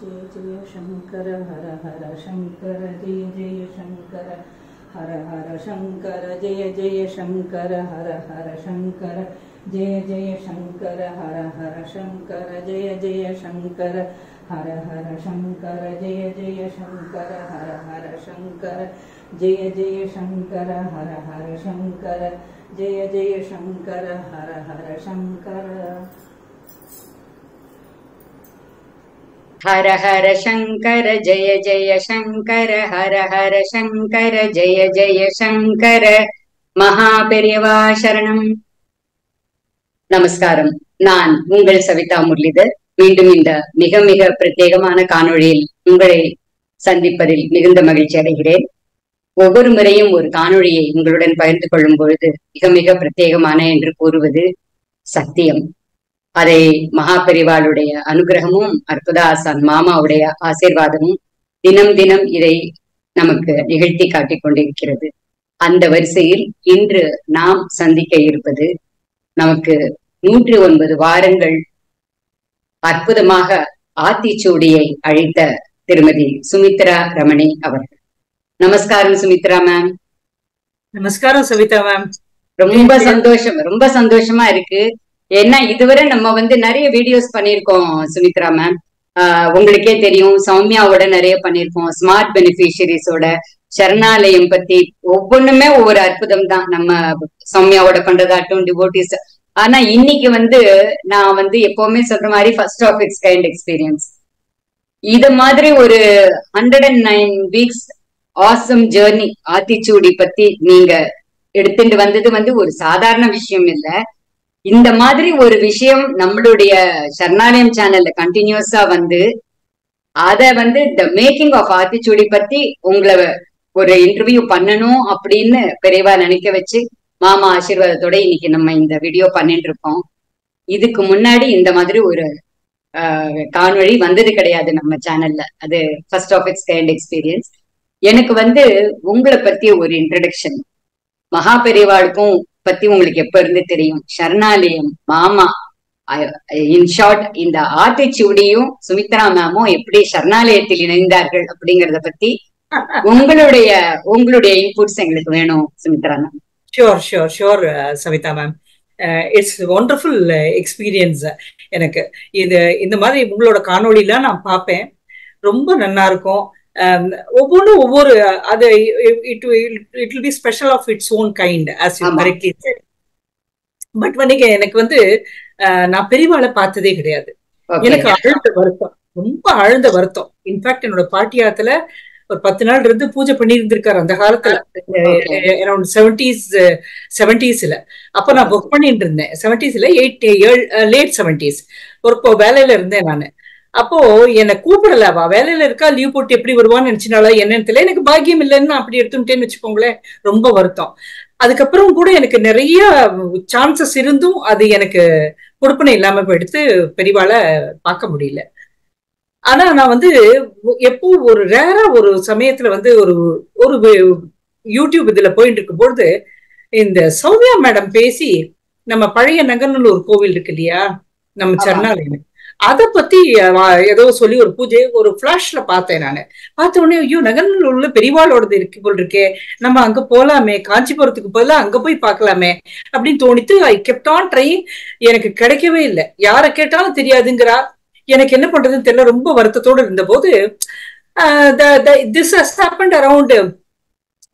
जय जय शङ्कर, हर हर शङ्कर, जय जय शङ्कर। हर हर शङ्कर, जय जय शङ्कर, हर हर शङ्कर। जय जय शङ्कर, हर हर शङ्कर, जय जय शङ्कर। हर हर शङ्कर, जय जय शङ्कर, हर हर शङ्कर। जय जय शङ्कर, हर हर शङ्कर। जय जय शङ्कर, हर हर शङ्कर। ஹர ஹர சங்கர ஜெய ஜெய சங்கர ஹர ஹர சங்கர ஜெய ஜெய சங்கர. மகா பெரியவா சரணம். நமஸ்காரம். நான் உங்கள் சவிதா முரளிதர். மீண்டும் இந்த மிக மிக பிரத்யேகமான காணொளியில் உங்களை சந்திப்பதில் மிகுந்த மகிழ்ச்சி அடைகிறேன். ஒவ்வொரு முறையும் ஒரு காணொளியை உங்களுடன் பகிர்ந்து கொள்ளும் பொழுது மிக மிக பிரத்யேகமான என்று கூறுவது சத்தியம். அதை மகாபெரிவாளுடைய அனுகிரகமும் அற்புதாசன் மாமாவுடைய ஆசீர்வாதமும் தினம் தினம் இதை நமக்கு நிகழ்த்தி காட்டிக் கொண்டிருக்கிறது. அந்த வரிசையில் இன்று நாம் சந்திக்க இருப்பது நமக்கு நூற்றி ஒன்பது வாரங்கள் அற்புதமாக ஆத்திச்சூடியை அழைத்த திருமதி சுமித்ரா ரமணி அவர்கள். நமஸ்காரம் சுமித்ரா மேம் நமஸ்காரம் சவிதா மேம் ரொம்ப சந்தோஷம் ரொம்ப சந்தோஷமா இருக்கு. ஏன்னா இதுவரை நம்ம வந்து நிறைய வீடியோஸ் பண்ணியிருக்கோம் சுமித்ரா மேம் உங்களுக்கே தெரியும் சௌமியாவோட நிறைய பண்ணியிருக்கோம் ஸ்மார்ட் பெனிஃபிஷரிஸோட சரணாலயம் பத்தி ஒவ்வொன்றுமே ஒவ்வொரு அற்புதம் தான் நம்ம சௌமியாவோட பண்றதாட்டும் டிவோட்டிஸ் ஆனா இன்னைக்கு வந்து நான் வந்து எப்பவுமே சொல்ற மாதிரி first of its kind experience இது மாதிரி ஒரு hundred and nine weeks awesome journey Aathichoodi பத்தி நீங்க எடுத்துட்டு வந்தது வந்து ஒரு சாதாரண விஷயம் இல்ல. இந்த மாதிரி ஒரு விஷயம் நம்மளுடைய சரணாலயம் சேனல்ல கண்டினியூஸா வந்து அத வந்து த மேக்கிங் ஆஃப் ஆத்திச்சூடி பத்தி உங்களை ஒரு இன்டர்வியூ பண்ணணும் அப்படின்னு பெரியவா நினைக்க வச்சு மாமா ஆசீர்வாதத்தோட இன்னைக்கு நம்ம இந்த வீடியோ பண்ணிட்டு இருக்கோம். இதுக்கு முன்னாடி இந்த மாதிரி ஒரு காணொளி வந்தது கிடையாது நம்ம சேனல்ல அது first of its kind experience எனக்கு வந்து உங்களை பத்தி ஒரு இன்ட்ரடக்ஷன் மகா பெரியவாளுக்கும் பத்தி உங்களுக்கு எப்ப இருந்து தெரியும்? சரணாலயம் மாமா இன் ஷார்ட் இந்த ஆத்திச்சூடியும் சுமித்ரா மேமும் எப்படி சரணாலயத்தில் இணைந்தார்கள் அப்படிங்கறத பத்தி உங்களுடைய உங்களுடைய இன்புட்ஸ் எங்களுக்கு வேணும் Sumitra ma'am sure sure sure Savita ma'am it's wonderful experience எனக்கு. இது இந்த மாதிரி உங்களோட காணொலிலாம் நான் பார்ப்பேன். ரொம்ப நல்லா இருக்கும். ஒவ்வொன்றும் ஒவ்வொரு அது it it will be special of its own kind as you correctly but வந்து எனக்கு வந்து நான் பெரியவாளை பார்த்ததே கிடையாது. எனக்கு ஆழ்ந்த வருத்தம் ரொம்ப ஆழ்ந்த வருத்தம். இன்ஃபேக்ட் என்னோட பாட்டியாத்துல ஒரு பத்து நாள் இருந்து பூஜை பண்ணி இருந்திருக்காரு அந்த காலத்துல. அரௌண்ட் செவன்டிஸ் செவன்டிஸ்ல அப்ப நான் ஒர்க் பண்ணிட்டு இருந்தேன். செவன்டிஸ்ல எயிட் லேட் செவன்டிஸ் ஒர்க் வேலையில இருந்தேன் நான். அப்போ என்னை கூப்பிடல அவ வேலையில இருக்கா? லீவ் போட்டு எப்படி வருவான்னு நினைச்சினாலா என்னன்னு தெரியல. எனக்கு பாக்கியம் இல்லைன்னு அப்படி எடுத்துட்டேன்னு வச்சுக்கோங்களேன். ரொம்ப வருத்தம். அதுக்கப்புறம் கூட எனக்கு நிறைய சான்சஸ் இருந்தும் அது எனக்கு கொடுப்பனை இல்லாம போயிடுத்து பெரியவாள பார்க்க முடியல. ஆனா நான் வந்து எப்போ ஒரு ரேரா ஒரு சமயத்துல வந்து ஒரு ஒரு யூடியூப் இதுல போயிட்டு இருக்கும் பொழுது இந்த சௌமியா மேடம் பேசி நம்ம பழைய நகர்நல்லூர் கோவில் இருக்கு இல்லையா? நம்ம சரணாலயம். அதை பத்தி ஏதோ சொல்லி ஒரு பூஜை ஒரு பிளாஷ்ல பார்த்தேன் நானு. பார்த்த உடனே ஐயோ நகர்நல்லூர்ல பெரியவாளோடது இருக்கு போல் இருக்கே. நம்ம அங்க போலாமே காஞ்சிபுரத்துக்கு பதிலாக அங்க போய் பார்க்கலாமே அப்படின்னு தோணித்து ஐ கெப்ட் ஆன் ட்ரை எனக்கு கிடைக்கவே இல்லை. யாரை கேட்டாலும் தெரியாதுங்கிறா. எனக்கு என்ன பண்றதுன்னு தெரியல. ரொம்ப வருத்தத்தோடு இருந்தபோது this has happened around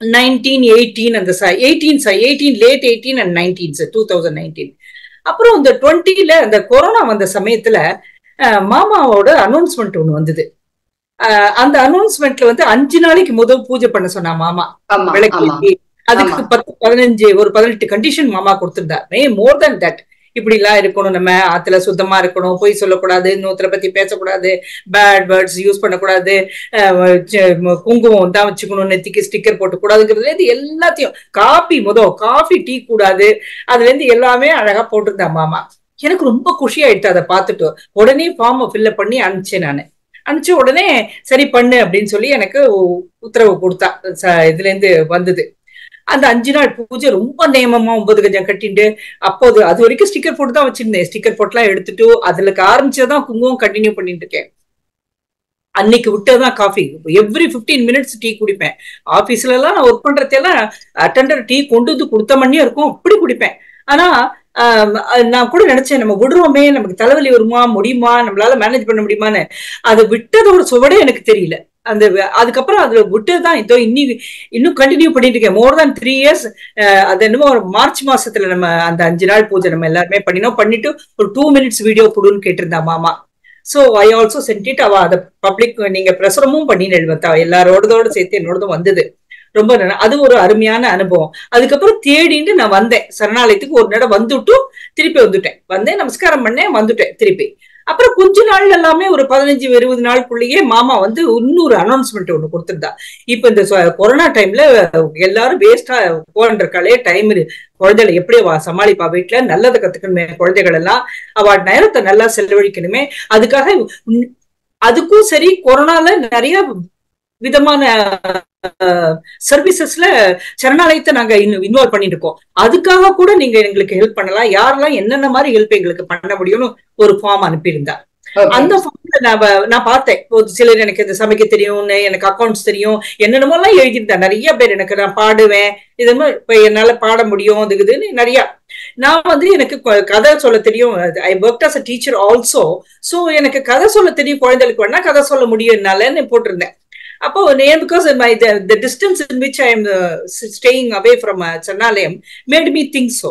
nineteen eighteen அந்த eighteen eighteen late eighteen and nineteens two thousand nineteen அப்புறம் இந்த டுவெண்ட்டில அந்த கொரோனா வந்த சமயத்துல மாமாவோட அனௌன்ஸ்மெண்ட் ஒண்ணு வந்தது. அந்த அனௌன்ஸ்மெண்ட்ல வந்து அஞ்சு நாளைக்கு முதல் பூஜை பண்ண சொன்னா மாமா. விளக்கு அதுக்கு பத்து பதினஞ்சு ஒரு பதினெட்டு கண்டிஷன் மாமா கொடுத்திருந்தாரு. மோர் தேன் தட் இப்படி எல்லாம் இருக்கணும் நம்ம. ஆத்துல சுத்தமா இருக்கணும். பொய் சொல்லக்கூடாது. இன்னொருத்தரை பத்தி பேசக்கூடாது. பேட் வேர்ட்ஸ் யூஸ் பண்ணக்கூடாது. குங்குமம் தான் வச்சுக்கணும். நெத்திக்கு ஸ்டிக்கர் போட்டு கூடாதுங்கிறதுல இருந்து எல்லாத்தையும். காஃபி முதல் காஃபி டீ கூடாது. அதுல இருந்து எல்லாமே அழகா போட்டிருந்தா மாமா. எனக்கு ரொம்ப குஷி ஆயிடுச்சு அதை பார்த்துட்டு. உடனே ஃபார்மை ஃபில்அப் பண்ணி அனுப்பிச்சேன் நான். அனுப்பிச்சு உடனே சரி பண்ணு அப்படின்னு சொல்லி எனக்கு உத்தரவு கொடுத்தா இதுல இருந்து வந்தது. அந்த அஞ்சு நாள் பூஜை ரொம்ப நேமமா ஒன்பது கஞ்சம் கட்டிட்டு அப்போது அது வரைக்கும் ஸ்டிக்கர் போட்டு தான் வச்சிருந்தேன். ஸ்டிக்கர் போட்டுலாம் எடுத்துட்டு அதுல ஆரம்பிச்சதான் குங்குமம் கண்டினியூ பண்ணிட்டு இருக்கேன். அன்னைக்கு விட்டதான் coffee every fifteen minutes tea குடிப்பேன். ஆபீஸ்ல எல்லாம் நான் ஒர்க் பண்றதெல்லாம் அட்டண்டர் டீ கொண்டு வந்து கொடுத்த மணியா இருக்கும். அப்படி குடிப்பேன். ஆனா நான் கூட நினைச்சேன் நம்ம விடுறோமே நமக்கு தலைவலி வருமா முடியுமா நம்மளால மேனேஜ் பண்ண முடியுமான்னு. அதை விட்டதோட சுவடே எனக்கு தெரியல. அந்த அதுக்கப்புறம் அதுல விட்டுதான் இதோ இன்னி இன்னும் கண்டினியூ பண்ணிட்டு இருக்கேன். மோர் தேன் த்ரீ இயர்ஸ் அது என்னமோ ஒரு மார்ச் மாசத்துல நம்ம அந்த அஞ்சு நாள் பூஜை நம்ம எல்லாருமே பண்ணினோம். பண்ணிட்டு ஒரு டூ மினிட்ஸ் வீடியோ கொடுன்னு கேட்டிருந்தா மாமா. So I also sent it அவ அதை பப்ளிக் நீங்க பிரசுரமும் பண்ணின்னு எழுவத்தா எல்லாரோடதோட சேர்த்து என்னோடதும் வந்தது. ரொம்ப அது ஒரு அருமையான அனுபவம். அதுக்கப்புறம் தேடிட்டு நான் வந்தேன். சரணாலயத்துக்கு ஒரு நேரம் வந்துட்டு திருப்பி வந்துட்டேன். வந்தேன் நமஸ்காரம் பண்ணேன் வந்துட்டேன் திருப்பி. அப்புறம் கொஞ்ச நாள் எல்லாமே ஒரு பதினஞ்சு இருபது நாளுக்குள்ளேயே மாமா வந்து இன்னொரு அனௌன்ஸ்மெண்ட் ஒண்ணு கொடுத்துருந்தா. இப்ப இந்த கொரோனா டைம்ல எல்லாரும் வேஸ்டா போன்றக்காலே டைம் குழந்தைகளை எப்படி சமாளிப்பா வீட்டுல நல்லதை கத்துக்கணுமே குழந்தைகள் எல்லாம். அவ நேரத்தை நல்லா செலவழிக்கணுமே. அதுக்காக அதுக்கும் சரி கொரோனால நிறைய விதமான சர்வீசஸ்ல சரணாலயத்தை நாங்க இன்வால்வ் பண்ணிட்டு இருக்கோம் அதுக்காக கூட நீங்க எங்களுக்கு ஹெல்ப் பண்ணலாம். யாரெல்லாம் என்னென்ன மாதிரி ஹெல்ப் எங்களுக்கு பண்ண முடியும்னு ஒரு ஃபார்ம் அனுப்பியிருந்தா. அந்த ஃபார்ம்ல நான் நான் பார்த்தேன். சிலர் எனக்கு இந்த சமைக்க தெரியும்னு எனக்கு அக்கௌண்ட்ஸ் தெரியும். என்னென்னமோ எல்லாம் எழுதியிருந்தா. நிறைய பேர் எனக்கு நான் பாடுவேன். இது மாதிரி இப்ப என்னால பாட முடியும் இதுக்குதுன்னு நிறைய. நான் வந்து எனக்கு கதை சொல்ல தெரியும். I work as a teacher also so எனக்கு கதை சொல்ல தெரியும். குழந்தைகளுக்கு வேணா கதை சொல்ல முடியும். என்னால போட்டிருந்தேன். அப்போ ஏன் because my the distance in which I am staying away from Saranalayam made me think so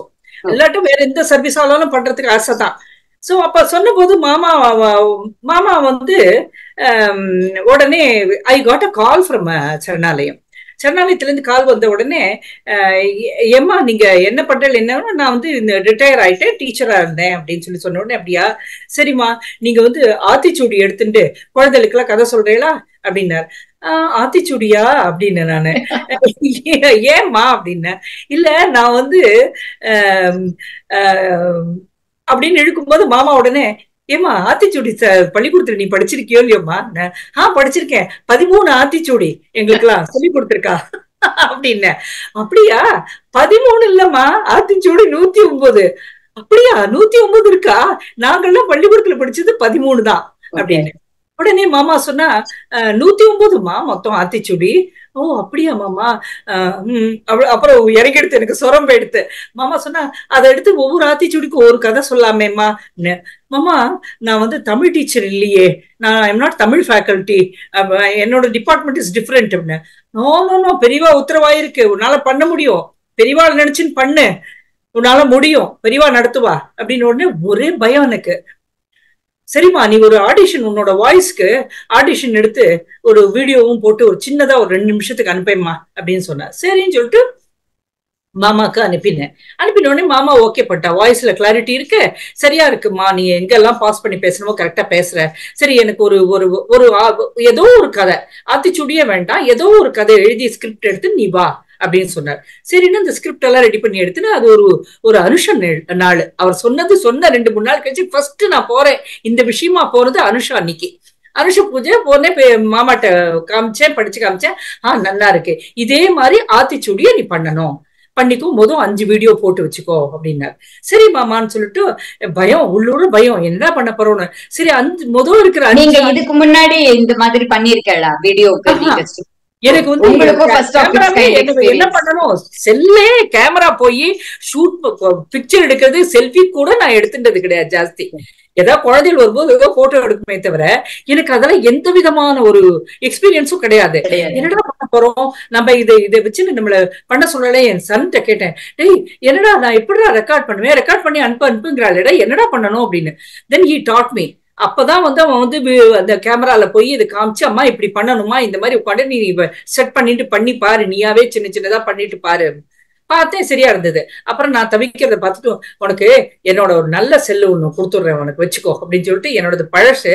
இல்லாட்டும் வேற எந்த சர்வீஸ் ஆனாலும் பண்றதுக்கு ஆசை தான். ஸோ அப்ப சொன்ன போது மாமா மாமா வந்து உடனே I got a call from சரணாலயம் சரணாலயத்திலேருந்து கால் வந்த உடனே ஏம்மா நீங்க என்ன பண்றது என்ன நான் வந்து இந்த ரிட்டையர் ஆயிட்டேன் டீச்சரா இருந்தேன் அப்படின்னு சொல்லி சொன்ன உடனே அப்படியா? சரிம்மா நீங்க வந்து ஆத்திச்சூடி எடுத்துட்டு குழந்தைகளுக்கெல்லாம் கதை சொல்றீங்களா? அப்படின்னார். ஆத்திச்சுடியா? அப்படின்னு நானு. ஏம்மா? அப்படின்ன. இல்ல நான் வந்து அப்படின்னு இழுக்கும்போது மாமா உடனே ஏமா ஆத்திச்சூடி பள்ளிக்கூடத்துல நீ படிச்சிருக்கியோ இல்லையோம்மா ஆஹ் படிச்சிருக்கேன். பதிமூணு ஆத்திச்சூடி எங்களுக்குலாம் சொல்லி கொடுத்துருக்கா. அப்படின்ன. அப்படியா? பதிமூணு இல்லம்மா. ஆத்திச்சூடி நூத்தி ஒன்பது. அப்படியா? நூத்தி ஒன்பது இருக்கா? நாங்கெல்லாம் பள்ளிக்கூடத்துல படிச்சது பதிமூணு தான். அப்படின்னு. உடனே மாமா சொன்னா நூத்தி ஒன்பதுமா மொத்தம் ஆத்திச்சுடி. ஓ அப்படியா மாமா. அப்புறம் இறங்கி எடுத்து எனக்கு சொரம்ப எடுத்து. மாமா சொன்னா அதை எடுத்து ஒவ்வொரு ஆத்திச்சுடிக்கும் ஒரு கதை சொல்லாமேம்மா. மாமா நான் வந்து தமிழ் டீச்சர் இல்லையே. நான் ஐம் நாட் தமிழ் ஃபேக்கல்ட்டி என்னோட டிபார்ட்மெண்ட் இஸ் டிஃப்ரெண்ட் அப்படின்னு நோ நோ நோ பெரியவா உத்தரவாயிருக்கு. உன்னால பண்ண முடியும். பெரியவா நினைச்சுன்னு பண்ணு. உன்னால முடியும். பெரியவா நடத்துவா. அப்படின்னு உடனே ஒரே பயம் எனக்கு. சரிம்மா நீ ஒரு ஆடிஷன் உன்னோட வாய்ஸ்க்கு ஆடிஷன் எடுத்து ஒரு வீடியோவும் போட்டு ஒரு சின்னதா ஒரு ரெண்டு நிமிஷத்துக்கு அனுப்பேம்மா அப்படின்னு சொன்னேன் சரின்னு சொல்லிட்டு மாமாக்கு அனுப்பினேன். அனுப்பின உடனே மாமா ஓகே பட்டா. வாய்ஸ்ல கிளாரிட்டி இருக்கு. சரியா இருக்குமா? நீ எங்கெல்லாம் பாஸ் பண்ணி பேசணுமோ கரெக்டா பேசுற. சரி எனக்கு ஒரு ஒரு ஒரு ஏதோ ஒரு கதை. ஆத்திச்சூடியே வேண்டாம். ஏதோ ஒரு கதை எழுதி ஸ்கிரிப்ட் எடுத்து நீ வா. அப்படின்னு சொன்னார். சரின்னு அந்த ஸ்கிரிப்ட் எல்லாம் ரெடி பண்ணி எடுத்துன்னு அது ஒரு ஒரு அனுஷ நாள். அவர் சொன்னது சொன்ன ரெண்டு மூணு நாள் கழிச்சு ஃபர்ஸ்ட் நான் போறேன். இந்த விஷயமா போறது அனுஷா அன்னைக்கு. அனுஷ பூஜை போனேன் மாமாட்ட காமிச்சேன் படிச்சு காமிச்சேன். ஆஹ் நல்லா இருக்கு. இதே மாதிரி ஆத்திச்சூடிய நீ பண்ணணும். பண்ணிக்கும் போதும் அஞ்சு வீடியோ போட்டு வச்சுக்கோ அப்படின்னாரு. சரி மாமான்னு சொல்லிட்டு பயம் உள்ளூர் பயம். என்ன பண்ண போறோம்னு. சரி அஞ்சு முதல் இருக்கிற நீங்க இதுக்கு முன்னாடி இந்த மாதிரி பண்ணிருக்கா வீடியோக்கு எனக்கு வந்து என்ன பண்ணணும் செல்லே கேமரா போய் ஷூட் பிக்சர் எடுக்கிறது செல்ஃபி கூட நான் எடுத்துட்டது கிடையாது ஜாஸ்தி. ஏதாவது குழந்தைகள் வரும்போது ஏதோ போட்டோ எடுக்குமே தவிர எனக்கு அதெல்லாம் எந்த விதமான ஒரு எக்ஸ்பீரியன்ஸும் கிடையாது. என்னடா பண்ண போறோம்? நம்ம இதை இதை வச்சு நம்மள பண்ண சொல்லல என் சன்கிட்ட கேட்டேன் டேய் என்னடா நான் எப்படிடா ரெக்கார்ட் பண்ணுவேன்? ரெக்கார்ட் பண்ணி அனுப்பு அனுப்புங்கிறாள். என்னடா பண்ணணும்? அப்படின்னு. தென் ஹி டாட் மீ அப்பதான் வந்து அவன் வந்து அந்த கேமரால போய் இதை காமிச்சு அம்மா இப்படி பண்ணணுமா? இந்த மாதிரி உட்காந்து நீ செட் பண்ணிட்டு பண்ணி பாரு. நீயாவே சின்ன சின்னதா பண்ணிட்டு பாரு. பார்த்தேன் சரியா இருந்தது. அப்புறம் நான் தவிக்கிறத பார்த்துட்டு உனக்கு என்னோட ஒரு நல்ல செல்லு ஒன்று கொடுத்துட்றேன் உனக்கு வச்சுக்கோ அப்படின்னு சொல்லிட்டு என்னோட பழசு.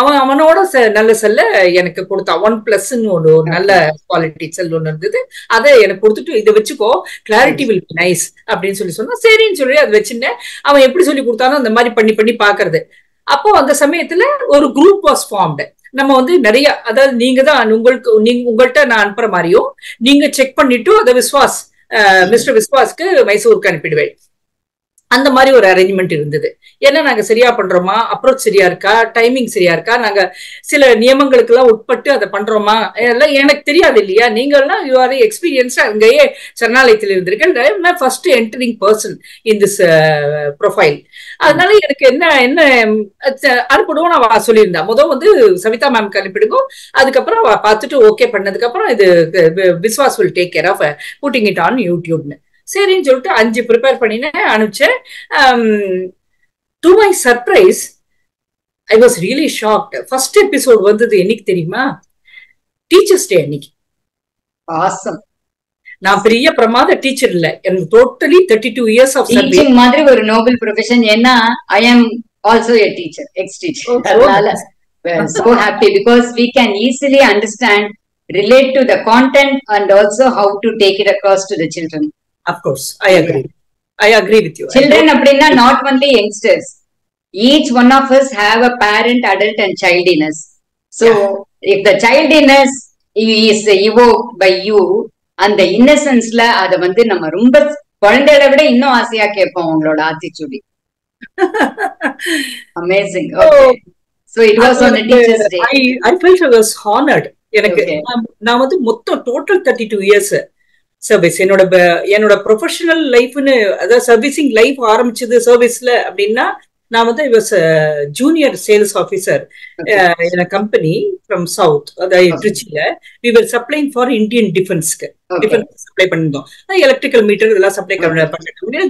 அவன் அவனோட நல்ல செல்ல எனக்கு கொடுத்தான் ஒன் பிளஸ்ன்னு ஒன்று ஒரு நல்ல குவாலிட்டி செல் ஒன்று இருந்தது. அதை எனக்கு கொடுத்துட்டு இதை வச்சுக்கோ கிளாரிட்டி வில் பி நைஸ் அப்படின்னு சொல்லி சொன்னா சரின்னு சொல்லி அதை வச்சுட்டேன் அவன் எப்படி சொல்லி கொடுத்தானோ அந்த மாதிரி பண்ணி பண்ணி பாக்குறது அப்போ அந்த சமயத்துல ஒரு குரூப் வாஸ் ஃபார்ம்டு நம்ம வந்து நிறைய அதாவது நீங்க தான் உங்களுக்கு நீங்க உங்கள்கிட்ட நான் அனுப்புற மாதிரியும் நீங்க செக் பண்ணிட்டு அதை விஸ்வாஸ் மிஸ்டர் விஸ்வாஸ்க்கு மைசூருக்கு அனுப்பிடுவேன். அந்த மாதிரி ஒரு அரேஞ்ச்மெண்ட் இருந்தது. ஏன்னா நாங்க சரியா பண்றோமா? அப்ரோச் சரியா இருக்கா? டைமிங் சரியா இருக்கா? நாங்க சில நியமங்களுக்கு எல்லாம் உட்பட்டு அதை பண்றோமா? எல்லாம் எனக்கு தெரியாது இல்லையா? நீங்க எல்லாம் யூ ஆர் எக்ஸ்பீரியன்ஸா அங்கேயே சரணாலயத்தில் இருந்திருக்கேன் first entering person in this profile அதனால எனக்கு என்ன என்ன அனுப்பிடுவோம் நான் சொல்லியிருந்தேன் முதல் வந்து சவிதா மேம்க்கு அனுப்பிடுங்க. அதுக்கப்புறம் பார்த்துட்டு ஓகே பண்ணதுக்கு அப்புறம் இது Vishwas will take care of putting it on யூடியூப்னு சரின்னு சொல்லிட்டு அஞ்சு ப்ரிப்பேர் பண்ணினேன் அனுப்பிச்சேன். To my surprise I was really shocked first episode வந்தது என்னைக்கு தெரியுமா? டீச்சர்ஸ் டே அன்னைக்கு. ஆசம் நான் பெரிய பிரமாத டீச்சர் இல்ல. எனக்கு totally thirty two years of teaching மாதிரி ஒரு நோபல் ப்ரொஃபஷன் ஏன்னா I am also a teacher ex teacher அதனால so happy because we can easily understand relate to the content and also how to take it across to the children. Of course, I agree. I agree with you. children அப்படின்னா not only youngsters each one of us have a parent adult and childiness so if the childiness is evoked by you அந்த இன்னசென்ஸ்ல அத வந்து நம்ம ரொம்ப குழந்தைகளை விட இன்னும் ஆசையா கேட்போம் உங்களோட Aathichudi amazing so it was on teachers day I, I felt I was honored. எனக்கு. நான் நான் வந்து மொத்தம் total thirty two years service என்னோட என்னோட ப்ரொஃபஷனல் லைஃப்னு அதாவது சர்வீசிங் லைஃப் ஆரம்பிச்சது சர்வீஸ்ல அப்படின்னா நான் வந்து was junior sales officer company from south அதாவது. திருச்சியில. We were supplying for Indian டிஃபென்ஸ்க்கு defence supply பண்ணிருந்தோம். எலக்ட்ரிக்கல் மீட்டர் இதெல்லாம் சப்ளை பண்ண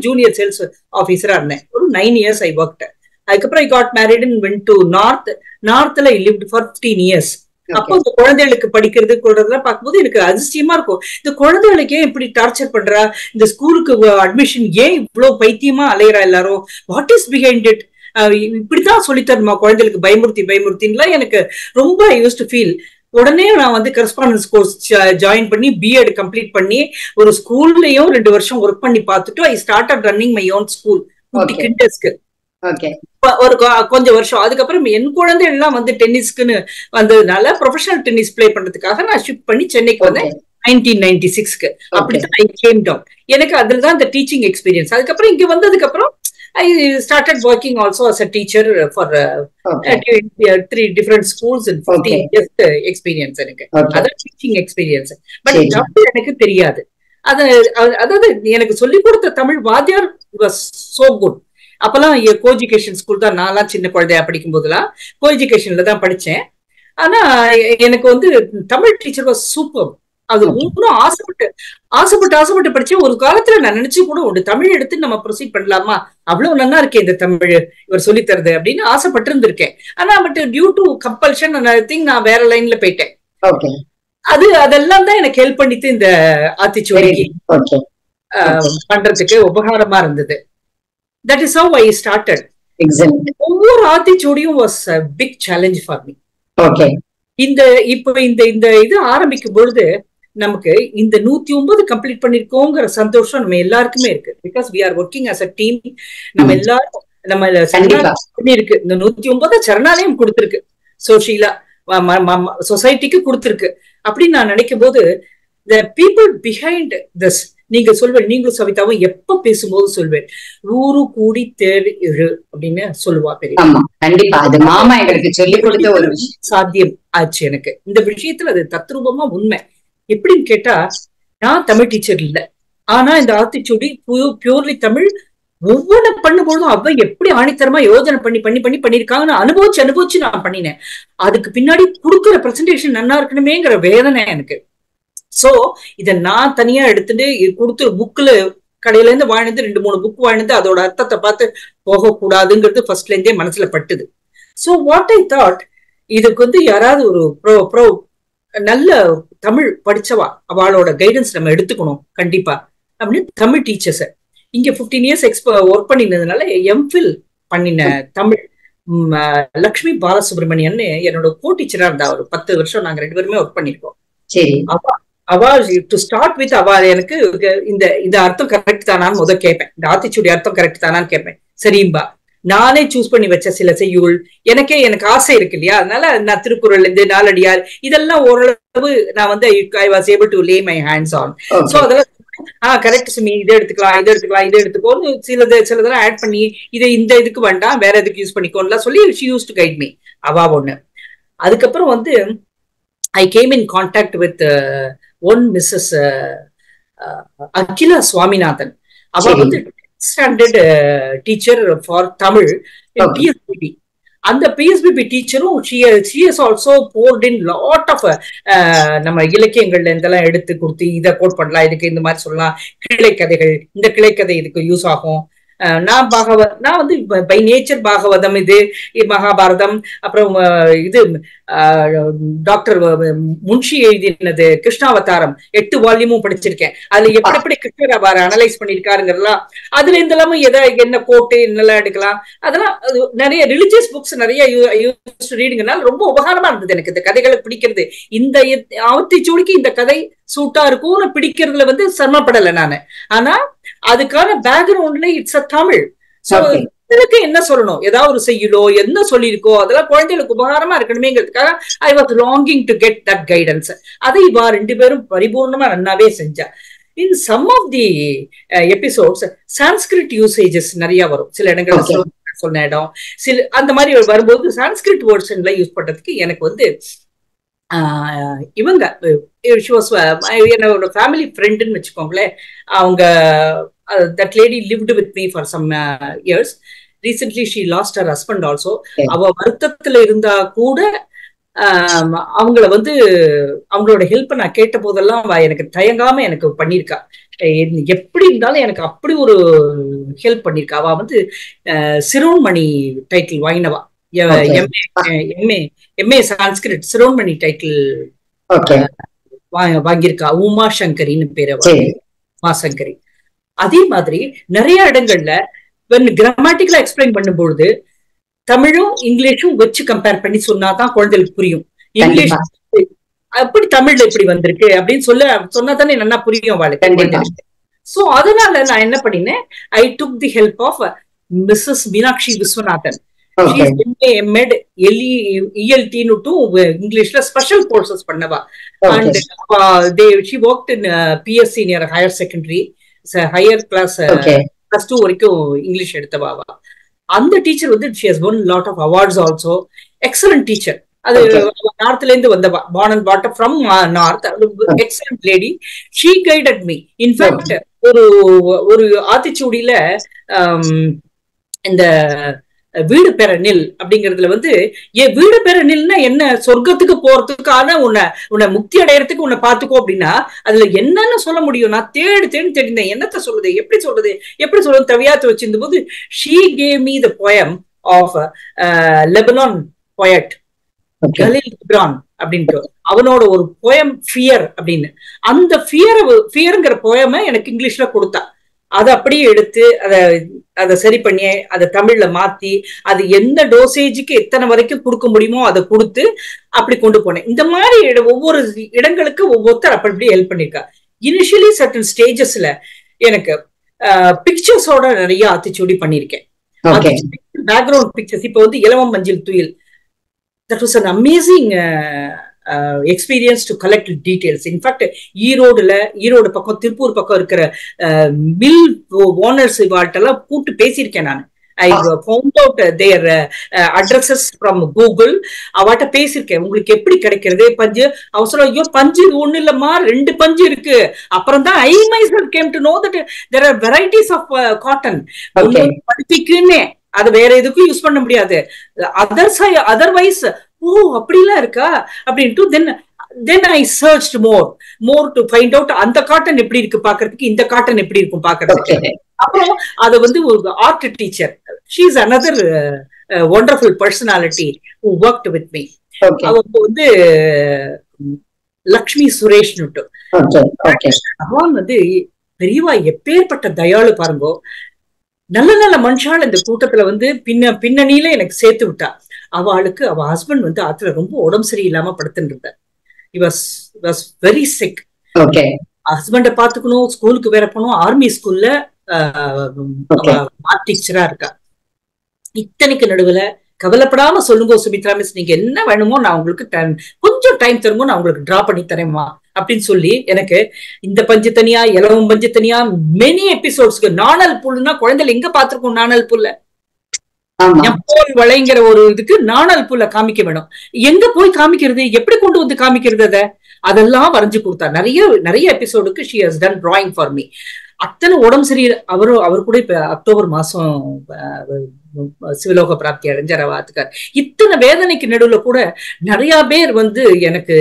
ஜூனியர் சேல்ஸ் ஆஃபீஸரா இருந்தேன். ஒரு நைன் இயர்ஸ் ஐ ஒர்க் அதுக்கப்புறம் I got married in went to north நார்த்ல I lived for fifteen years அப்போ இந்த குழந்தைகளுக்கு படிக்கிறது கொள்றதெல்லாம் பார்க்கும்போது எனக்கு அதிசயமா இருக்கும். இந்த குழந்தைகளுக்கு ஏன் இப்படி டார்ச்சர் பண்றா? இந்த ஸ்கூலுக்கு அட்மிஷன் ஏன் இவ்வளவு பைத்தியமா அலையறா எல்லாரும்? வாட் இஸ் பிஹைண்ட் இட் இப்படித்தான் சொல்லித்தரணுமா குழந்தைகளுக்கு பயமுறுத்தி பயமுறுத்தின்லாம் எனக்கு ரொம்ப யூஸ் டு ஃபீல் உடனே நான் வந்து கரஸ்பாண்டன்ஸ் கோர்ஸ் ஜாயின் பண்ணி பிஎட் கம்ப்ளீட் பண்ணி ஒரு ஸ்கூல்லயும் ரெண்டு வருஷம் ஒர்க் பண்ணி பார்த்துட்டு I start running my own school. கிண்டர்ஸ்க்கு okay ஒரு கொஞ்சம் வருஷம். அதுக்கப்புறம் என் குழந்தை எல்லாம் வந்து டென்னிஸ்க்குன்னு வந்ததுனால ப்ரொஃபஷனல் டென்னிஸ் ப்ளே பண்றதுக்காக நான் ஷிஃப்ட் பண்ணி சென்னைக்கு வந்தேன். நைன்டீன் நைன்டி சிக்ஸ்க்கு அப்படித்தான் ஐ கேம் டவுன் எனக்கு அதுல தான் இந்த டீச்சிங் எக்ஸ்பீரியன்ஸ் அதுக்கப்புறம் இங்க வந்ததுக்கு அப்புறம் I started working also as a teacher for three different schools in. Experience எனக்கு. அதான் டீச்சிங் எக்ஸ்பீரியன்ஸ் பட். தமிழ் எனக்கு தெரியாது. அது அது- அதாவது எனக்கு சொல்லிக் கொடுத்த தமிழ் வாத்தியார் வாஸ் சோ குட் அப்பெல்லாம் கோ எஜுகேஷன் ஸ்கூல் தான் நான்லாம் சின்ன குழந்தையா படிக்கும் போதெல்லாம் கோ எஜுகேஷன்ல தான் படிச்சேன். ஆனா எனக்கு வந்து தமிழ் டீச்சர் வாஸ் சூப்பர் அது இன்னும் ஆசைப்பட்டு ஆசைப்பட்டு ஆசைப்பட்டு படிச்சேன். ஒரு காலத்துல நான் நினைச்சு கூட உண்டு தமிழ் எடுத்து நம்ம ப்ரொசீட் பண்ணலாமா? அவ்வளவு நல்லா இருக்கே இந்த தமிழ் இவர் சொல்லி தருது அப்படின்னு ஆசைப்பட்டு இருந்திருக்கேன். ஆனா but due to compulsion thing நான் வேற லைன்ல போயிட்டேன். அது அதெல்லாம் தான் எனக்கு ஹெல்ப் பண்ணிட்டு இந்த அஹ், பண்றதுக்கு உபகாரமா இருந்தது. That is how I started ஒவ்வொரு ஆத்திச்சூடியும் was big challenge for me இந்த இப்போ இந்த இந்த இது ஆரம்பிக்கும் பொழுது நமக்கு இந்த நூத்தி ஒன்பது கம்ப்ளீட் பண்ணிருக்கோங்கிற சந்தோஷம் நம்ம எல்லாருக்குமே இருக்கு. Because we are working as a team நம்ம. எல்லாரும் நம்ம பண்ணிருக்கு இந்த நூத்தி ஒன்பது சரணாலயம் கொடுத்திருக்கு. சோஷியலா சொசைட்டிக்கு கொடுத்திருக்கு. அப்படின்னு நான் நினைக்கும் போது த பீப்புள் பிஹைண்ட் திஸ் நீங்க சொல்வேன் நீங்களும் சவிதாவும் எப்ப பேசும்போது சொல்வேன் ஊரு கூடி தேர் இரு அப்படின்னு சொல்லுவா பெரிய கண்டிப்பா. அது மாமா எங்களுக்கு சொல்லி கொடுத்த ஒரு சாத்தியம் ஆச்சு எனக்கு. இந்த விஷயத்துல அது தத்ரூபமா உண்மை. எப்படின்னு கேட்டா நான் தமிழ் டீச்சர் இல்ல. ஆனா இந்த ஆத்திச்சூடி பியூர்லி தமிழ் ஒவ்வொன்னு பண்ணும்போதும் அவ எப்படி ஆணித்தரமா யோஜனை பண்ணி பண்ணி பண்ணி பண்ணிருக்காங்கன்னு அனுபவிச்சு அனுபவிச்சு நான் பண்ணினேன். அதுக்கு பின்னாடி கொடுக்குற பிரசன்டேஷன் நல்லா இருக்கணுமேங்கிற வேதனை எனக்கு. சோ இத நான் தனியா எடுத்துட்டு கொடுத்து புக்ல கடையில இருந்து வாழ்ந்து ரெண்டு மூணு புக் வாழ்ந்து அதோட அர்த்தத்தை பார்த்து போகக்கூடாதுங்கிறது ஃபர்ஸ்ட்ல இருந்தே மனசுல பட்டுது. சோ வாட் ஐ தாட் இதுக்கு வந்து யாராவது ஒரு ப்ரோ ப்ரோ நல்ல தமிழ் படிச்சவா அவளோட கைடன்ஸ் நம்ம எடுத்துக்கணும் கண்டிப்பா. அப்படின்னு தமிழ் டீச்சர்ஸ் இங்க பிப்டீன் இயர்ஸ் எக்ஸ்ப ஒர்க் பண்ணினதுனால எம்ஃபில் பண்ணின தமிழ் லக்ஷ்மி பாலசுப்ரமணியன் என்னோட கோ டீச்சரா இருந்தா ஒரு பத்து வருஷம் நாங்க ரெண்டு பேருமே ஒர்க் பண்ணிருக்கோம். சரி. அவ அவ டு ஸ்டார்ட் வித் அவ எனக்கு இந்த இந்த அர்த்தம் கரெக்ட் தானான்னு முத கேட்பேன் இந்த ஆத்திச்சூடி அர்த்தம் கரெக்ட் தானான்னு கேட்பேன் சரிம்பா. நானே சூஸ் பண்ணி வச்ச சில செய்யுள் எனக்கே எனக்கு ஆசை இருக்கு இல்லையா? அதனால நான் திருக்குறள் இருந்து நாலடியார் இதெல்லாம் ஓரளவு நான் வந்து I was able to lay my hands on so அதெல்லாம் ஆஹ் கரெக்ட் சுமி இதை எடுத்துக்கலாம் இதை எடுத்துக்கலாம் இதை எடுத்துக்கோன்னு சிலது சிலதெல்லாம் ஆட் பண்ணி இதை இந்த இதுக்கு வேண்டாம் வேற எதுக்கு யூஸ் பண்ணிக்கோன்னுலாம் சொல்லி she used to guide me அவா ஒண்ணு. அதுக்கப்புறம் வந்து I came in contact with one Mrs Akila Swaminathan அவ. வந்து standard teacher for Tamil. PSBB அந்த PSBB டீச்சரும் is also board in lot of நம்ம இலக்கியங்கள்ல இதெல்லாம் எடுத்து கொடுத்து இதை கோட் பண்ணலாம் இதுக்கு இந்த மாதிரி சொல்லலாம் கிளைக்கதைகள் இந்த கிளைக்கதை இதுக்கு யூஸ் ஆகும் நான் பாகவத் நான் வந்து பை நேச்சர் பாகவதம் இது மகாபாரதம் அப்புறம் இது டாக்டர் முன்ஷி எழுதினது கிருஷ்ணாவதாரம் எட்டு வால்யூமும் படிச்சிருக்கேன். அதுல எப்படி எப்படி கிருஷ்ணர் அவர் அனலைஸ் பண்ணிருக்காருங்கிறதெல்லாம் அதுல இந்த எல்லாமே எதை என்ன கோட்டு என்னெல்லாம் எடுக்கலாம் அதெல்லாம் அது நிறைய ரிலிஜியஸ் புக்ஸ் நிறைய யூஸ் ரீடிங்னால ரொம்ப உபகாரமா இருந்தது எனக்கு. இந்த கதைகளை பிடிக்கிறது இந்த ஆவத்தி சூடிக்கு இந்த கதை சூட்டா இருக்கும்னு பிடிக்கிறதுல வந்து சிரமப்படலை நானு. ஆனா அதுக்கான பேக்ரவுண்ட்ல இட்ஸ் அ தமிழ். சோ. இதுக்கு என்ன சொல்லணும்? ஏதாவது ஒரு செய்யுளோ என்ன சொல்லியிருக்கோ அதெல்லாம் குழந்தைகளுக்கு உபகாரமா இருக்கணுமேங்கிறதுக்காக I was longing to get that guidance அதை இவா ரெண்டு பேரும் பரிபூர்ணமா நன்னாவே செஞ்சா. In some of the episodes Sanskrit usages நிறைய வரும். சில இடங்கள்ல சொன்ன இடம். சில அந்த மாதிரி வரும்போது சான்ஸ்கிரிட் வேர்ட்ஸ்ல யூஸ் பண்றதுக்கு எனக்கு வந்து ஆஹ், இவங்க was, uh, என்னோட ஃபேமிலி ஃப்ரெண்டுன்னு வச்சுக்கோங்களேன் அவங்க that lady lived with me for some years recently she lost her husband also. அவ வருத்தத்துல இருந்தா கூட ஆம், அவங்கள வந்து அவங்களோட ஹெல்ப் நான் கேட்ட போதெல்லாம் அவ எனக்கு தயங்காம எனக்கு பண்ணியிருக்கா எப்படி இருந்தாலும் எனக்கு அப்படி ஒரு ஹெல்ப் பண்ணியிருக்கா அவ வந்து சிரோன்மணி டைட்டில் வாங்கினவா. Okay. M A M A Sanskrit Shiromani title வாங்கியிருக்கா. Uma Shankari பேரு உமா சங்கரி. அதே மாதிரி நிறைய இடங்கள்ல கிராமட்டிக்கலா எக்ஸ்பிளைன் பண்ணும்பொழுது தமிழும் இங்கிலீஷும் வச்சு கம்பேர் பண்ணி சொன்னாதான் குழந்தைகளுக்கு புரியும். இங்கிலீஷ் அப்படி தமிழ்ல இப்படி வந்திருக்கு அப்படின்னு சொல்ல சொன்னா தானே நல்லா புரியும் அவளுக்கு சோ அதனால நான் என்ன பண்ணினேன்? I took the help of Mrs Meenakshi Viswanathan MEd LE இஎல்டின்னு இங்கிலீஷ்ல ஸ்பெஷல் கோர்சஸ் பண்ணவா. They she worked in uh, PSC near higher secondary. Higher class plus two வரைக்கும் இங்கிலீஷ் எடுத்தவாவா. அந்த டீச்சர் வந்து she has won lot of awards also excellent teacher அது. நார்த்ல இருந்து வந்தவா. Born and from north excellent lady she guided me in fact ஒரு ஒரு ஆத்திச்சூடியில ஆம், இந்த வீடு பெற நில் அப்படிங்கறதுல வந்து ஏன் வீடு பெற நில்னா என்ன? சொர்க்கத்துக்கு போறதுக்கான உன்னை உன்னை முக்தி அடையறதுக்கு உன்னை பாத்துக்கோ அப்படின்னா அதுல என்னன்னு சொல்ல முடியும். நான் தேடி தேடி தேடினேன் என்னத்த சொல்றது? எப்படி சொல்றது? எப்படி சொல்றது? தவியாத்து வச்சிருந்த போது she gave me the poem of Lebanon poet okay Khalil அப்படின்ட்டு. அவனோட ஒரு போயம் ஃபியர் அப்படின்னு. அந்த ஃபியர் ஃபியருங்கிற போயமை எனக்கு இங்கிலீஷ்ல கொடுத்தா. அதை அப்படியே எடுத்து அதை அதை சரி பண்ணி அதை தமிழ்ல மாத்தி அது எந்த டோசேஜுக்கு எத்தனை வரைக்கும் கொடுக்க முடியுமோ அதை கொடுத்து அப்படி கொண்டு போனேன். இந்த மாதிரி ஒவ்வொரு இடங்களுக்கு ஒவ்வொருத்தர் அப்படி இப்படி ஹெல்ப் பண்ணிருக்கா இனிஷியலி சர்டன் ஸ்டேஜஸ்ல எனக்கு பிக்சர்ஸோட நிறைய ஆத்திச்சூடி பண்ணியிருக்கேன். பேக்ரவுண்ட் பிக்சர்ஸ் இப்போ வந்து இலவம் மஞ்சள் துயில். That was an amazing experience to collect details in fact ஈரோடுல Erode பக்கம் திருப்பூர் பக்கம் இருக்கிற மில் ஓனர்ஸ் இவாட்டெல்லாம் கூப்பிட்டு பேசியிருக்கேன் நான். I found out their addresses from Google அவாட்ட பேசியிருக்கேன். உங்களுக்கு எப்படி கிடைக்கிறது? பஞ்சு. அவ சொல்ல ஐயோ பஞ்சு ஒண்ணு இல்லம்மா. ரெண்டு பஞ்சு இருக்கு. அப்புறம் தான் I myself came to know that there are varieties of cotton okay படிப்பிக்குன்னே. அது வேற எதுக்கும் யூஸ் பண்ண முடியாது. அதர்ஸ் அதர்வைஸ் ஓ அப்படிலாம் இருக்கா? அப்படின்ட்டு then then I search more more to find out அந்த காட்டன் எப்படி இருக்கு பாக்குறதுக்கு இந்த காட்டன் எப்படி இருக்கும் பாக்குறதுக்கு அப்புறம் அது வந்து ஒரு art teacher she is another wonderful personality who work with me அவங்க வந்து லக்ஷ்மி சுரேஷ்னுட்டு பகவான் வந்து பெரியவா எப்பேற்பட்ட தயாளு பாருங்கோ. நல்ல நல்ல மனுஷால் இந்த கூட்டத்துல வந்து பின்ன பின்னணியில எனக்கு சேர்த்து விட்டா. அவளுக்கு அவ ஹஸ்பண்ட் வந்து ஆத்துல ரொம்ப உடம்பு சரியில்லாம படுத்துட்டு இருந்தார் வாஸ் வாஸ் வெரி சிக் ஹஸ்பண்ட பாத்துக்கணும் ஸ்கூலுக்கு வேற போகணும் ஆர்மி ஸ்கூல்ல. ஆர்ட் டீச்சரா இருக்கா. இத்தனைக்கு நடுவுல கவலைப்படாம சொல்லுங்க சுமித்ரா மிஸ் நீங்க என்ன வேணுமோ நான் உங்களுக்கு கொஞ்சம் டைம் தருமோ நான் உங்களுக்கு டிரா பண்ணி தரேன்மா அப்படின்னு சொல்லி எனக்கு இந்த பஞ்சு தனியா இலவம் பஞ்சு தனியா மெனி எபிசோட்ஸ்க்கு நாணல் புல்லுனா குழந்தைகள் எங்க பாத்திருக்கோம் நாணல் புல்ல? போல் வளைங்கிற ஒரு இதுக்கு நாணல் புல்ல காமிக்க வேணும். எங்க போய் காமிக்கிறது? எப்படி கொண்டு வந்து காமிக்கிறது அதை? அதெல்லாம் வரைஞ்சு கொடுத்தா. நிறைய நிறைய எபிசோடுக்கு she has done drawing for me அத்தனை உடம்பு சரி அவரு அவர் கூட இப்ப அக்டோபர் மாசம் சிவலோக பிராப்தி அடைஞ்சார் வாத்துக்கார் இத்தனை வேதனைக்கு நடுவுல கூட நிறைய பேர் வந்து எனக்கு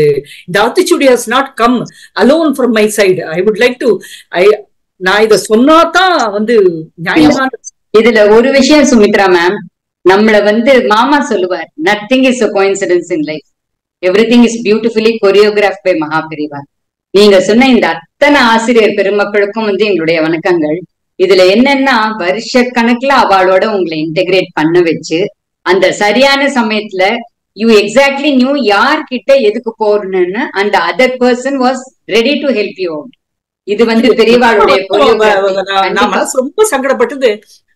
இந்த Aathichudi has not come alone from my side I would like to I நான் இத சொன்னாதான் வந்து நியாயமான இதுல ஒரு விஷயம் சுமித்ரா மேம் நம்மள வந்து மாமா சொல்லுவார் nothing is a coincidence in life everything is beautifully choreograph by Mahaperiyava நீங்க சொன்ன இந்த அத்தனை ஆசிரியர் பெருமக்களுக்கும் வந்து எங்களுடைய வணக்கங்கள். இதுல என்னன்னா வருஷ கணக்குல அவளோட உங்களை இன்டெகிரேட் பண்ண வச்சு அந்த சரியான சமயத்துல யூ எக்ஸாக்ட்லி நியூ யார்கிட்ட எதுக்கு போறணும்னு அந்த other person was ready to help you out இது வந்து பெரியவாளுடைய ரொம்ப சங்கடப்பட்டது.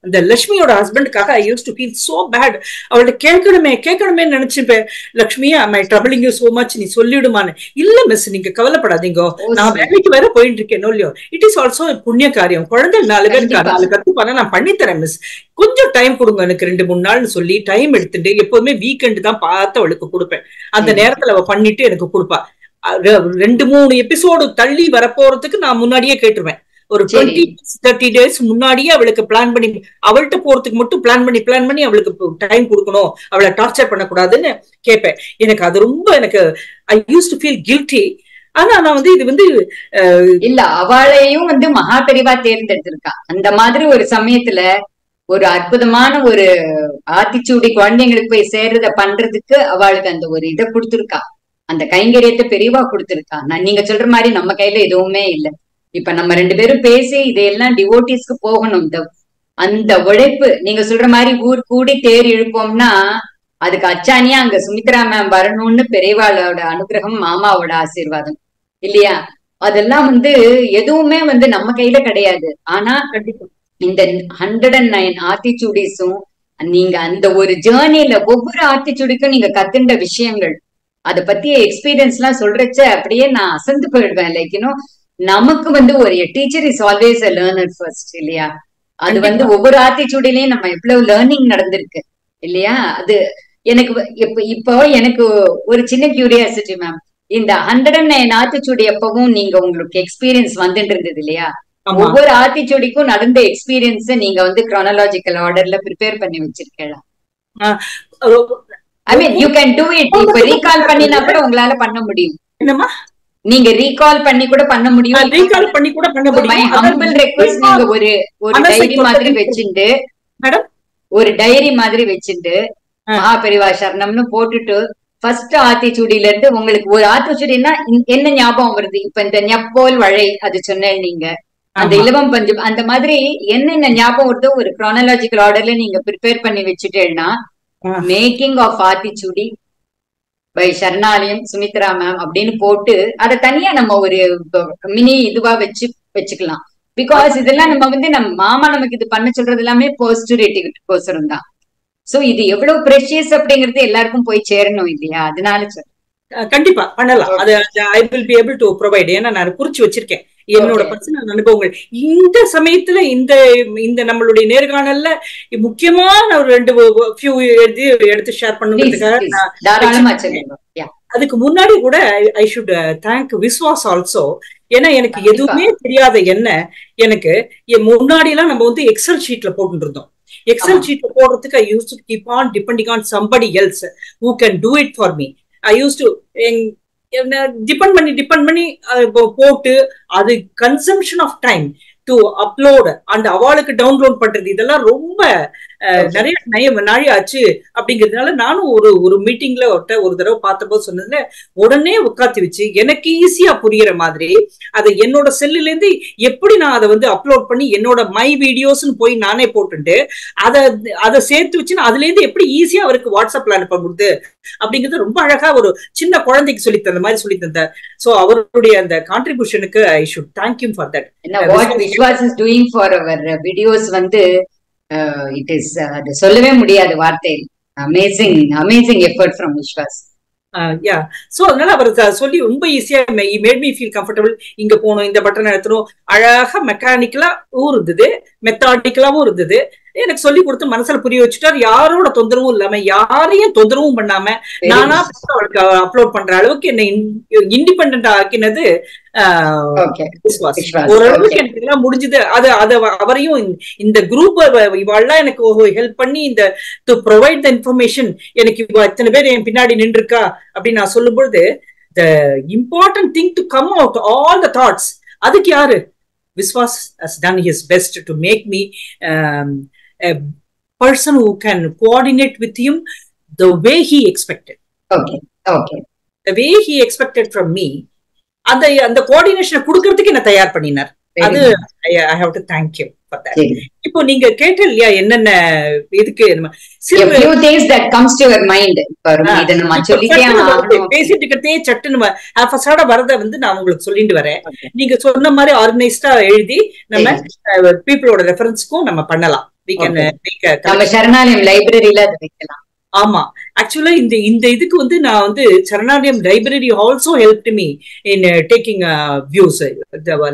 அந்த லட்சுமியோட ஹஸ்பண்டுக்காக I use to feel so bad அவள்கிட்ட கேட்கணுமே கேட்கணுமே நினைச்சுப்பேன் Lakshmi my troubling you so much நீ சொல்லிடுமான்னு. இல்ல மிஸ் நீங்க கவலைப்படாதீங்க. நான் வேலைக்கு வேற போயிட்டு இருக்கேன் இல்லையோ இட் இஸ் ஆல்சோ புண்ணிய காரியம். குழந்தை நாலு பேருக்கு. நாலு கத்துப்பான நான் பண்ணித்தரேன் மிஸ் கொஞ்சம் டைம் கொடுங்க எனக்கு ரெண்டு மூணு நாள்னு சொல்லி டைம் எடுத்துட்டு எப்போதுமே வீக்கெண்ட் தான் பார்த்து அவளுக்கு கொடுப்பேன். அந்த. நேரத்துல அவ பண்ணிட்டு எனக்கு கொடுப்பா. ரெண்டு மூணு எபிசோடு தள்ளி வரப்போறதுக்கு நான் முன்னாடியே கேட்டுருவேன். ஒரு. டுவெண்ட்டி தேர்ட்டி டேஸ் முன்னாடியே அவளுக்கு பிளான் பண்ணி அவள்கிட்ட போறதுக்கு மட்டும் பிளான் பண்ணி பிளான் பண்ணி அவளுக்கு டைம் கொடுக்கணும். அவளை டார்ச்சர் பண்ணக்கூடாதுன்னு கேட்பேன். எனக்கு அது ரொம்ப எனக்கு I use to feel guilty ஆனா நான் வந்து இது வந்து இல்ல அவளையும் வந்து மகா பெரிவா தேர்ந்தெடுத்திருக்கா. அந்த மாதிரி ஒரு சமயத்துல ஒரு அற்புதமான ஒரு ஆத்திச்சூடி குழந்தைங்களுக்கு போய் சேர்றத பண்றதுக்கு அவளுக்கு அந்த ஒரு இதை கொடுத்திருக்கா. அந்த கைங்கரியத்தை பெரியவா கொடுத்திருக்கா. நான் நீங்க சொல்ற மாதிரி நம்ம கையில எதுவுமே இல்ல. இப்ப நம்ம ரெண்டு பேரும் பேசி இதையெல்லாம் டிவோட்டிஸ்க்கு போகணும். இந்த அந்த உழைப்பு நீங்க சொல்ற மாதிரி ஊர் கூடி தேர் இழுப்போம்னா அதுக்கு அச்சானியா அங்க சுமித்ரா மேம் வரணும்னு பெரியவாளோட அனுகிரகம் மாமாவோட ஆசீர்வாதம். இல்லையா? அதெல்லாம் வந்து எதுவுமே வந்து நம்ம கையில கிடையாது. ஆனா கண்டிப்பா இந்த ஹண்ட்ரட் அண்ட் நைன் ஆத்திச்சூடிஸும் நீங்க அந்த ஒரு ஜேர்னில ஒவ்வொரு ஆத்திச்சூடிக்கும் நீங்க கத்துண்ட விஷயங்கள். அதை பத்திய எக்ஸ்பீரியன்ஸ் எல்லாம் சொல்றச்ச அப்படியே நான் அசந்து போயிடுவேன். லைக் இன்னும் நமக்கு வந்து ஒரு teacher is always a learner first இல்லையா? அது வந்து ஒவ்வொரு ஆத்திச்சூடிலையும் நம்ம எவ்வளவு லேர்னிங் நடந்திருக்கு இல்லையா? அது எனக்கு இப்ப இப்போ எனக்கு ஒரு சின்ன கியூரியாசிட்டி மேம் இந்த ஹண்ட்ரட் அண்ட் நைன் ஆத்திச்சூடி எப்பவும் நீங்க உங்களுக்கு எக்ஸ்பீரியன்ஸ் வந்துட்டு இருந்தது இல்லையா? ஒவ்வொரு ஆத்திச்சூடிக்கும் நடந்த எக்ஸ்பீரியன்ஸ் நீங்க வந்து chronological ஆர்டர்ல ப்ரிப்பேர் பண்ணி வச்சிருக்கலாம். I mean you can do it இப்ப ரீகால் பண்ணினா கூட உங்களால பண்ண முடியும். என்னம்மா? நீங்க ரீகால் பண்ணி கூட பண்ண முடியும் ரீகால் பண்ணி கூட பண்ண முடியும் ஹம்பிள் ரெக்வஸ்ட் நீங்க ஒரு ஒரு டைரி மாதிரி வச்சுட்டு மேடம் ஒரு டைரி மாதிரி வச்சுட்டு. மகாபெரிவா சரணம்னு போட்டுட்டு ஃபர்ஸ்ட் ஆத்திச்சூடியில இருந்து உங்களுக்கு ஒரு ஆத்திச்சூடினா இன்- என்ன ஞாபகம் வருது இப்ப இந்த ஞப்போல் வழை அது சொன்னேன் நீங்க அந்த. இலவம் பஞ்சு அந்த மாதிரி என்னென்ன ஞாபகம் வருதோ ஒரு chronological ஆர்டர்ல நீங்க ப்ரிப்பேர் பண்ணி வச்சுட்டேன்னா. மேக்கிங் ஆஃப் ஆத்திச்சூடி பை சரணாலயம் சுமித்ரா மேம் அப்படின்னு போட்டு அதை தனியா நம்ம ஒரு மினி இதுவா வச்சு வச்சுக்கலாம். பிகாஸ் இதெல்லாம் நம்ம வந்து நம்ம மாமா நமக்கு இது பண்ண சொல்றது எல்லாமே போஸ்டரிட்டிக்கோசரம் தான். சோ இது எவ்வளவு ப்ரெஷியஸ் அப்படிங்கிறது எல்லாருக்கும் போய் சேரணும் இல்லையா? அதனால சொல்றேன் கண்டிப்பா பண்ணலாம். அது I will be able to provide ஏன்னா நான் குறிச்சு வச்சிருக்கேன். என்னோட. பர்சனல் அனுபவங்கள் இந்த சமயத்துல இந்த இந்த நம்மளுடைய நேர்காணல்ல முக்கியமான ஒரு ரெண்டு ஃபியூ எடுத்து எடுத்து ஷேர் Yeah. அதுக்கு முன்னாடி கூட I should thank Vishwas also ஏன்னா எனக்கு. எதுவுமே தெரியாத என்ன எனக்கு என் முன்னாடி எல்லாம் நம்ம வந்து எக்ஸல் ஷீட்ல போட்டுட்டு இருந்தோம் எக்ஸல். ஷீட்ல போடுறதுக்கு I use to keep on depending on somebody else who can do it for me I use to depend பண்ணி டிபெண்ட் பண்ணி போட்டு அது consumption of time to upload and அவளுக்கு டவுன்லோட் பண்றது இதெல்லாம் ரொம்ப நிறைய நயம் நாழி ஆச்சு அப்படிங்கிறதுனால நானும் ஒரு ஒரு மீட்டிங்ல ஒருத்த ஒரு தடவை பார்த்தபோது சொன்னதுல உடனே உட்காத்தி வச்சு எனக்கு ஈஸியா புரியுற மாதிரி அதை என்னோட செல்லுல இருந்து எப்படி நான் அதை வந்து அப்லோட் பண்ணி என்னோட மை வீடியோஸ்னு போய் நானே போட்டுட்டு அதை அதை சேர்த்து வச்சு நான் அதுல இருந்து எப்படி ஈஸியா அவருக்கு வாட்ஸ்அப்ல அனுப்ப முடியுது? அப்படிங்கறது ரொம்ப அழகா ஒரு சின்ன குழந்தைக்கு சொல்லி தந்த மாதிரி சொல்லி தந்தார். சோ அவருடைய அந்த கான்ட்ரிபியூஷனுக்கு I should thank you for that என்ன what Vishwas is doing for our videos வந்து Uh, இட் இஸ் uh, அது சொல்லவே முடியாது வார்த்தையில். Amazing amazing effort from Vishwas yeah so அதனால அவர் uh, சொல்லி ரொம்ப ஈஸியா மேட் மீ ஃபீல் கம்ஃபர்டபுள் இங்க போகணும் இந்த பட்டன் எடுத்துரும் அழகா மெக்கானிக்கலா இருந்தது மெத்தாடிக்கலாவும் இருந்தது எனக்கு சொல்லி கொடுத்து மனசுல புரிய வச்சுட்டார். யாரோட தொந்தரவும் இல்லாம யாரையும் தொந்தரவும் பண்ணாம நானா அவளுக்கு அப்லோட் பண்ற அளவுக்கு என்னை இண்டிபெண்ட் ஆக்கினது ஓரளவுக்கு. எனக்கு எல்லாம் முடிஞ்சது. அது அது அவ- அவரையும் இந்த- குரூப் இவாள்லாம் எனக்கு ஹெல்ப் பண்ணி இந்த டு ப்ரொவைட் த இன்ஃபர்மேஷன் எனக்கு இவ இத்தனை பேர் என் பின்னாடி நின்றுருக்கா அப்படின்னு நான் சொல்லும் பொழுது the important thing to come out all the thoughts அதுக்கு யாரு? Vishwas done his best to make me um, a person who can coordinate with him the way he expected. Okay okay the way he expected from me அந்த அந்த கோஆர்டினேஷனை கொடுக்கறதுக்கு என்ன தயார் பண்ணினார். அது I have to thank you for that இப்போ நீங்க கேட்ட இல்லையா என்னென்ன இதுக்கு சில few things that comes to your mind. இப்ப ரொம்ப இதை நம்ம சொல்லிட்டே பேசிட்டு இருக்கிறதே சட்டுன்னு ஃபர்ஸ்டா வரத வந்து நான் உங்களுக்கு சொல்லிட்டு வரேன். Okay. நீங்க சொன்ன மாதிரி ஆர்கனைஸ்டா எழுதி நம்ம பீப்புளோட ரெஃபரன்ஸ்க்கும் நம்ம பண்ணலாம். Uh, நம்ம சரணாலயம் லைப்ரரியில அது வைக்கலாம். ஆமா. ஆக்சுவலா இந்த இந்த இதுக்கு வந்து நான் வந்து Saranalayam library also help me in taking views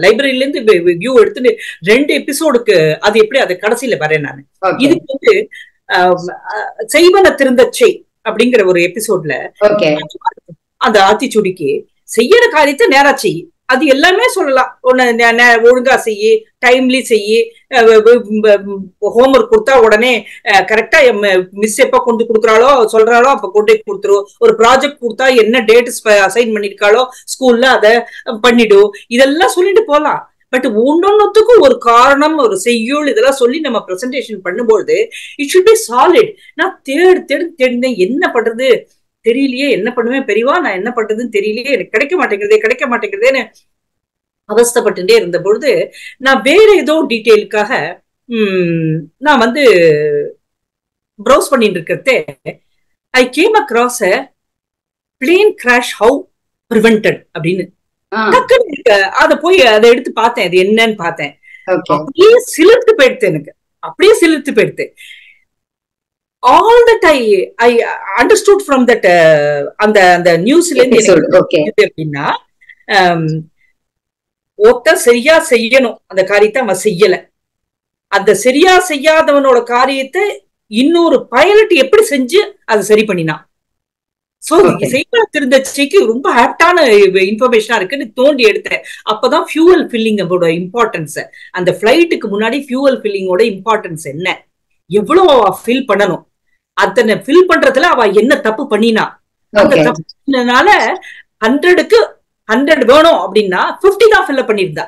லைப்ரரியில இருந்து வியூ எடுத்துட்டு ரெண்டு எபிசோடுக்கு அது எப்படி அது கடைசியில வரேன் நான். இதுக்கு வந்து செய்வன திருந்தச்சை அப்படிங்கிற ஒரு எபிசோட்ல அந்த ஆத்திச்சூடிக்கு செய்யற காரியத்தை நேரா செய். அது எல்லாமே சொல்லலாம். ஒன்னு ஒழுங்கா செய்யி டைம்லி செய்யி ஹோம்ஒர்க் கொடுத்தா உடனே கரெக்டா மிஸ் எப்ப கொண்டு கொடுக்குறாளோ சொல்றாளோ அப்ப கொண்டு போய் ஒரு ப்ராஜெக்ட் கொடுத்தா என்ன டேட் அசைன் பண்ணிருக்காளோ ஸ்கூல்ல அதை பண்ணிடும் இதெல்லாம் சொல்லிட்டு போலாம். பட் ஒன்னொன்னுத்துக்கும் ஒரு காரணம் ஒரு செய்யுள் இதெல்லாம் சொல்லி நம்ம பிரசன்டேஷன் பண்ணும்போது இட் ஷுட் பி சாலிட் நான் தேடு தேடு தேடினேன். என்ன பண்றது? தெரியலையே என்ன பண்ணுவேன்? பெரியவா நான் என்ன பண்றதுன்னு தெரியலையே எனக்கு கிடைக்க மாட்டேங்கிறதே கிடைக்க மாட்டேங்கிறதேன்னு அவஸ்தைப்பட்டுட்டே இருந்த பொழுது நான் வேற ஏதோ டீட்டெயிலுக்காக நான் வந்து ப்ரௌஸ் பண்ணிட்டு இருக்கிறதே I came across a plane crash how prevented அப்படின்னு. டக்குன்னு அதை போய் அதை எடுத்து பார்த்தேன். அது என்னன்னு பார்த்தேன். அப்படியே சிலிர்த்து போயிடுத்து எனக்கு. அப்படியே சிலிர்த்து போயிடுத்து all that I I understood from that அந்த அந்த நியூஸ்ல இருந்து அப்படின்னா ஆம், ஒருத்தன் சரியா செய்யணும். அந்த காரியத்தை அவன் செய்யல. அந்த சரியா செய்யாதவனோட காரியத்தை இன்னொரு பைலட் எப்படி செஞ்சு அதை சரி பண்ணினான். சோ. செய்ய திருந்தச்சிக்கு ரொம்ப ஆப்டான இன்ஃபர்மேஷனா இருக்குன்னு தோண்டி எடுத்தேன். அப்பதான் ஃபியூவல் ஃபில்லிங்கோட இம்பார்ட்டன்ஸ் அந்த ஃபிளைட்டுக்கு முன்னாடி ஃபியூவல் ஃபில்லிங்கோட இம்பார்ட்டன்ஸ் என்ன? எவ்வளவு ஃபில் பண்ணணும்? அத்தனை ஃபில் பண்றதுல அவ என்ன தப்பு பண்ணினா? அந்த தப்பு பண்ணனால ஹண்ட்ரடுக்கு ஹண்ட்ரட் வேணும் அப்படின்னா 50 தான் ஃபில் பண்ணியிருந்தா.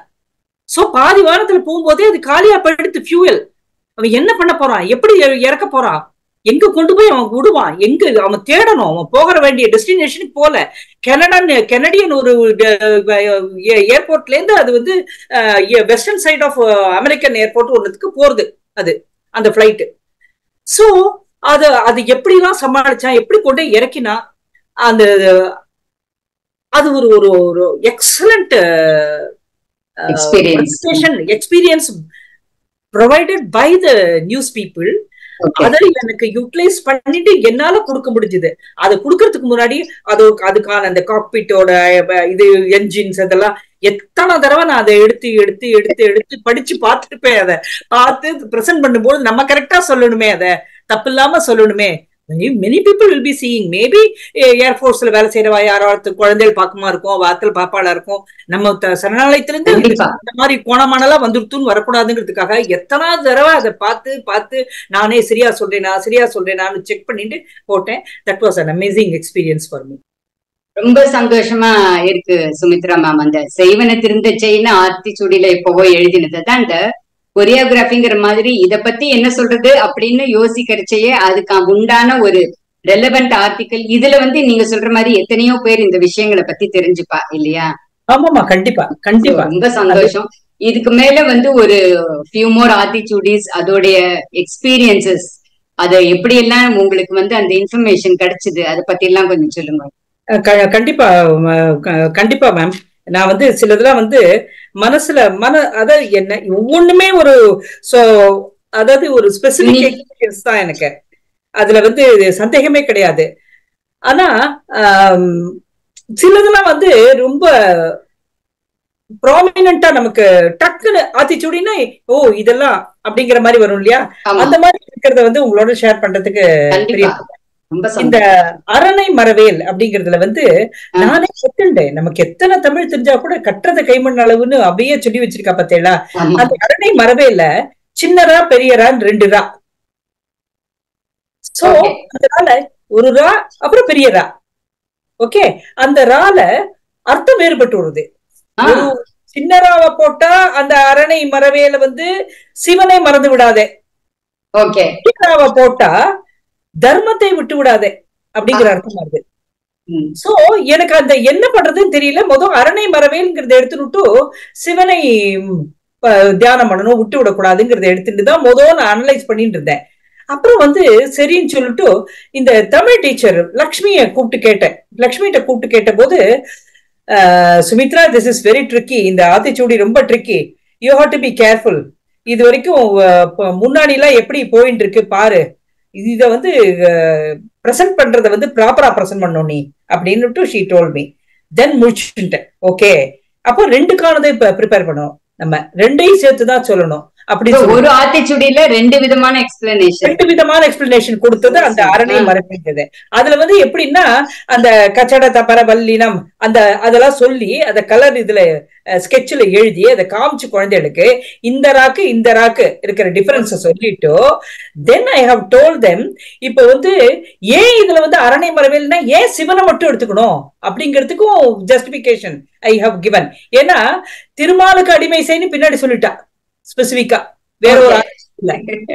சோ பாதி வாரத்துல போகும்போதே அது காலியா படுத்து ஃபியூயல் அவன் என்ன பண்ண போறான் எப்படி இற- இறக்க போறான் எங்க கொண்டு போய் அவன் விடுவான்? எங்க அவன் தேடணும்? அவன் போகிற வேண்டிய டெஸ்டினேஷனுக்கு போல. கனடான் கெனடியன் ஒரு ஏர்போர்ட்ல இருந்து அது வந்து western side of American airport ஒன்றுக்கு போறது அது அந்த ஃபிளைட் சோ அது அது எப்படிலாம் சமாளிச்சான் எப்படி கொண்டு இறக்கினா அந்த அது ஒரு ஒரு ஒரு excellent. Experience provided by the news people அதை எனக்கு யூட்டிலைஸ் பண்ணிட்டு என்னால கொடுக்க முடிஞ்சது. அதை கொடுக்கறதுக்கு முன்னாடி அது அதுக்கான அந்த காக்பிட்டோட இது என்ஜின்ஸ் அதெல்லாம் எத்தனை தடவை நான் அதை எடுத்து எடுத்து எடுத்து எடுத்து படிச்சு பார்த்துருப்பேன் அதை. பார்த்து ப்ரெசென்ட் பண்ணும்போது நம்ம கரெக்டா சொல்லணுமே அதை. தப்பு இல்லாம சொல்லணுமே many people will be seeing maybe ஏர்ஃபோர்ஸ்ல வேலை செய்யறவா யாராவது குழந்தைகள் பாக்கமா இருக்கும் வாத்தல் பாப்பாளா இருக்கும். நம்ம த- சரணாலயத்துல இருந்து கண்டிப்பா. இந்த மாதிரி கோணமானலாம் வந்துருத்துன்னு வரக்கூடாதுங்கிறதுக்காக எத்தனை தடவை அதை பார்த்து பார்த்து நானே சரியா சொல்றேனா சரியா சொல்றேனான்னு செக் பண்ணிட்டு போட்டேன். That was an amazing experience for me ரொம்ப சந்தோஷமா இருக்கு சுமித்ரா மேம். அந்த செய்வன திருந்த செய்ன்னு ஆர்த்தி சுடியில இப்பவோ எழுதினது. தான் இந்த கொரியோகிராஃபிங்கிற மாதிரி இத பத்தி என்ன சொல்றது அப்படின்னு யோசிக்கிறச்சையே அதுக்கு உண்டான ஒரு ரெலவெண்ட் ஆர்டிக்கல் இதுல வந்து நீங்க சொல்ற மாதிரி எத்தனையோ பேர் இந்த விஷயங்களை பத்தி தெரிஞ்சுப்பா இல்லையா? ஆமாமா கண்டிப்பா கண்டிப்பா. ரொம்ப சந்தோஷம். இதுக்கு மேல வந்து ஒரு ஃபியூ மோர் ஆட்டிடியூடிஸ் அதோடைய எக்ஸ்பீரியன்சஸ் அதை எப்படி எல்லாம் உங்களுக்கு வந்து அந்த இன்ஃபர்மேஷன் கிடைச்சது அதை பத்தி எல்லாம் கொஞ்சம் சொல்லுங்க. கண்டிப்பா கண்டிப்பா மேம் நான் வந்து சிலதெல்லாம் வந்து மனசுல மன அதாவது என்ன ஒவ்வொன்றுமே ஒரு சோ அதாவது ஒரு ஸ்பெசிபிக். எக்ஸ்பீரியன்ஸ் தான் எனக்கு. அதுல வந்து சந்தேகமே கிடையாது. ஆனா சிலதெல்லாம் வந்து ரொம்ப ப்ராமினண்டா நமக்கு டக்குன்னு ஆத்திச்சூடினா ஓ இதெல்லாம் அப்படிங்கிற மாதிரி வரும் இல்லையா? அந்த மாதிரி இருக்கிறத வந்து உங்களோட ஷேர் பண்றதுக்கு இந்த அரணை மரவேல் அப்படிங்கறதுல வந்து. நானே கத்துண்டேன் நமக்கு எத்தனை தமிழ் தெரிஞ்சா கூட கட்டுறத கைமண் அளவுன்னு அப்படியே சொல்லி வச்சிருக்கா ஆமா. அந்த அரணை மரவேல சின்னரா பெரியரான்னு ரெண்டு ரா. சோ. அதனால ஒரு ரா அப்புறம் பெரிய ரா. ஓகே? அந்த ரால அர்த்தம் வேறுபட்டு வருது. ஒரு சின்னராவ போட்டா அந்த அரணை மரவேல வந்து சிவனை மறந்து விடாதே. ஓகே. போட்டா தர்மத்தை விட்டு விடாதே அப்படிங்கிற அர்த்தம் வருது. சோ எனக்கு அந்த என்ன பண்றதுன்னு தெரியல. முதல் அரணை மரவேல்ங்கிறத எடுத்துட்டு சிவனை தியானம் பண்ணணும் விட்டு விடக்கூடாதுங்கிறத எடுத்துட்டு தான் முதல் நான் அனலைஸ் பண்ணிட்டு இருந்தேன். அப்புறம் வந்து சரின்னு சொல்லிட்டு இந்த தமிழ் டீச்சர் லக்ஷ்மிய கூப்பிட்டு கேட்டேன். லக்ஷ்மிகிட்ட கூப்பிட்டு கேட்ட போது Sumitra this is very tricky இந்த ஆத்திச்சூடி ரொம்ப tricky you had to be careful இது வரைக்கும் முன்னாடி எல்லாம் எப்படி போயிட்டு இருக்கு பாரு. இதை வந்து ப்ரெசென்ட் பண்றத வந்து ப்ராப்பரா ப்ரெசென்ட் பண்ணும் நீ அப்படின்னுட்டு ஷீ டோல் மீ தென் முடிச்சுட்டேன். ஓகே அப்போ ரெண்டு இப்ப ப்ரிப்பேர் பண்ணணும். நம்ம ரெண்டையும் சேர்த்து தான் சொல்லணும். அப்படி ஒரு ஆத்திச்சுடியில ரெண்டு விதமான எக்ஸ்பிளனேஷன் ரெண்டு விதமான எக்ஸ்பிளனேஷன் கொடுத்தது அந்த அரணை. மரபின்றது அதுல வந்து எப்படின்னா அந்த கச்சட தப்பர வல்லினம் அந்த அதெல்லாம் சொல்லி அந்த கலர் இதுல ஸ்கெட்ச்ல எழுதி அதை காமிச்சு குழந்தைகளுக்கு இந்த ராக்கு இந்த ராக்கு இருக்கிற டிஃபரன்ஸ சொல்லிட்டு then I have told them இப்ப வந்து ஏன் இதுல வந்து அரணை மரவேல்னா ஏன் சிவனை மட்டும் எடுத்துக்கணும்? அப்படிங்கிறதுக்கும் ஜஸ்டிபிகேஷன் ஐ ஹவ் கிவன் ஏன்னா திருமாலுக்கு அடிமை செய்யு பின்னாடி சொல்லிட்டா. ஸ்பெசிபிக்கா வேற ஒரு.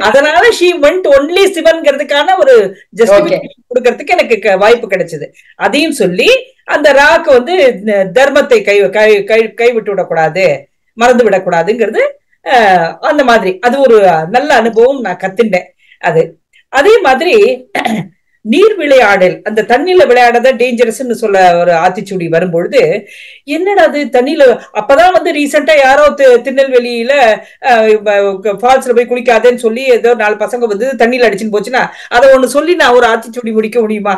அதனால ஷீ வெண்ட் ஒன்லி சிவன்கிறதுக்கான ஒரு ஜஸ்டிபிகேஷன் கொடுக்கறதுக்கு எனக்கு வாய்ப்பு கிடைச்சது. அதையும் சொல்லி அந்த ராக்கு வந்து தர்மத்தை கை கை கை கைவிட்டு விடக்கூடாது மறந்து விடக்கூடாதுங்கிறது அந்த மாதிரி. அது ஒரு நல்ல அனுபவம் நான் கத்துண்டேன். அது. அதே மாதிரி நீர் விளையாடல் அந்த தண்ணியில விளையாடதான் டேஞ்சரஸ்ன்னு சொல்ல ஒரு ஆத்திச்சூடி வரும்பொழுது என்னடா அது தண்ணியில அப்பதான் வந்து ரீசெண்டா யாரோ திருநெல்வேலியில ஃபால்ஸ்ல போய் குளிக்காதேன்னு சொல்லி ஏதோ நாலு பசங்க வந்து தண்ணியில அடிச்சுன்னு போச்சுன்னா அதை ஒண்ணு சொல்லி நான் ஒரு ஆத்திச்சூடி முடிக்க முடியுமா?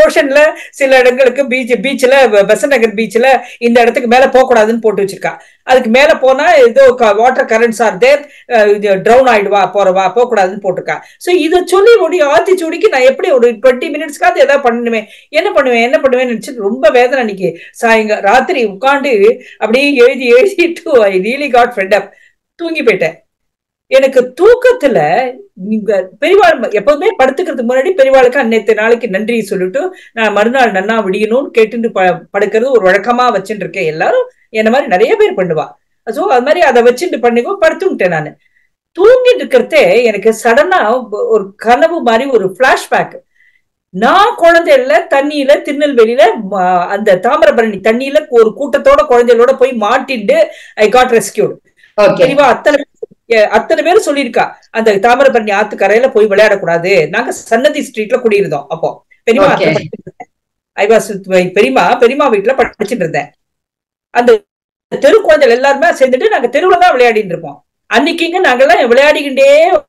ஓஷன்ல சில இடங்களுக்கு பீச் பீச்சில் பெசன் நகர் பீச்சில் இந்த இடத்துக்கு மேலே போகக்கூடாதுன்னு போட்டு வச்சிருக்கா. அதுக்கு மேலே போனால் ஏதோ water currents are there drown ஆயிடுவா போறவா போகக்கூடாதுன்னு போட்டிருக்கா. ஸோ இதை சொல்லி முடி ஆத்தி சுடிக்கு நான் எப்படி ஒரு டுவெண்ட்டி மினிட்ஸ்க்காவது ஏதாவது பண்ணுவேன். என்ன பண்ணுவேன் என்ன பண்ணுவேன்னு நினச்சி ரொம்ப வேதனை அன்னைக்கு. சாயங்க ராத்திரி உட்காந்து அப்படியே எழுதி எழுதிட்டு I really got fed up தூங்கி போயிட்டேன். எனக்கு தூக்கத்துல நீங்க பெரியவாள் எப்பவுமே படுத்துக்கிறதுக்கு முன்னாடி பெரியவாளுக்கு அன்னைத்து நாளைக்கு நன்றி சொல்லிட்டு நான் மறுநாள் நன்னா விடியணும்னு கேட்டுட்டு ப- படுக்கிறது ஒரு வழக்கமா வச்சுட்டு இருக்கேன் எல்லாரும் என்ன மாதிரி நிறைய பேர் பண்ணுவா. சோ அது மாதிரி அதை வச்சுட்டு பண்ணிக்கோ படுத்துக்கிட்டேன் நான். தூங்கிட்டு இருக்கிறதே எனக்கு சடனா ஒரு கனவு மாதிரி ஒரு பிளாஷ்பேக் நான் குழந்தைல தண்ணியில திருநெல்வேலியில அந்த தாமிரபரணி தண்ணியில ஒரு கூட்டத்தோட குழந்தைகளோட போய் மாட்டிட்டு ஐ காட் ரெஸ்கியூட் தெளிவா அத்தனை அத்தனை பேரும் சொல்லியிருக்கா. அந்த தாமிரபரணி ஆத்து கரையில போய் விளையாடக்கூடாது. நாங்க சன்னதி ஸ்ட்ரீட்ல குடியிருந்தோம் அப்போ. பெரியமா. ஐ வாஸ் பெரியமா பெரியமா வீட்டுல படிச்சுட்டு இருந்தேன். அந்த தெரு குழந்தைகள் எல்லாருமே சேர்ந்துட்டு நாங்க தெருவுல தான் விளையாடிட்டு இருப்போம். அன்னைக்குங்க நாங்கெல்லாம் விளையாடிக்கிட்டே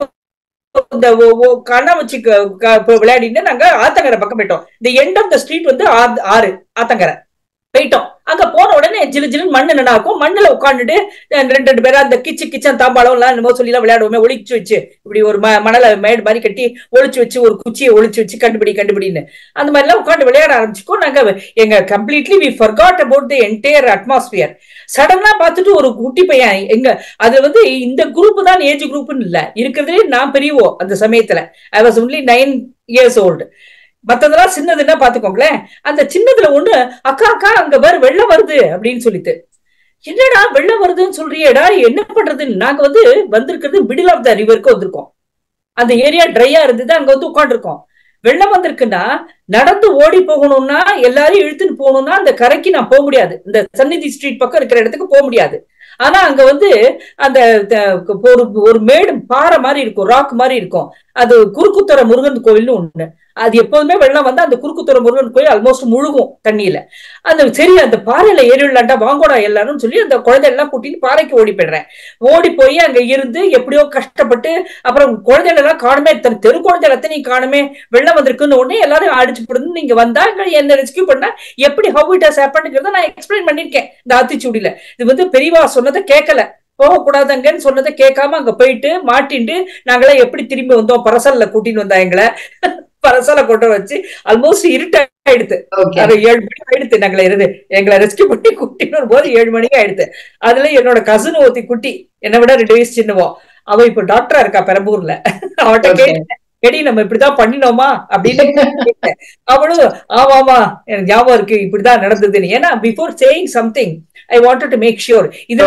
இந்த கண்ணா வச்சு விளையாடிட்டு நாங்க ஆத்தங்கரை பக்கம் போயிட்டோம். இந்த எண்ட் ஆஃப் த ஸ்ட்ரீட் வந்து ஆறு- ஆறு ஆத்தங்கரை. போயிட்டோம். அங்க போன உடனே ஜிலு ஜிலு மண்ணு என்ன மண்ணுல உட்காந்துட்டு ரெண்டு ரெண்டு பேரா அந்த கிச்சு கிச்சன் தாம்பாளம் எல்லாம் என்னமோ சொல்லி எல்லாம் விளையாடுவோமே ஒழிச்சு வச்சு இப்படி ஒரு மணலை மணல மேடு மாதிரி கட்டி ஒழிச்சு வச்சு ஒரு குச்சியை ஒழிச்சு வச்சு கண்டுபிடி கண்டுபிடின்னு. அந்த மாதிரி எல்லாம் உட்காந்து விளையாட ஆரம்பிச்சுக்கோ நாங்க எங்க completely we forgot about the entire atmosphere சடனா பார்த்துட்டு ஒரு குட்டி பையன் எங்க அது வந்து இந்த குரூப் தான் ஏஜ் குரூப்னு இல்ல இருக்கிறதுலே நான் பெரியவோ அந்த சமயத்துல. I was only nine years old மத்ததெல்லாம் சின்னதுன்னா பாத்துக்கோங்களேன். அந்த சின்னதுல ஒண்ணு அக்கா அக்கா அங்க வேற வெள்ளம் வருது. அப்படின்னு சொல்லிட்டு. என்னடா வெள்ளம் வருதுன்னு சொல்றியடா என்ன பண்றதுன்னு? நாங்க வந்து வந்திருக்கிறது மிடில் ஆஃப் த ரிவருக்கு வந்திருக்கோம். அந்த ஏரியா ட்ரையா இருந்தது அங்க வந்து உட்காந்துருக்கோம் வெள்ளம் வந்திருக்குன்னா நடந்து ஓடி போகணும்னா எல்லாரையும் இழுத்துன்னு போகணும்னா அந்த கரைக்கு நான் போக முடியாது. இந்த சந்நிதி ஸ்ட்ரீட் பக்கம் இருக்கிற இடத்துக்கு போக முடியாது. ஆனா அங்க வந்து அந்த ஒரு ஒரு மேடு பாறை மாதிரி இருக்கும் ராக் மாதிரி இருக்கும். அது குறுக்குத்தர முருகன் கோவில்னு ஒண்ணு. அது எப்போதுமே வெள்ளம் வந்து அந்த குறுக்குத்துறை முருகன் கோயில் ஆல்மோஸ்ட் முழுகும் தண்ணியில. அந்த சரி அந்த பாறையில ஏறி வாங்கோடா எல்லாரும் சொல்லி அந்த குழந்தை எல்லாம் கூட்டிட்டு பாறைக்கு ஓடி போயிடுறேன். ஓடி போய் அங்க இருந்து எப்படியோ கஷ்டப்பட்டு அப்புறம் குழந்தைகள் எல்லாம் காணுமே தன் தெரு குழந்தைகள் நீ காணுமே வெள்ளம் வந்திருக்குன்னு உடனே எல்லாரும் அடிச்சு போடுது நீங்க வந்தா என்ன ரெஸ்கியூ பண்ணா எப்படி ஹவு இட் ஹஸ் ஹேப்பன்ங்கிறத நான் எக்ஸ்பிளைன் பண்ணிருக்கேன் இந்த ஆத்திச்சூடியில. இது வந்து பெரியவா சொன்னதை கேட்கல போகக்கூடாதங்கன்னு சொன்னதை கேட்காம அங்க போயிட்டு மாட்டிண்டு நாங்களாம் எப்படி திரும்பி வந்தோம் பரசல்ல கூட்டின்னு வந்தா எங்களை. பரசல கொண்டு வச்சு ஆல்மோஸ்ட் இருட்டாயிடுது அது ஏழு மணி ஆயிடுத்து நாங்களை இருந்து. எங்களை ரெஸ்கியூ பண்ணி கூட்டின்னு வரும்போது ஏழு மணிக்கு ஆயிடுது அதுல என்னோட கசின் ஒருத்தி குட்டி என்னை விட ரெண்டு வயசு சின்னவோ. அவ இப்ப டாக்டரா இருக்கா பெரம்பூர்ல. அவட்ட. கேட்டேன் எடி நம்ம இப்படிதான் பண்ணினோமா? அப்படின்னு. அவளும் ஆமாமா எனக்கு ஞாபகம் இருக்கு இப்படிதான் நடந்ததுன்னு. ஏன்னா before saying something I wanted to make sure இதை.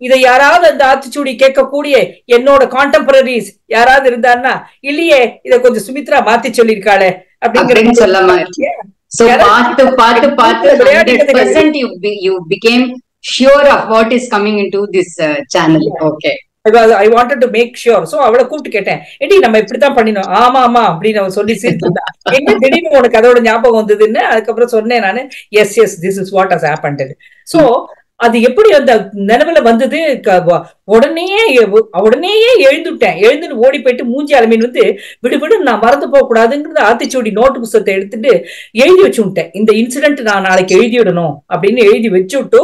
இதை யாராவது அந்த ஆத்திச்சூடி கேட்கக்கூடிய என்னோட கான்டெம்பரரிஸ் யாராவது இருந்தான்னா இல்லையே இத கொஞ்சம் சுமித்ரா மாத்தி சொல்லியிருக்காளே அப்படின்னு அப்படிங்கிற சொல்லாம பார்த்து பார்த்து பார்த்து விளையாடிட்டு hundred percent you you become sure of what is coming into this channel okay I wanted to make sure so அவளை கூப்பிட்டு கேட்டேன். ஏடி நம்ம இப்படித்தான் பண்ணினோம். ஆமா ஆமா அப்படின்னு அவன் சொல்லி சிரிச்சிருந்தா எங்க திடீர்னு உனக்கு அதோட ஞாபகம் வந்ததுன்னு? அதுக்கப்புறம் சொன்னேன் நானு. Yes yes this is what has happened so அது எப்படி அந்த நினைவுல வந்தது? க- உடனேயே எழுந்துட்டேன். எழுந்துன்னு ஓடி போயிட்டு மூஞ்சி அலமீன் வந்து விடு விடு நான் மறந்து போக கூடாதுங்கிறது ஆத்திச்சூடி நோட்டு புத்தகத்தை எடுத்துட்டு எழுதி வச்சு விட்டேன். இந்த இன்சிடென்ட் நான் நாளைக்கு எழுதி விடணும் அப்படின்னு எழுதி வச்சு விட்டு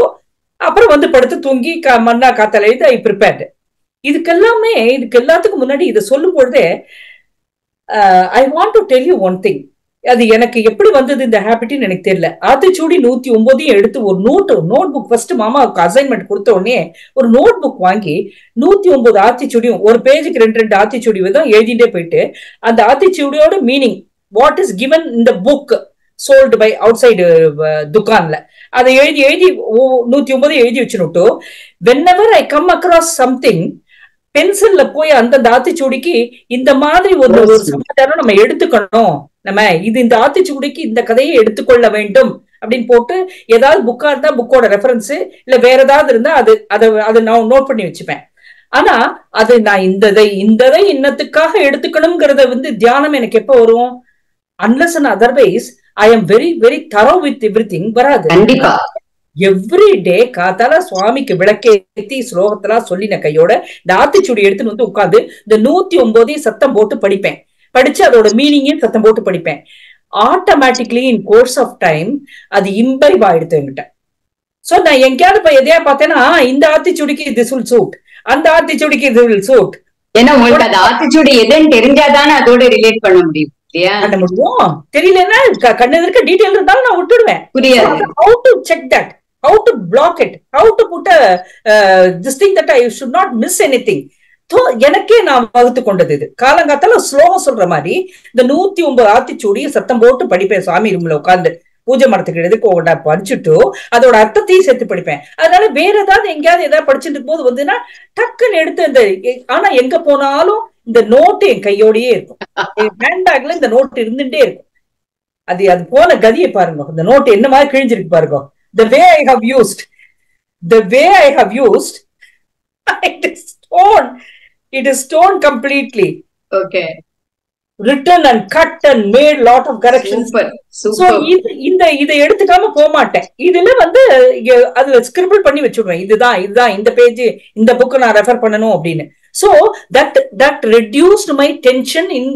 அப்புறம் வந்து படுத்து தூங்கி க- மண்ணா காத்தால எழுதி ஐ ப்ரிப்பேர்டு இதுக்கெல்லாமே இதுக்கு எல்லாத்துக்கும் முன்னாடி இதை சொல்லும் பொழுதே I want to tell you one thing அது எனக்கு எப்படி வந்தது இந்த ஹேபிட்னு எனக்கு தெரியல. ஆத்திச்சூடி நூத்தி ஒன்பதையும் எடுத்து ஒரு நோட் நோட் புக் ஃபர்ஸ்ட் மாமாவுக்கு அசைன்மெண்ட் கொடுத்த உடனே ஒரு நோட் புக் வாங்கி நூத்தி ஒன்பது ஆத்திச்சூடியும் ஒரு பேஜுக்கு ரெண்டு ரெண்டு ஆத்திச்சூடி தான் எழுதிட்டே போயிட்டு அந்த ஆத்திச்சூடியோட மீனிங் வாட் இஸ் கிவன் இந்த book sold by outside துக்கான்ல. அதை எழுதி எழுதி நூத்தி ஒன்பது எழுதி வச்சுனுட்டு when I come across something பென்சில்ல போய் அந்தந்த ஆத்திச்சூடிக்கு இந்த மாதிரி ஒரு சமாச்சாரம் நம்ம எடுத்துக்கணும். நம்ம இது இந்த ஆத்திச்சூடிக்கு இந்த கதையை எடுத்துக்கொள்ள வேண்டும் அப்படின்னு போட்டு ஏதாவது புக்கா இருந்தா புக்கோட ரெஃபரன்ஸ் இல்ல வேற ஏதாவது இருந்தா அது அதை அதை நான் நோட் பண்ணி வச்சுப்பேன். ஆனா அது நான் இந்த இதை இந்த இதை இன்னத்துக்காக எடுத்துக்கணுங்கிறத வந்து தியானம் எனக்கு எப்ப வரும்? Unless and otherwise I am very very thorough with everything வராது. கண்டிப்பா. எவ்ரி டே காத்தால சுவாமிக்கு விளக்கேத்தி ஸ்லோகத்தெல்லாம் சொல்லின கையோட இந்த ஆத்திச்சூடி எடுத்துன்னு வந்து உட்கார்ந்து இந்த நூத்தி ஒன்பதையும் சத்தம் போட்டு படிப்பேன். படிச்சு அதோட மீனிங்கையும் சத்தம் போட்டு படிப்பேன். Automatically in course of time அது இம்பைவ் ஆயிடுத்து என்கிட்ட. சோ நான் எங்கேயாவது இப்ப எதையா பார்த்தேன்னா "ஆ, இந்த ஆத்திச்சூடிக்கு this will சூட் அந்த ஆத்திச்சூடிக்கு இது will சூட் ஏன்னா உங்களுக்கு அது ஆத்திச்சூடி எதுன்னு தெரிஞ்சாதானே அதோட ரிலேட் பண்ண முடியும் பண்ண முடியும். தெரியலன்னா கண்ணு இருக்க டீட்டெயில் இருந்தாலும் நான் விட்டுடுவேன். புரியாது. Check that? How to block it? How to put a uh, this thing that i should not miss anything? So, எனக்கே நான் வகுத்து கொண்டது இது. காலங்காத்தால ஸ்லோகம் சொல்ற மாதிரி இந்த நூத்தி ஒன்பது ஆத்திச்சூடியை சத்தம் போட்டு படிப்பேன் சுவாமி ரூம்ல உட்கார்ந்து. பூஜை மரத்துக்கு எதுக்கு ஒவ்வொன்றா படிச்சுட்டு அதோட அர்த்தத்தையும் சேர்த்து படிப்பேன். அதனால வேற ஏதாவது எங்கேயாவது ஏதாவது படிச்சுட்டு போது வந்துன்னா டக்குன்னு எடுத்து இந்த ஆனா எங்க போனாலும் இந்த நோட்டு என் கையோடயே இருக்கும். என் ஹேண்ட்பேக்ல இந்த நோட்டு இருந்துட்டே இருக்கும். அது அது போன கதியை பாருங்க. இந்த நோட்டு என்ன மாதிரி கிழிஞ்சிருக்கு பாருங்க. The way I have used the way I have used it. It is torn completely. Okay Written and cut and made lot of corrections. Super So super இது இந்த இதை எடுத்துக்காம போக மாட்டேன். இதுல வந்து அதுல ஸ்கிரிபிள் பண்ணி வச்சுடுவேன். இதுதான் இதுதான் இந்த பேஜ் இந்த புக் நான் ரெஃபர் பண்ணணும் அப்படின்னு. So that that reduced my tension in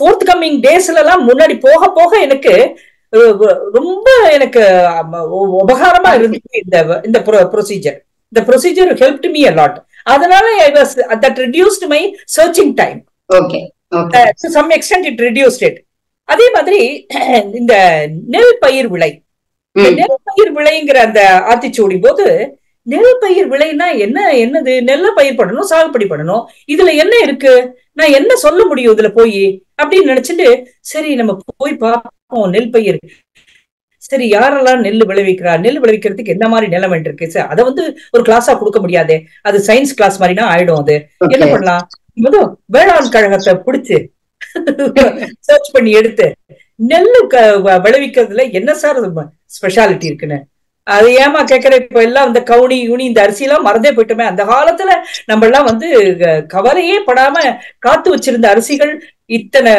forthcoming டேஸ்ல எல்லாம் முன்னாடி போக போக எனக்கு ரொம்ப எனக்கு உபகாரமா இருந்துச்சு இந்த இந்த ப்ரொசீஜர் இந்த ப்ரொசீஜர் ஹெல்ப் மீ அலாட் அதனால I was that reduced my searching time okay okay to some extent it reduced it அதே மாதிரி இந்த நெல் பயிர் விளை. நெல் பயிர் விளைங்கிற அந்த ஆத்திச்சூடி போது நெல் பயிர் விளைனா என்ன என்னது? நெல்ல பயிர் பண்ணணும் சாகுபடி பண்ணணும். இதுல என்ன இருக்கு? நான் என்ன சொல்ல முடியும் இதுல போய்? அப்படின்னு நினைச்சிட்டு சரி நம்ம போய் பார்ப்போம் நெல் பயிர். சரி யாரெல்லாம் நெல் விளைவிக்கிறா? நெல் விளைவிக்கிறதுக்கு என்ன மாதிரி நிலைமை இருக்கு சார் அதை வந்து ஒரு கிளாஸா கொடுக்க முடியாதே. அது சயின்ஸ் கிளாஸ் மாதிரினா ஆயிடும் அது. என்ன பண்ணலாம்? வந்து வேளாண் கழகத்தை பிடிச்சு சர்ச் பண்ணி எடுத்து நெல்லு க- விளைவிக்கிறதுல என்ன சார் ஸ்பெஷாலிட்டி இருக்குன்னு? அது ஏமா கேக்குற? இப்ப எல்லாம் இந்த கவுனி யூனி இந்த அரிசி எல்லாம் மறந்தே போயிட்டோமே. அந்த காலத்துல நம்ம எல்லாம் வந்து கவலையே படாம காத்து வச்சிருந்த அரிசிகள் இத்தனை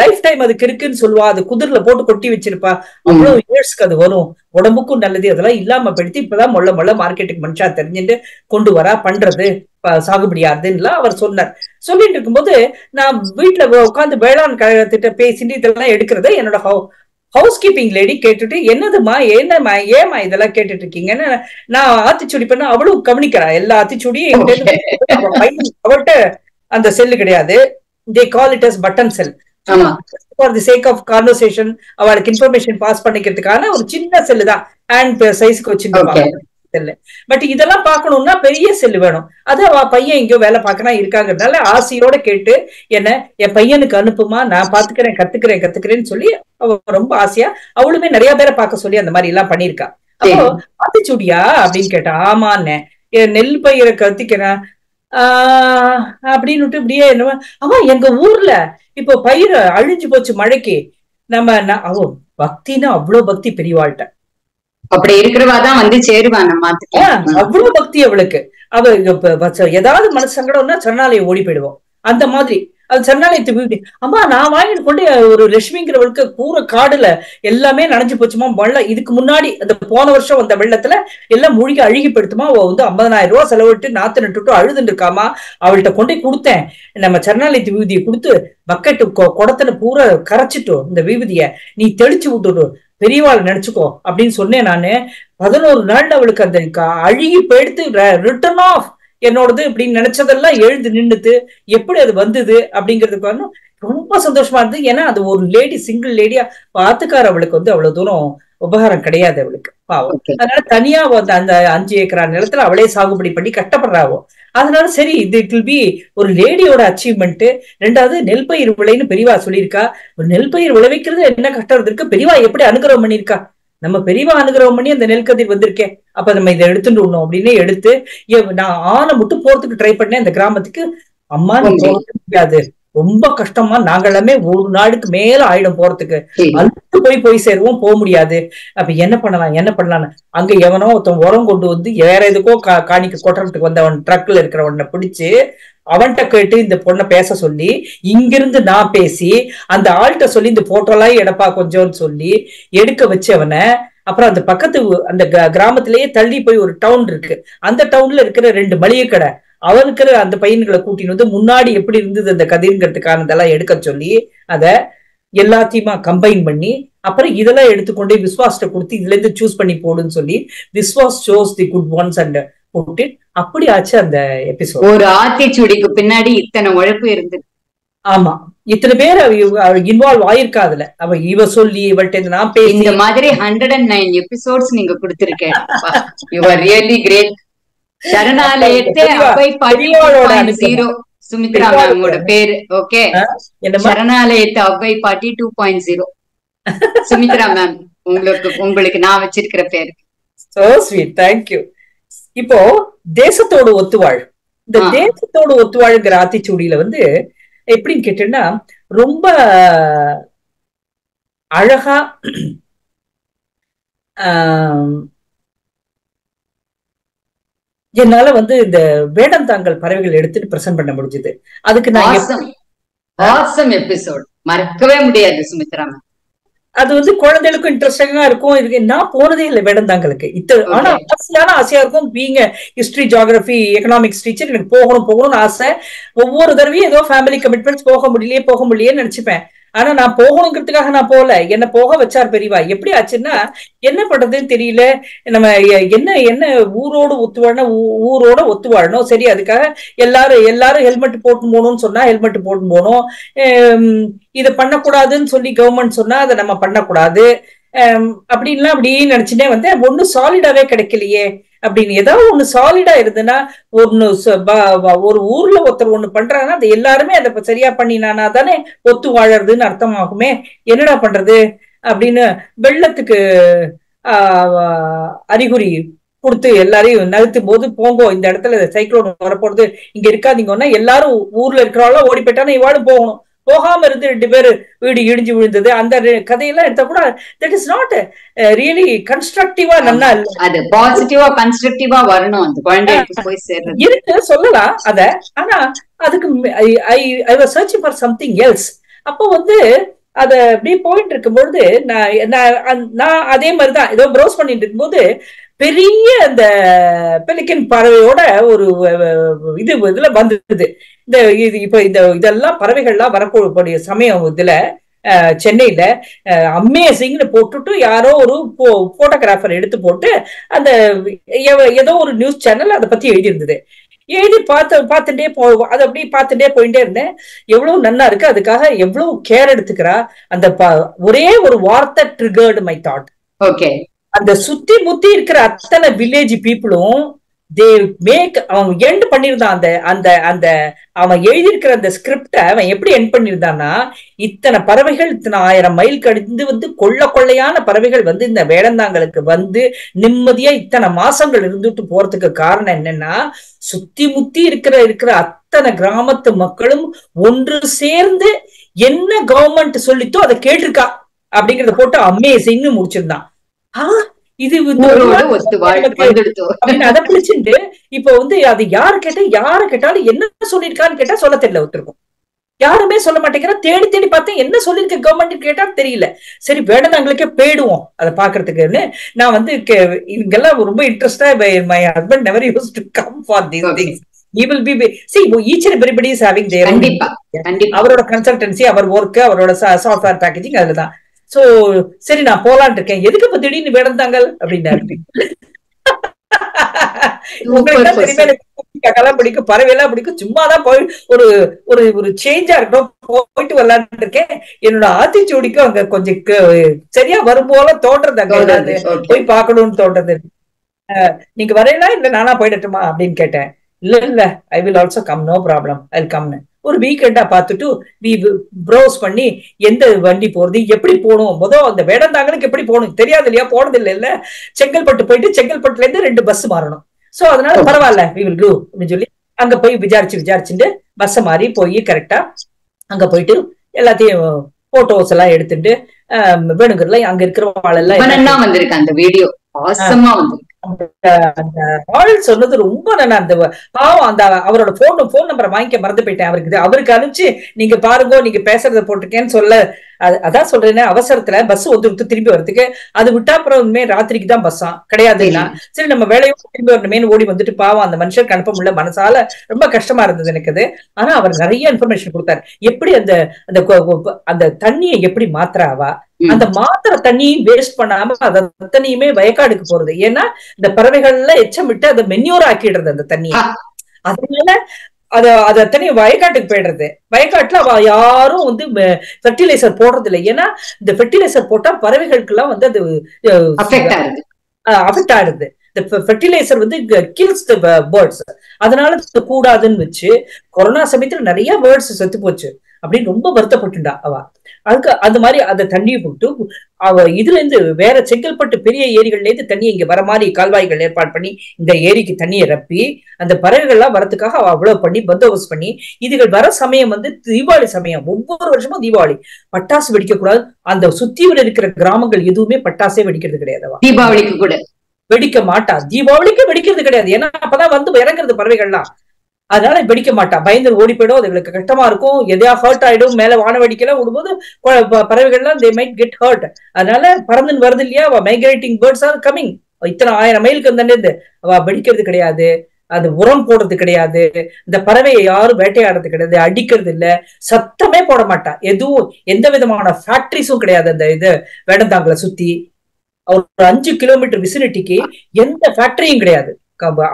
லைஃப் டைம் அதுக்கு இருக்குன்னு சொல்லுவா அது குதிர்ல போட்டு கொட்டி வச்சிருப்பா. அவ்வளவு இயர்ஸ்க்கு அது வரும். உடம்புக்கும் நல்லது அதெல்லாம் இல்லாம படுத்தி இப்பதான் மொள்ள மொள்ள மார்க்கெட்டுக்கு மனுஷா தெரிஞ்சுட்டு கொண்டு வரா பண்றது சாகுபடி ஆகுதுன்னு அவர் சொன்னார். சொல்லிட்டு இருக்கும்போது நான் வீட்டுல உட்காந்து வேளாண் கழகத்திட்ட பேசிட்டு இதெல்லாம் எடுக்கிறத என்னோட ஹவுஸ் கீப்பிங் லேடி கேட்டுட்டு என்னதுமா என்னம்மா ஏமா இதெல்லாம் கேட்டுட்டு இருக்கீங்கன்னு நான் ஆத்திச்சூடி பண்ண அவளும் கவனிக்கிறா. எல்லா ஆத்திச்சூடியும் அவள்கிட்ட அந்த செல்லு கிடையாது. They call it as button cell for the sake of conversation அவளுக்கு இன்ஃபர்மேஷன் பாஸ் பண்ணிக்கிறதுக்கான ஒரு சின்ன செல்லு தான். ஹேண்ட் சைஸ்க்கு வச்சுருப்பாங்க செல்லு பட் இதெல்லாம் பார்க்கணும்னா பெரிய செல்லு வேணும். அது அவ பையன் எங்கேயோ வேலை பார்க்கறா இருக்காங்கிறதுனால ஆசையோட கேட்டு என்ன என் பையனுக்கு அனுப்புமா? நான் பாத்துக்கிறேன் கத்துக்கிறேன் கத்துக்கிறேன்னு சொல்லி அவ ரொம்ப ஆசையா அவளுமே நிறைய பேரை பார்க்க சொல்லி அந்த மாதிரி எல்லாம் பண்ணிருக்கா அப்போ ஆத்திச்சூடியா அப்படின்னு கேட்டா ஆமான்னு நெல் பயிரை கத்திக்கிறேன். ஆஹ் அப்படின்னு இப்படியே என்ன ஆமா எங்க ஊர்ல இப்போ பயிர் அழிஞ்சு போச்சு மழைக்கு. நம்ம அவ பக்தினா அவ்வளவு பக்தி பெரியவாள்கிட்ட. அப்படி இருக்கிறவா தான் வந்து சேருவா அவ்வளவு பக்தி அவளுக்கு. அவ ஏதாவது மனசு சங்கடம்னா சரணாலயம் ஓடி போயிடுவோம். அந்த மாதிரி. அது சரணாலயத்து வீடு அம்மா நான் வாங்கிட்டு கொண்டு ஒரு லட்சுமிங்கிறவளுக்கு பூர காடுல எல்லாமே நனைஞ்சு போச்சுமா வெள்ளம் இதுக்கு முன்னாடி அந்த போன வருஷம் வந்த வெள்ளத்துல எல்லாம் மூழ்கி அழுகி போயிடுத்துமா அவ வந்து ஐம்பதனாயிரம் ரூபாய் செலவிட்டு நாத்து நட்டுட்டு அழுதுன்னு இருக்காமா அவள்கிட்ட கொண்டு கொடுத்தேன். நம்ம சரணாலயத்து விபூதியை கொடுத்து பக்கெட்டு குடத்துல பூரா கரைச்சிட்டோம் இந்த விபூதிய நீ தெளிச்சு விட்டுட்டு பெரியவாள் நினைச்சுக்கோ அப்படின்னு சொன்னேன் நானு. பதினோரு நாள்ல அவளுக்கு அந்த அழுகி போயிடுத்து ரிட்டர்ன் ஆஃப் என்னோடது அப்படின்னு நினைச்சதெல்லாம் எழுந்து நின்னுது. எப்படி அது வந்தது அப்படிங்கிறதுக்கு வந்து ரொம்ப சந்தோஷமா இருந்தது. ஏன்னா அது ஒரு லேடி சிங்கிள் லேடியா பாத்துக்கார அவளுக்கு வந்து அவ்வளவு தூரம் உபகாரம் கிடையாது அவளுக்கு. பாவம். அதனால தனியா வந்து அந்த அஞ்சு ஏக்கரா நிலத்துல அவளே சாகுபடி பண்ணி கஷ்டப்படுறாவோ. அதனால சரி இது இட் வில் பி ஒரு லேடியோட அச்சீவ்மெண்ட் ரெண்டாவது நெல் பயிர் விளைன்னு பெரியவா சொல்லியிருக்கா. ஒரு நெல் பயிர் விளைவிக்கிறது என்ன கஷ்டம் இருக்கு? பெரியவா எப்படி அனுகிரகம் பண்ணியிருக்கா? நம்ம பெரியவா அனுகிரகம் பண்ணி அந்த நெல் கதிர் வந்திருக்கேன் அப்ப நம்ம இதை எடுத்துட்டு விடணும் அப்படின்னு எடுத்து நான் ஆனை மட்டும் போறதுக்கு ட்ரை பண்ணேன் அந்த கிராமத்துக்கு. அம்மா முடியாது ரொம்ப கஷ்டமா நாங்க எல்லாமே ஒரு நாளுக்கு மேல ஆயிடும் போறதுக்கு. அழுத்து போய் போய் சேருவோம் போக முடியாது. அப்ப என்ன பண்ணலாம் என்ன பண்ணலாம் அங்க எவனோ ஒருத்தன் உரம் கொண்டு வந்து வேற எதுக்கோ காணிக்க கொட்டுறதுக்கு வந்தவன் ட்ரக்ல இருக்கிறவனை பிடிச்சு அவன்கிட்ட கேட்டு இந்த பொண்ணை பேச சொல்லி இங்கிருந்து நான் பேசி அந்த ஆள்கிட்ட சொல்லி இந்த போட்டோலாம் எடுப்பா கொஞ்சம்னு சொல்லி எடுக்க வச்சவனை அப்புறம் அந்த பக்கத்து அந்த கிராமத்திலேயே தள்ளி போய் ஒரு டவுன் இருக்கு. அந்த டவுன்ல இருக்கிற ரெண்டு மளிகை கடை. அவனுக்கிற அந்த பையன்களை கூட்டின்னு வந்து முன்னாடி எப்படி இருந்தது அந்த கதிர்ங்கிறதுக்கானதெல்லாம் எடுக்க சொல்லி அத எல்லாத்தையுமா கம்பைன் பண்ணி அப்புறம் இதெல்லாம் எடுத்துக்கொண்டே விஸ்வாஸ்ட கொடுத்து இதுல இருந்து சூஸ் பண்ணி போடுன்னு சொல்லி Vishwas shows the good ones and போட்டு அப்படி ஆச்சு அந்த எபிசோட் ஒரு ஆத்திச்சூடிக்கு பின்னாடி இத்தனை உழைப்பு இருந்தது ஆமா. இத்தனை பேர் இன்வால்வ் ஆயிருக்கா அதுல. அவ இவ சொல்லி இவள்கிட்ட நான் பேசி இந்த மாதிரி ஹண்ட்ரட் அண்ட் நைன் எபிசோட்ஸ் நீங்க கொடுத்திருக்கேன். யூ ஆர் ரியலி கிரேட் சரணாலயத்தை அவை பாட்டி ஜீரோ சுமித்ரா மேமோட பேரு. Okay சரணாலயத்தை Avvai Paatti two point zero Sumitra ma'am உங்களுக்கு உங்களுக்கு நான் வச்சிருக்கிற பேரு. சோ ஸ்வீட் தேங்க்யூ இப்போ தேசத்தோடு ஒத்துவாழ். இந்த தேசத்தோடு ஒத்துவாழ்ங்கிற ஆத்திச்சூடியில வந்து எப்படின்னு கேட்டீங்கன்னா ரொம்ப அழகா என்னால வந்து இந்த வேடந்தாங்கல் பறவைகள் எடுத்துட்டு பிரசன்ட் பண்ண முடிஞ்சது. அதுக்கு நான் மறக்கவே முடியாது சுமித்ரா அது வந்து குழந்தைகளுக்கும் இன்ட்ரெஸ்டிங்கா இருக்கும். இதுக்கு நான் போனதே இல்லை வேடந்தாங்களுக்கு இத்த ஆனா ஆசையான ஆசையா இருக்கும். பீங்க ஹிஸ்டரி ஜியாகிரபி எக்கனாமிக்ஸ் டீச்சர் எனக்கு போகணும் போகணும்னு ஆசை. ஒவ்வொரு தடவையும் ஏதோ ஃபேமிலி கமிட்மெண்ட்ஸ் போக முடியலையே போக முடியலையே நினைச்சுப்பேன். ஆனா நான் போகணுங்கிறதுக்காக நான் போகல. என்ன போக வச்சார் பெரியவா. எப்படி ஆச்சுன்னா என்ன பண்றதுன்னு தெரியல. நம்ம என்ன என்ன ஊரோடு ஒத்து வாழணும் ஊரோட ஒத்து வாழணும் சரி அதுக்காக எல்லாரும் எல்லாரும் ஹெல்மெட் போட்டு போகணும்னு சொன்னா ஹெல்மெட் போட்டு போகணும். இதை பண்ணக்கூடாதுன்னு சொல்லி கவர்மெண்ட் சொன்னா அதை நம்ம பண்ணக்கூடாது. அப்படின்லாம் அப்படின்னு நினைச்சுட்டே வந்து ஒன்னும் சாலிடாவே கிடைக்கலையே. அப்படின்னு ஏதாவது ஒண்ணு சாலிடா இருந்ததுன்னா ஒன்னு ஒரு ஊர்ல ஒருத்தர் ஒண்ணு பண்றாங்கன்னா அது எல்லாருமே அதை சரியா பண்ணினானா தானே ஒத்து வாழறதுன்னு அர்த்தமாகுமே. என்னடா பண்றது? அப்படின்னு வெள்ளத்துக்கு அறிகுறி கொடுத்து எல்லாரையும் நகர்த்தும் போது போங்கோ இந்த இடத்துல சைக்ளோன் வரப்போறது இங்க இருக்காதீங்கன்னா எல்லாரும் ஊர்ல இருக்கிறவங்களும் ஓடி போயிட்டானா இவாளும் போகணும். போகாம இருந்து ரெண்டு பேரு வீடு இடிஞ்சு விழுந்தது. அந்த கதையெல்லாம் எடுத்தா கூட தட் இஸ் நாட் ரியலி கன்ஸ்ட்ரக்டிவா நல்லா இல்ல. அது பாசிட்டிவா கன்ஸ்ட்ரக்டிவா வரணும். அந்த குழந்தைக்கு போய் சேர்றது. இருக்கு சொல்லலாம் அத. ஆனா அதுக்கு I I was searching for something else அப்போ வந்து அத அப்படியே போயிட்டு இருக்கும்பொழுது நான் நான் அதே மாதிரிதான் ஏதோ ப்ரௌஸ் பண்ணிட்டு இருக்கும்போது பெரிய அந்த பெலிக்கன் பறவையோட ஒரு இது இதுல வந்தது. இந்த இது இப்ப இந்த இதெல்லாம் பறவைகள்லாம் வரக்கூடிய சமயம் இதுல சென்னையில அமேசிங்னு போட்டுட்டு யாரோ ஒரு போட்டோகிராஃபர் எடுத்து போட்டு அந்த ஏதோ ஒரு நியூஸ் சேனல் அதை பத்தி எழுதியிருந்தது. எழுதி பார்த்து பார்த்துட்டே போ அதை அப்படியே பார்த்துட்டே போயிட்டே இருந்தேன். எவ்வளவு நன்னா இருக்கு. அதுக்காக எவ்வளவு கேர் எடுத்துக்கிறா. அந்த ஒரே ஒரு வார்த்தை ட்ரிகர்டு மை தாட் ஓகே அந்த சுத்தி முத்தி இருக்கிற அத்தனை வில்லேஜ் பீப்புளும் தே மேக் அவன் எண்ட் பண்ணியிருந்தான் அந்த அந்த அந்த அவன் எழுதியிருக்கிற அந்த ஸ்கிரிப்டை அவன் எப்படி எண்ட் பண்ணியிருந்தான்னா இத்தனை பறவைகள் இத்தனை ஆயிரம் மைல் கடிந்து வந்து கொள்ள கொள்ளையான பறவைகள் வந்து இந்த வேடந்தாங்களுக்கு வந்து நிம்மதியா இத்தனை மாசங்கள் இருந்துட்டு போறதுக்கு காரணம் என்னன்னா சுத்தி முத்தி இருக்கிற இருக்கிற அத்தனை கிராமத்து மக்களும் ஒன்று சேர்ந்து என்ன கவர்மெண்ட் சொல்லித்தோ அதை கேட்டிருக்கா அப்படிங்கறத போட்டு அமேசிங்னு முடிச்சிருந்தான். இது அதை பிடிச்சிட்டு இப்ப வந்து அது யாரு கேட்டா யாரு கேட்டாலும் என்ன சொல்லிருக்கான்னு கேட்டா சொல்ல தெரியல ஒருத்தருக்கும். யாருமே சொல்ல மாட்டேங்கிறா. தேடி தேடி பார்த்தேன் என்ன சொல்லிருக்க கவர்மெண்ட் கேட்டா தெரியல. சரி வேடந்தாங்களுக்கே போயிடுவோம் அதை பாக்குறதுக்குன்னு நான் வந்து இவங்கெல்லாம் ரொம்ப இன்ட்ரெஸ்டா my husband never use to come for these. Things அவரோட கன்சல்டன்சி அவர் ஒர்க் அவரோட சாஃப்ட்வேர் பேக்கேஜிங் அதுலதான். சோ சரி நான் போலான் இருக்கேன். எதுக்கு இப்ப திடீர்னு அப்படின்னாரு. உங்களுக்கு தெரியுமே எனக்கு கலாம் பிடிக்கும் பறவையெல்லாம் பிடிக்கும் சும்மா தான் போய் ஒரு ஒரு ஒரு சேஞ்சா இருக்கணும் போயிட்டு வரலான்னு இருக்கேன். என்னோட ஆத்திச்சூடிக்கும் அங்க கொஞ்சம் சரியா வரும் போல தோன்றது அங்க. போய் பார்க்கணும்னு தோன்றது. நீங்க வரையலா இல்ல நானா போயிடட்டுமா அப்படின்னு கேட்டேன். இல்ல இல்ல I will also come no problem I கம்னு ஒரு வீக்கெண்டா பார்த்துட்டு வி ப்ரௌஸ் பண்ணி எந்த வண்டி போறது எப்படி போகணும் முதல் அந்த வேடந்தாங்களுக்கு எப்படி போகணும் தெரியாது இல்லையா போனது இல்ல இல்ல செங்கல்பட்டு போயிட்டு செங்கல்பட்டுல இருந்து ரெண்டு பஸ் மாறணும். சோ அதனால. பரவாயில்ல வி வில் டூ அப்படின்னு சொல்லி அங்க போய் விசாரிச்சு விசாரிச்சுட்டு பஸ் மாறி போய் கரெக்டா அங்க போயிட்டு எல்லாத்தையும் போட்டோஸ் எல்லாம் எடுத்துட்டு வேணுங்கிறதுல அங்க இருக்கிற நன்னா வந்திருக்கு அந்த வீடியோ சொன்னது ரொம்ப நான் அந்த பாவம் அந்த அவரோட போன் போன் நம்பரை வாங்கிக்க மறந்து போயிட்டேன். அவருக்கு. அவருக்கு அனுப்பிச்சு நீங்க பாருங்க நீங்க பேசுறத போட்டிருக்கேன்னு சொல்ல. அது- அதான் சொல்றேன் அவசரத்துல பஸ் வந்து திரும்பி வரதுக்கு அது விட்டா அப்புறம் இனிமே ராத்திரிக்கு தான் பஸ்ஸா கிடையாதுன்னா சரி. நம்ம வேலையும் திரும்பி வரணுமேனு ஓடி வந்துட்டு பாவம் அந்த மனுஷனுக்கு அனுப்ப முடியல. மனசால ரொம்ப கஷ்டமா இருந்தது எனக்கு அது. ஆனா அவர் நிறைய இன்ஃபர்மேஷன் கொடுத்தாரு. எப்படி அந்த அந்த அந்த தண்ணியை எப்படி மாத்துறாவா? ம். அந்த மாத்திர தண்ணியும் வேஸ்ட் பண்ணாம அதை அத்தனையுமே வயக்காடுக்கு போறது. ஏன்னா இந்த பறவைகள்ல எச்சமிட்டு அதை மென்யூர் ஆக்கிடுறது அந்த தண்ணியை. அதனால அத அது அத்தனையும் வயக்காட்டுக்கு போயிடுறது. வயக்காட்டுல அவ யாரும் வந்து ஃபெர்டிலைசர் போடுறது இல்லை ஏன்னா இந்த ஃபெர்டிலைசர் போட்டா பறவைகளுக்கு எல்லாம் வந்து அது அஃபெக்ட் ஆயிடுது இந்த ஃபெர்டிலைசர் வந்து கில்ஸ் த பேர்ட்ஸ் அதனால கூடாதுன்னு வச்சு கொரோனா சமயத்துல நிறைய பேர்ட்ஸ் செத்து போச்சு. அப்படின்னு ரொம்ப வருத்தப்பட்டுண்டா அவ. அதுக்கு அந்த மாதிரி அந்த தண்ணியை போட்டு அவ இதுல இருந்து வேற செங்கல்பட்டு பெரிய ஏரிகள்ல இருந்து தண்ணி இங்க வர மாதிரி கால்வாய்கள் ஏற்பாடு பண்ணி இந்த ஏரிக்கு தண்ணியை ரப்பி அந்த பறவைகள்லாம் வரதுக்காக அவ அவ்வளவு பண்ணி பந்தோபஸ்த் பண்ணி இதுகள் வர சமயம் வந்து தீபாவளி சமயம் ஒவ்வொரு வருஷமும் தீபாவளி. பட்டாசு வெடிக்க கூடாது அந்த சுத்தியுள்ள இருக்கிற கிராமங்கள் எதுவுமே பட்டாசே வெடிக்கிறது கிடையாது தீபாவளிக்கு கூட. வெடிக்க மாட்டா. தீபாவளிக்கு வெடிக்கிறது கிடையாது. ஏன்னா அப்பதான் வந்து இறங்குறது பறவைகள்லாம். அதனால வெடிக்க மாட்டா. பயந்து ஓடி போயிடும். அதுங்களுக்கு கஷ்டமா இருக்கும். எதையா ஹர்ட் ஆயிடும். மேல வான வெடிக்கலாம் விடும்போது பறவைகள்லாம் தே மைட் கெட் ஹர்ட் அதனால பறந்துன்னு வருது இல்லையா? அவ மைக்ரேட்டிங் பேர்ட்ஸ் ஆர் கமிங் இத்தனை ஆயிரம் மைலுக்கு வந்து அவ வெடிக்கிறது கிடையாது. அது உரம் போடுறது கிடையாது. இந்த பறவையை யாரும் வேட்டையாடுறது கிடையாது. அடிக்கிறது இல்ல. சத்தமே போட மாட்டா. எதுவும் எந்த விதமான ஃபேக்டரிஸும் கிடையாது அந்த இது வேடந்தாங்களை சுத்தி. ஒரு அஞ்சு கிலோமீட்டர் விசினிட்டிக்கு எந்த ஃபேக்டரியும் கிடையாது.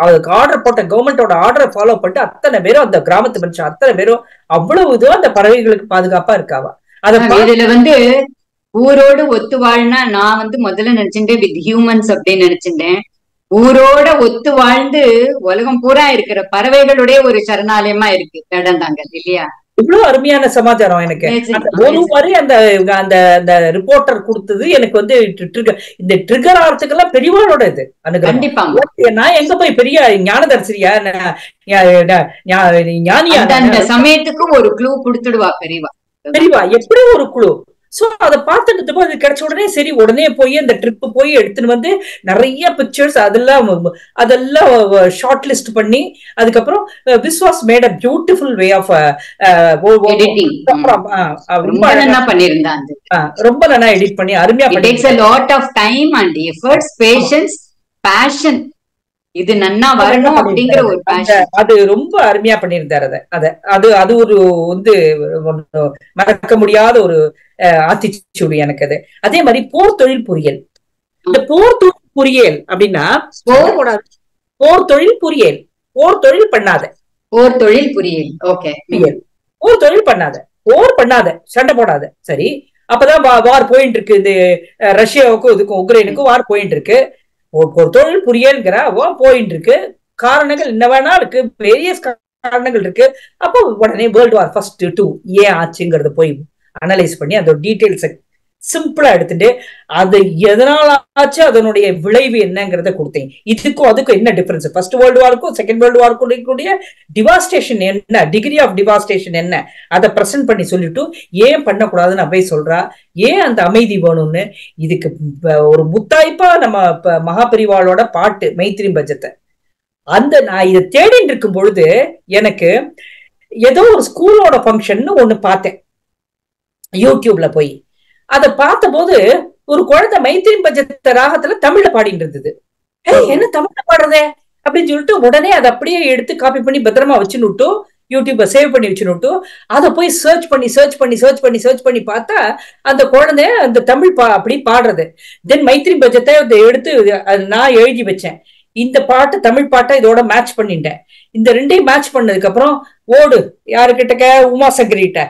அதுக்கு ஆர்டர் போட்ட கவர்மெண்டோட ஆர்டரை ஃபாலோ பண்ணிட்டு அத்தனை பேரும் அந்த கிராமத்து மனுஷன் அத்தனை பேரும் அவ்வளவு இதுவும் அந்த பறவைகளுக்கு பாதுகாப்பா இருக்காவா? அத ஆனா, இதுல வந்து ஊரோடு ஒத்து வாழ்னா நான் வந்து முதல்ல நினைச்சுட்டேன் வித் ஹியூமன்ஸ் அப்படின்னு நினைச்சுட்டேன். ஊரோட ஒத்து வாழ்ந்து உலகம் பூரா இருக்கிற பறவைகளுடைய ஒரு சரணாலயமா இருக்கு வேடந்தாங்க இல்லையா? இவ்வளவு அருமையான சமாச்சாரம் எனக்கு. ஒரு. மாதிரி அந்த அந்த அந்த ரிப்போர்ட்டர் கொடுத்தது எனக்கு வந்து இந்த ட்ரிகர் ஆகிறதுக்கெல்லாம் பெரியவாளோட இது கண்டிப்பாங்க நான் எங்க போய் பெரிய ஞானதர்சியா நான் ஞா- ஞா- ஞா- ஞானியா? அந்த அந்த நான்? சமயத்துக்கு ஒரு க்ளூ கொடுத்துடுவா பெரியவா. தெரியவா எப்படி ஒரு குழு சோ அதை பார்த்துட்டு போது அது கிடைச்ச உடனே சரி உடனே போய் அந்த ட்ரிப் போய் எடுத்துன்னு வந்து நிறைய பிக்சர்ஸ் அதெல்லாம் அதெல்லாம் ஷார்ட் லிஸ்ட் பண்ணி அதுக்கப்புறம் Vishwas made a beautiful way of ரொம்ப நல்லா எடிட் பண்ணி அருமையா இட் பண்ணி takes a lot of time இது நன்னா வரணும் அப்படிங்கிற ஒரு அது ரொம்ப அருமையா பண்ணியிருந்தாரு அத. அத அது அது ஒரு வந்து மறக்க முடியாத ஒரு ஆத்திச்சூடி எனக்கு அது. அதே மாதிரி போர் தொழில் பொறியியல் இந்த போர் தொழில் பொறியியல் அப்படின்னா போர்? தொழில் பொறியியல் போர் தொழில் பண்ணாத. போர் தொழில் புரியல் ஓகே. பொறியியல் போர் தொழில் பண்ணாத. போர் பண்ணாத. சண்டை போடாத. சரி. அப்பதான் வார் போயிட்டு இருக்கு இது அஹ், ரஷ்யாவுக்கும் இதுக்கும் உக்ரைனுக்கும் வார் போயிட்டு இருக்கு ஒரு தொழில் புரியல்ங்கிற வா போயிட்டு இருக்கு காரணங்கள் என்ன வேணா இருக்கு வேரியஸ் காரணங்கள் இருக்கு. அப்போ உடனே வேர்ல்டு வார் ஃபர்ஸ்ட் டூ ஏன் ஆச்சுங்கிறத போய் அனலைஸ் பண்ணி அதோட டீட்டெயில்ஸை சிம்பிளா எடுத்துட்டு அது எதனால ஆச்சு அதனுடைய விளைவு என்னங்கிறத கொடுத்தேன். இதுக்கும் அதுக்கும் என்ன டிஃபரன்ஸ் ஃபர்ஸ்ட் வேர்ல்டு வார்க்கும் செகண்ட் வேர்ல்டு வார்க்கும் இருக்கக்கூடிய டிவாஸ்டேஷன் என்ன? டிகிரி ஆஃப் டிவாஸ்டேஷன் என்ன? அதை ப்ரெசென்ட் பண்ணி சொல்லிட்டு ஏன் பண்ணக்கூடாதுன்னு அவை சொல்றா ஏன் அந்த அமைதி வேணும்னு? இதுக்கு ஒரு முத்தாய்ப்பா நம்ம ப- மகாபரிவாளோட பாட்டு மைத்திரி பட்ஜெத்தை அந்த நான் இதை தேடிட்டு இருக்கும் பொழுது எனக்கு ஏதோ ஒரு ஸ்கூலோட ஃபங்க்ஷன் ஒன்னு பார்த்தேன். யூடியூப்ல போய். அதை பார்த்தபோது ஒரு குழந்தை மைத்திரி பட்ஜெத்த ராகத்துல தமிழ்ல பாடிட்டு இருந்தது. என்ன தமிழ்ல பாடுறதே? அப்படின்னு சொல்லிட்டு உடனே அதை அப்படியே எடுத்து காப்பி பண்ணி பத்திரமா வச்சுன்னுட்டு யூடியூப சேவ் பண்ணி வச்சுன்னுட்டு அதை போய் சர்ச் பண்ணி சர்ச் பண்ணி சர்ச் பண்ணி சர்ச் பண்ணி பார்த்தா அந்த குழந்தை அந்த தமிழ் பா அப்படி பாடுறது. தென் மைத்திரி பட்ஜெத்தை அதை எடுத்து நான் எழுதி வச்சேன். இந்த பாட்டு தமிழ் பாட்டை இதோட மேட்ச் பண்ணிட்டேன். இந்த ரெண்டையும் மேட்ச் பண்ணதுக்கு அப்புறம் ஓடு யாரு கிட்டக்க உமா சங்கரிட்ட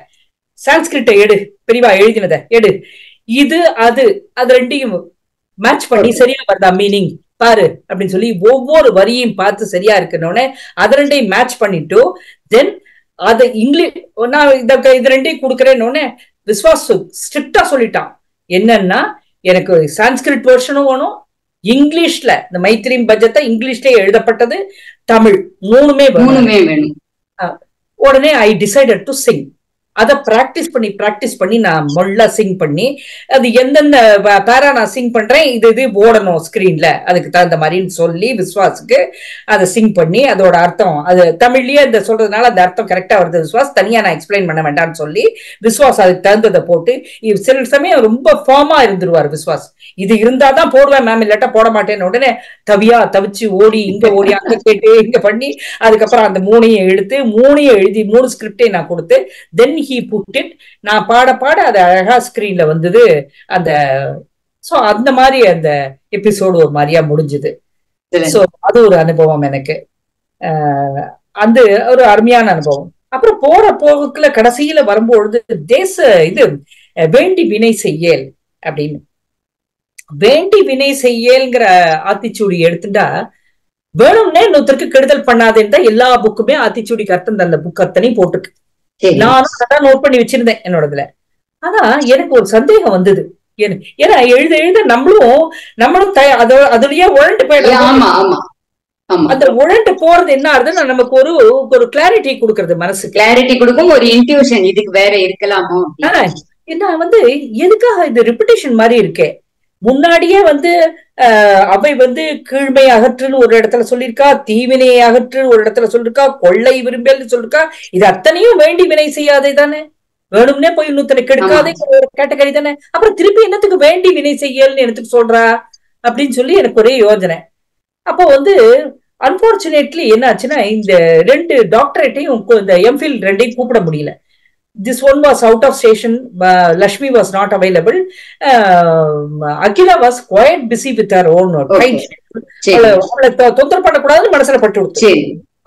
சான்ஸ்கிரிட்ட எடு. பெரியவா எழுதினத எடு. இது அது அது ரெண்டையும் மேட்ச் பண்ணி சரியா வருதா மீனிங் பாரு அப்படின்னு சொல்லி ஒவ்வொரு வரியும் பார்த்து சரியா இருக்கணும்னே அது ரெண்டையும் மேட்ச் பண்ணிட்டு தென் அது இங்கிலீஷ் நான் இத இது ரெண்டையும் கொடுக்குறேன்னு விஸ்வாஸ் ஸ்ட்ரிக்டா சொல்லிட்டான். என்னன்னா எனக்கு சான்ஸ்கிரிட் வெர்ஷனும் வேணும். இங்கிலீஷ்ல இந்த மைத்திரி பட்ஜெட்டை இங்கிலீஷ்ல எழுதப்பட்டது தமிழ் மூணுமே மூணுமே வேணும். உடனே ஐ டிசைடட் டு சிங் அதை ப்ராக்டிஸ் பண்ணி ப்ராக்டிஸ் பண்ணி நான் மொல்லா சிங் பண்ணி அது எந்தெந்த பேரா நான் சிங் பண்றேன் இது இது ஓடணும் ஸ்கிரீன்ல அதுக்கு தகுந்த மாதிரின்னு சொல்லி விஸ்வாஸுக்கு அதை சிங் பண்ணி அதோட அர்த்தம் அது தமிழ்லயே இந்த சொல்றதுனால அந்த அர்த்தம் கரெக்டா வருது விஸ்வாஸ். தனியா நான் எக்ஸ்பிளைன் பண்ண வேண்டாம்னு சொல்லி விஸ்வாஸ் அதுக்கு தகுந்ததை போட்டு சில சமயம் ரொம்ப ஃபார்மா இருந்துருவார் விஸ்வாஸ். இது இருந்தா தான் போடுவேன் மேம் இல்லாட்டா போட மாட்டேன்னு உடனே தவியா தவிச்சு ஓடி இங்க ஓடி அங்க கேட்டு இங்க பண்ணி அதுக்கப்புறம் அந்த மூணையும் எடுத்து மூணையும் எழுதி மூணு ஸ்கிரிப்டையும் நான் கொடுத்து தென் ஹி புட் இட் நான் பாட பாட அது அழகா ஸ்கிரீன்ல வந்தது. அந்த சோ அந்த மாதிரி அந்த எபிசோடு ஒரு மாதிரியா முடிஞ்சுது. சோ அது ஒரு அனுபவம் எனக்கு. அந்த ஒரு அருமையான அனுபவம். அப்புறம் போற போக்குல கடைசியில வரும்பொழுது தேச இது வேண்டி வினை செய்யல் அப்படின்னு. வேண்டி வினை செய்யல்ங்கிற ஆத்திச்சூடி எடுத்துட்டா வேணும்னே இன்னொருத்தருக்கு கெடுதல் பண்ணாதேன்னு தான் எல்லா புக்குமே ஆத்திச்சூடிக்கு அர்த்தம் அந்த புக் அத்தனையும் போட்டிருக்கு. நானும் அதான் நோட் பண்ணி வச்சிருந்தேன் என்னோடதுல. ஆனா எனக்கு ஒரு சந்தேகம் வந்தது. ஏன்- ஏன்னா எழுத எழுத நம்மளும் நம்மளும் அதுலயே உழண்டு போயிடும் ஆமா ஆமா ஆமா. அந்த உழண்டு போறது என்ன ஆகுதுன்னா நமக்கு ஒரு ஒரு கிளாரிட்டி கொடுக்கறது மனசுக்கு. கிளாரிட்டி கொடுக்கும் ஒரு இன்ட்யூஷன் இதுக்கு வேற இருக்கலாமோ? என்ன வந்து எதுக்காக இது ரிப்பிட்டேஷன் மாதிரி இருக்கே? முன்னாடியே வந்து ஆஹ், அவை வந்து கீழ்மை அகற்றுன்னு ஒரு இடத்துல சொல்லியிருக்கா தீவினை அகற்று ஒரு இடத்துல சொல்லிருக்கா கொள்ளை விரும்பல் சொல்லிருக்கா இது அத்தனையும் வேண்டி வினை செய்யாதே தானே? வேணும்னே போய் இன்னொருத்தனை கெடுக்காதே ஒரு கேட்டகரி தானே? அப்புறம் திருப்பி என்னத்துக்கு வேண்டி வினை செய்யல்னு எனக்கு சொல்றா? அப்படின்னு சொல்லி எனக்கு ஒரே யோசனை அப்போ வந்து அன்பார்ச்சுனேட்லி என்ன ஆச்சுன்னா இந்த ரெண்டு டாக்டரேட்டையும் இந்த எம்ஃபில் ரெண்டையும் கூப்பிட முடியல. This one was out of station Lakshmi was not available Akila was quite busy with her own Okay. சரி. அவளை தொ- தொந்தரவு பண்ணக்கூடாதுன்னு மனசுல பட்டு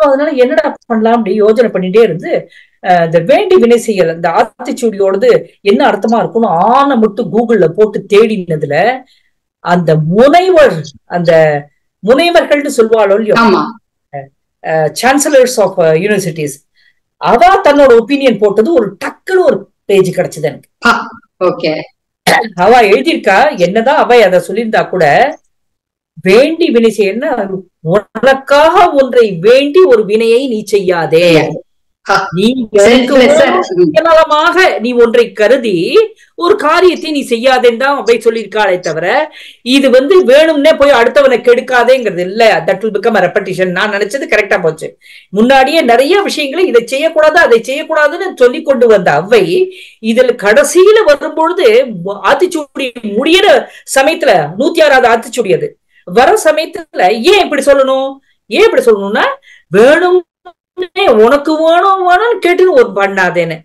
அதனால என்னடா பண்ணலாம் அப்படி யோசனை பண்ணிட்டே இருந்து இந்த வேண்டி வினை செய்யல் இந்த ஆத்திச்சூடியோடது என்ன அர்த்தமா இருக்கும்னு ஆன மட்டும் கூகுள்ல போட்டு தேடினதுல அந்த முனைவர் அந்த முனைவர்கள்னு சொல்வாளோ இல்லையோ? சான்சலர்ஸ் ஆஃப் யூனிவர்சிட்டிஸ் அவ தன்னோட ஒப்பீனியன் போட்டது ஒரு டக்குன்னு ஒரு பேஜ் கிடைச்சது எனக்கு. ஓகே அவ எழுதியிருக்கா என்னதான் அவ அதை சொல்லியிருந்தா கூட வேண்டி வினை செய்யன்னா உனக்காக ஒன்றை வேண்டி ஒரு வினையை நீ செய்யாதே. நீ எனக்கு சுயநலமாக நீ ஒன்றை கருதி ஒரு காரியத்தை நீ செய்யாதேன்னு தான் அவை சொல்லியிருக்காளே தவிர இது வந்து வேணும்னே போய் அடுத்தவனை கெடுக்காதேங்கிறது இல்ல. தட் வில் பிகம் ரெப்படிஷன் நான் நினைச்சது கரெக்டா போச்சு. முன்னாடியே நிறைய விஷயங்களை இதை செய்யக்கூடாது அதை செய்யக்கூடாதுன்னு சொல்லி கொண்டு வந்த அவை இதுல கடைசியில வரும்பொழுது ஆத்திச்சூடி முடியிற சமயத்துல நூத்தி ஆறாவது ஆத்திச்சூடி அது வர சமயத்துல ஏன் இப்படி சொல்லணும்? ஏன் இப்படி சொல்லணும்னா வேணும் உனக்கு வேணும் வேணும்னு கேட்டுன்னு ஒரு பண்ணாதேன்னு.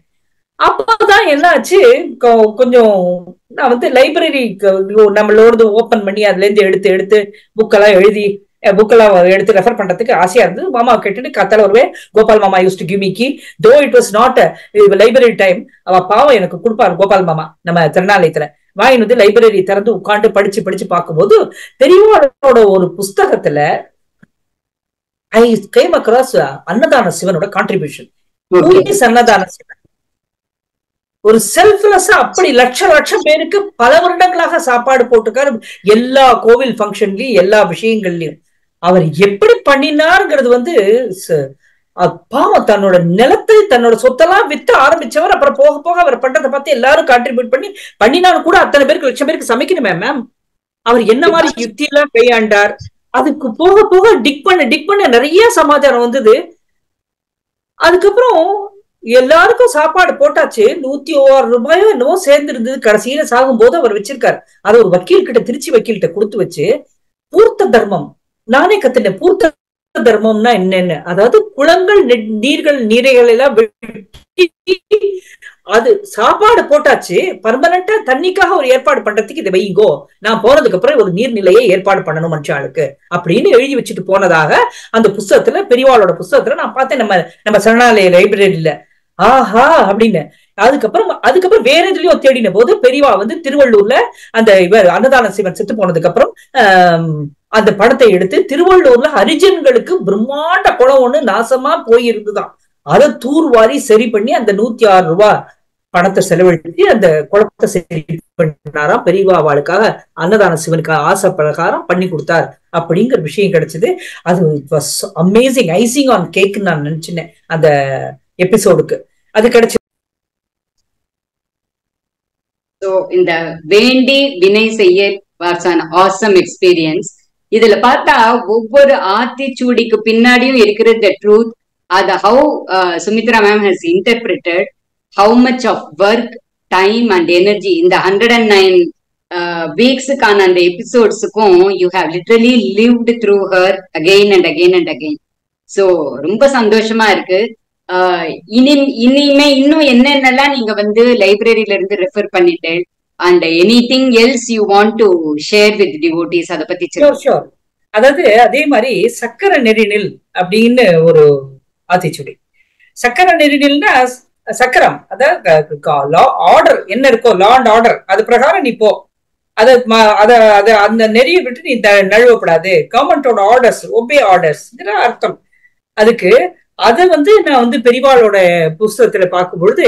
அப்பதான் என்னாச்சு? கொஞ்சம் நான் வந்து லைப்ரரி நம்மளோடது ஓபன் பண்ணி அதுல இருந்து எடுத்து எடுத்து புக்கெல்லாம் எழுதி புக்கெல்லாம் எடுத்து ரெஃபர் பண்றதுக்கு ஆசையா இருந்தது. மாமா கேட்டுட்டு கத்தல வருவேன் கோபால் மாமா use to give Ki though it was not library time அவ பாவம் எனக்கு கொடுப்பாரு கோபால் மாமா நம்ம திருநாலயத்துல வாயின் வந்து லைப்ரரி திறந்து உட்காந்து படிச்சு படிச்சு பார்க்கும்போது பெரியவாளோட ஒரு புஸ்தகத்துல ஐ கேம் அக்ராஸ் அன்னதான சிவனோட கான்ட்ரிபியூஷன் அன்னதான சிவன் ஒரு செல்ஃப்லெஸ்ஸா அப்படி லட்ச லட்சம் பேருக்கு பல வருடங்களாக சாப்பாடு போட்டுக்காரு. எல்லா கோவில் ஃபங்க்ஷன்லயும் எல்லா விஷயங்கள்லயும். அவர் எப்படி பண்ணினாருங்கிறது வந்து பாவம் தன்னோட நிலத்தை தன்னோட சொத்தெல்லாம் வித்து ஆரம்பிச்சவர் அப்புறம் போக போக அவர் பண்றதை பார்த்து எல்லாரும் கான்ட்ரிபியூட் பண்ணி பண்ணினாலும் கூட அத்தனை பேருக்கு லட்சம் பேருக்கு சமைக்கணுமே மேம் அவர் என்ன மாதிரி யுக்தி எல்லாம் கையாண்டார் அதுக்கு போக போக டிக் பண்ண டிக் பண்ண நிறைய சமாச்சாரம் வந்தது. அதுக்கப்புறம் எல்லாருக்கும் சாப்பாடு போட்டாச்சு. நூத்தி ஓரு ரூபாயோ என்னவோ சேர்ந்து இருந்தது கடைசியில சாகும் போது அவர் வச்சிருக்காரு. அதை ஒரு வக்கீல் கிட்ட திருச்சி வக்கீல் கிட்ட கொடுத்து வச்சு பூர்த்த தர்மம். நானே கத்துட்டேன். பூர்த்த தர்மம்னா என்னன்னு? அதாவது குளங்கள் நீர்கள் நீரைகள் எல்லாம் அது சாப்பாடு போட்டாச்சு பர்மனண்டா தண்ணிக்காக ஒரு ஏற்பாடு பண்றதுக்கு இதை வைங்கோ நான் போனதுக்கு அப்புறம் ஒரு நீர்நிலையை ஏற்பாடு பண்ணணும் மனுஷாளுக்கு அப்படின்னு எழுதி வச்சுட்டு போனதாக அந்த புஸ்தகத்துல பெரியவாளோட புஸ்தகத்துல நான் பார்த்தேன் நம்ம நம்ம சரணாலய லைப்ரரியில. ஆஹா அப்படின்னு. அதுக்கப்புறம் அதுக்கப்புறம் வேற எதுலயும் தேடின போது பெரியவா வந்து திருவள்ளூர்ல அந்த இவர் அன்னதான சிவன் செத்து போனதுக்கு அப்புறம் அந்த படத்தை எடுத்து திருவள்ளூர்ல ஹரிஜன்களுக்கு பிரம்மாண்ட குளம் ஒண்ணு நாசமா போயிருந்துதான். அதை தூர்வாரி சரி பண்ணி அந்த நூத்தி ஆறு ரூபாய் பணத்தை செலவழித்து அந்த குழப்பத்தை சரி பண்ணாராம். பெரியவா அவளுக்காக அன்னதான சிவனுக்கு ஆசை பிரகாரம் பண்ணி கொடுத்தார். அப்படிங்கிற விஷயம் கிடைச்சது. அது அமேசிங் ஐசிங் ஆன் கேக்குன்னு நான் நினைச்சினேன் அந்த எபிசோடுக்கு அது கிடைச்சது. இந்த வேண்டி வினை செய்ய வாட்ஸ் அன் ஆசம் எக்ஸ்பீரியன்ஸ் இதுல பார்த்தா ஒவ்வொரு ஆத்திச்சூடிக்கு பின்னாடியும் இருக்கிற த ட்ரூத் அது how Sumitra ma'am has interpreted how much of work time and energy இந்த ஹண்ட்ரட் அண்ட் நைன் வீக்ஸுக்கான அந்த எபிசோட்ஸுக்கும் you have literally lived through her again and again and again so ரொம்ப சந்தோஷமா இருக்கு இனி இனிமே இன்னும் என்னென்னலாம் நீங்க வந்து லைப்ரரியில இருந்து ரெஃபர் பண்ணிட்டு and anything else you want to share with devotees அதை பத்தி அதாவது அதே மாதிரி சக்கர நெறிநில் அப்படின்னு ஒரு ஆத்திச்சுடி சக்கர நெறிநில்னா சக்கரம் அதாவது ஆர்டர் என்ன இருக்கோ லா அண்ட் ஆர்டர் அது பிரகாரம் நீ போ. அத அத அந்த நெறியை விட்டு நீ நழுவப்படாது. கவர்மெண்டோட ஆர்டர்ஸ் ஒபே ஆர்டர்ஸ் அர்த்தம். அதுக்கு அதை வந்து நான் வந்து பெரிவாளோட புஸ்தகத்துல பார்க்கும் பொழுது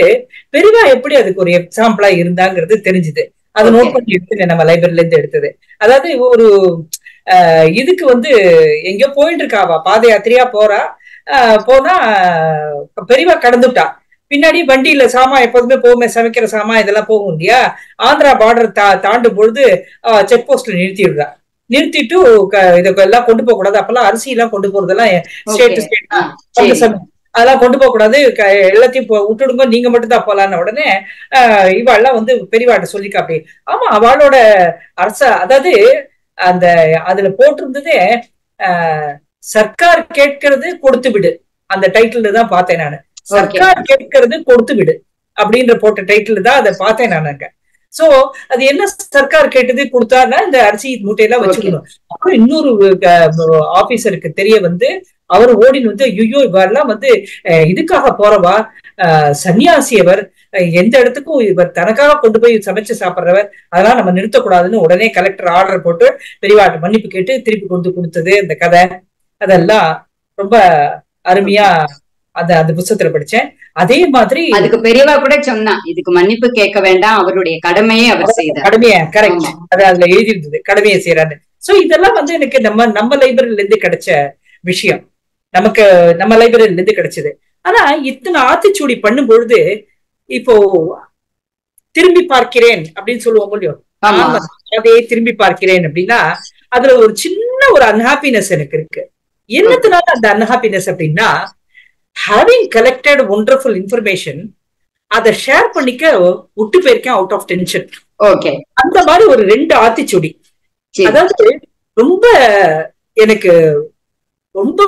பெரிவா எப்படி அதுக்கு ஒரு எக்ஸாம்பிளா இருந்தாங்கிறது தெரிஞ்சுது. அதை நோட் பண்ணி எடுத்து நம்ம லைப்ரரியில இருந்து எடுத்தது. அதாவது ஒரு இதுக்கு வந்து எங்கேயோ போயிட்டு இருக்காவா பாத யாத்திரையா போறா. போனா பெரியவா கடந்துட்டா. பின்னாடி வண்டியில சாமா எப்போதுமே போகுமே சமைக்கிற சாமா இதெல்லாம் போகும் இல்லையா? ஆந்திரா பார்டர் தா தாண்டும் பொழுது செக் போஸ்ட்ல நிறுத்தி விடுறா. நிறுத்திட்டு இதெல்லாம் கொண்டு போக கூடாது. அப்பெல்லாம் அரிசி எல்லாம் கொண்டு போறதெல்லாம் ஸ்டேட் ஸ்டேட் அதெல்லாம் கொண்டு போக கூடாது. எல்லாத்தையும் விட்டுடுங்க. நீங்க மட்டும் தான் போலான்னு உடனே இவாள்லாம் வந்து பெரியவாட்ட சொல்லிக்கா அப்படி. ஆமா அவளோட அரச அதாவது அந்த அதுல போட்டிருந்ததே சர்க்கார் கேட்கறது கொடுத்து விடு. அந்த டைட்டில் தான் பார்த்தேன் நானு. சர்க்கார் கேட்கறது கொடுத்து விடு அப்படின்ற போட்ட டைட்டில் தான் அதை பார்த்தேன் நான் அங்க. சோ அது என்ன சர்க்கார் கேட்டது கொடுத்தாருன்னா இந்த அரிசி மூட்டையெல்லாம் வச்சுக்கணும். அப்புறம் இன்னொரு ஆபீசருக்கு தெரிய வந்து அவர் ஓடின்னு வந்து ஐயோ இவரெல்லாம் வந்து இதுக்காக போறவா? சன்னியாசி அவர் எந்த இடத்துக்கும் இவர் தனக்காக கொண்டு போய் சமைச்சு சாப்பிட்றவர் அதெல்லாம் நம்ம நிறுத்தக்கூடாதுன்னு உடனே கலெக்டர் ஆர்டர் போட்டு பெரியவாட்டு மன்னிப்பு கேட்டு திருப்பி கொண்டு கொடுத்தது அந்த கதை. அதெல்லாம் ரொம்ப அருமையா அந்த அந்த புத்தகத்துல படிச்சேன். அதே மாதிரி அதுக்கு பெரியவா கூட சொன்னா இதுக்கு மன்னிப்பு கேட்க வேண்டாம் அவருடைய கடமையை அவர் செய்தார். கடமையா கரெக்ட் அது அதுல எழுதி இருந்தது கடமையை செய்யறாரு சோ இதெல்லாம் வந்து எனக்கு நம்ம நம்ம லைப்ரரியில இருந்து கிடைச்ச விஷயம். நமக்கு நம்ம லைப்ரரியில இருந்து கிடைச்சது. ஆனா இத்தனை ஆத்திச்சூடி பண்ணும் பொழுது இப்போ திரும்பி பார்க்கிறேன் அப்படின்னு சொல்லுவோம் ஆமா, அதே திரும்பி பார்க்கிறேன் அப்படின்னா அதுல ஒரு சின்ன ஒரு அன்ஹாப்பினஸ் எனக்கு இருக்கு. என்னத்தினால அந்த அன்ஹாப்பினஸ் அப்படின்னா ஹேவிங் கலெக்டட் ஒண்டர்ஃபுல் இன்ஃபர்மேஷன் அதை ஷேர் பண்ணிக்க விட்டு போயிருக்கேன் அவுட் ஆஃப் டென்ஷன் ஓகே அந்த மாதிரி ஒரு ரெண்டு ஆத்திச்சூடி. அதாவது ரொம்ப எனக்கு ரொம்ப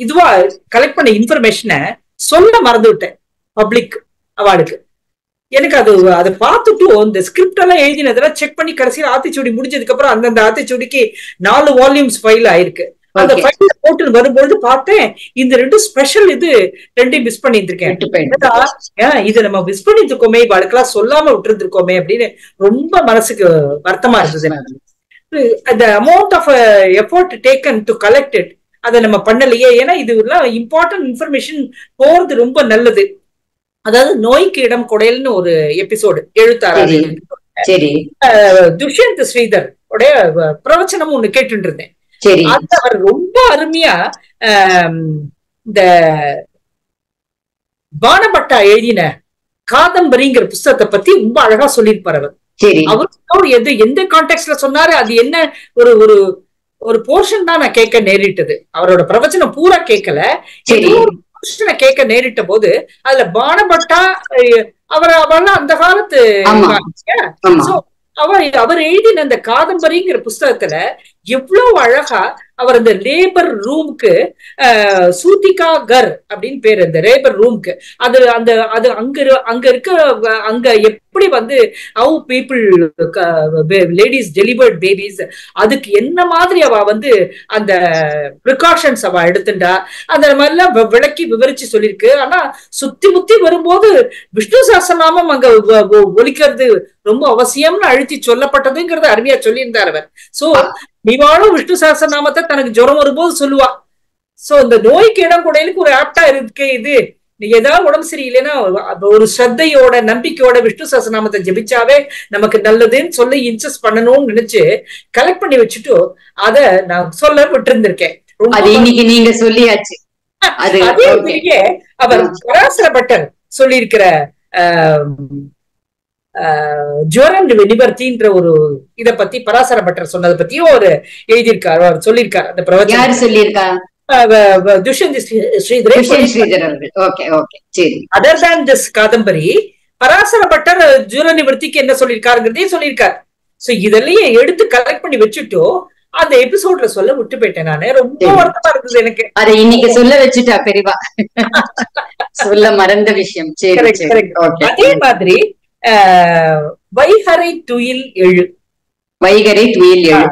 இதுவா கலெக்ட் பண்ண இன்ஃபர்மேஷனை சொல்ல மறந்து விட்டேன் பப்ளிக் அவார்டுக்கு எனக்கு அது அதை பார்த்துட்டு இந்த ஸ்கிரிப்ட் எல்லாம் எழுதினதெல்லாம் செக் பண்ணி கடைசியில் ஆத்திச்சூடி முடிஞ்சதுக்கு அப்புறம் அந்தந்த ஆத்திச்சூடிக்கு நாலு வால்யூம்ஸ் ஃபைல் ஆயிருக்கு. அந்த ஃபைல் போட்டு வரும்பொழுது பார்த்தேன் இந்த ரெண்டு ஸ்பெஷல் இது ரெண்டையும் மிஸ் பண்ணியிருந்திருக்கேன். இது நம்ம மிஸ் பண்ணிட்டு இருக்கோமே இவாளுக்கெல்லாம் சொல்லாம விட்டுருந்துருக்கோமே அப்படின்னு ரொம்ப மனசுக்கு வருத்தமா இருந்தது அந்த amount of effort taken to collect it அதை நம்ம பண்ணலையே. ஏன்னா இது எல்லாம் இம்பார்ட்டன்ட் இன்ஃபர்மேஷன் போறது ரொம்ப நல்லது. அதாவது நோய்க்கு இடம் கொடையல்னு ஒரு எபிசோடு எழுத்தாளர் துஷ்யந்த் ஸ்ரீதர் உடைய பிரவச்சனம் ஒண்ணு கேட்டுட்டு இருந்தேன். சரி. அது அவர் ரொம்ப அருமையா இந்த பானபட்டா எழுதின காதம்பரிங்கிற புஸ்தகத்தை பத்தி ரொம்ப அழகா சொல்லியிருப்பார் அவர். அவர் எது எந்த கான்டெக்ட்ல சொன்னாரு அது என்ன ஒரு ஒரு ஒரு போர்ஷன் தான் நான் கேட்க நேரிட்டது. அவரோட பிரவச்சனம் பூரா கேட்கல. போர்ஷனை கேட்க நேரிட்ட போது அதுல பானபட்டா அவர் அவெல்லாம் அந்த காலத்து அவர் அவர் எழுதின அந்த காதம்பரிங்கிற புஸ்தகத்துல எவ்வளவு அழகா அவர் அந்த லேபர் ரூம்க்கு சூத்திகா கர் அப்படின்னு பேர் இந்த லேபர் ரூம்க்கு அது அந்த அது அங்க இரு- அங்க இருக்க அங்க எப்படி வந்து how people ladies delivered babies அதுக்கு என்ன மாதிரி அவ வந்து அந்த ப்ரிகாஷன்ஸ் அவ எடுத்துட்டா அந்த மாதிரிலாம் விளக்கி விவரிச்சு சொல்லியிருக்கு ஆனா சுத்தி முத்தி வரும்போது விஷ்ணு சாசநாமம் அங்க ஒலிக்கிறது ரொம்ப அவசியம்னு அழுத்தி சொல்லப்பட்டதுங்கிறத அருமையா சொல்லியிருந்தார் அவர். சோ இவாளும் விஷ்ணு சாசநாமத்தை தனக்கு ஜுரம் வரும்போது சொல்லுவா. சோ இந்த நோய்க்கு இடம் கொடையிலுக்கு ஒரு ஆப்டா இருக்கு இது. ஏதாவது உடம்பு சரியில்லைன்னா ஒரு ஸ்ரத்தையோட நம்பிக்கையோட விஷ்ணு சஹஸ்ரநாமத்தை ஜெபிச்சாவே நமக்கு நல்லதுன்னு சொல்லி இன்சஸ்ட் பண்ணணும்னு நினைச்சு கலெக்ட் பண்ணி வச்சுட்டு அத நான் சொல்ல விட்டு இருந்திருக்கேன் இன்னைக்கு நீங்க சொல்லியாச்சு. அது அவர் பராசர பட்டர் சொல்லியிருக்கிற ஜுவரம் நிவர்த்தின்ற ஒரு இத பத்தி பராசர பட்டர் சொன்னதை பத்தியும் ஒரு எழுதியிருக்காரு அவர் சொல்லியிருக்காரு அந்த பிரவச்சனம். யாரு சொல்லியிருக்கா? சரி. Other than this Kadambari Parasara Bhattar ஜுர நிவர்த்திக்கு என்ன சொல்லியிருக்காருங்கிறதையும் சொல்லியிருக்காரு. சோ இதெல்லாம் எடுத்து கலெக்ட் பண்ணி வச்சுட்டோ அந்த எபிசோட்ல சொல்ல விட்டு போயிட்டேன் நானு. ரொம்ப. வருத்தமா இருந்தது எனக்கு. அதை இன்னைக்கு சொல்ல வச்சுட்டா பெரியவா? சொல்ல மறந்த விஷயம். அதே மாதிரி வைகரை துயில் எழு. வைகரை துயில் எழு.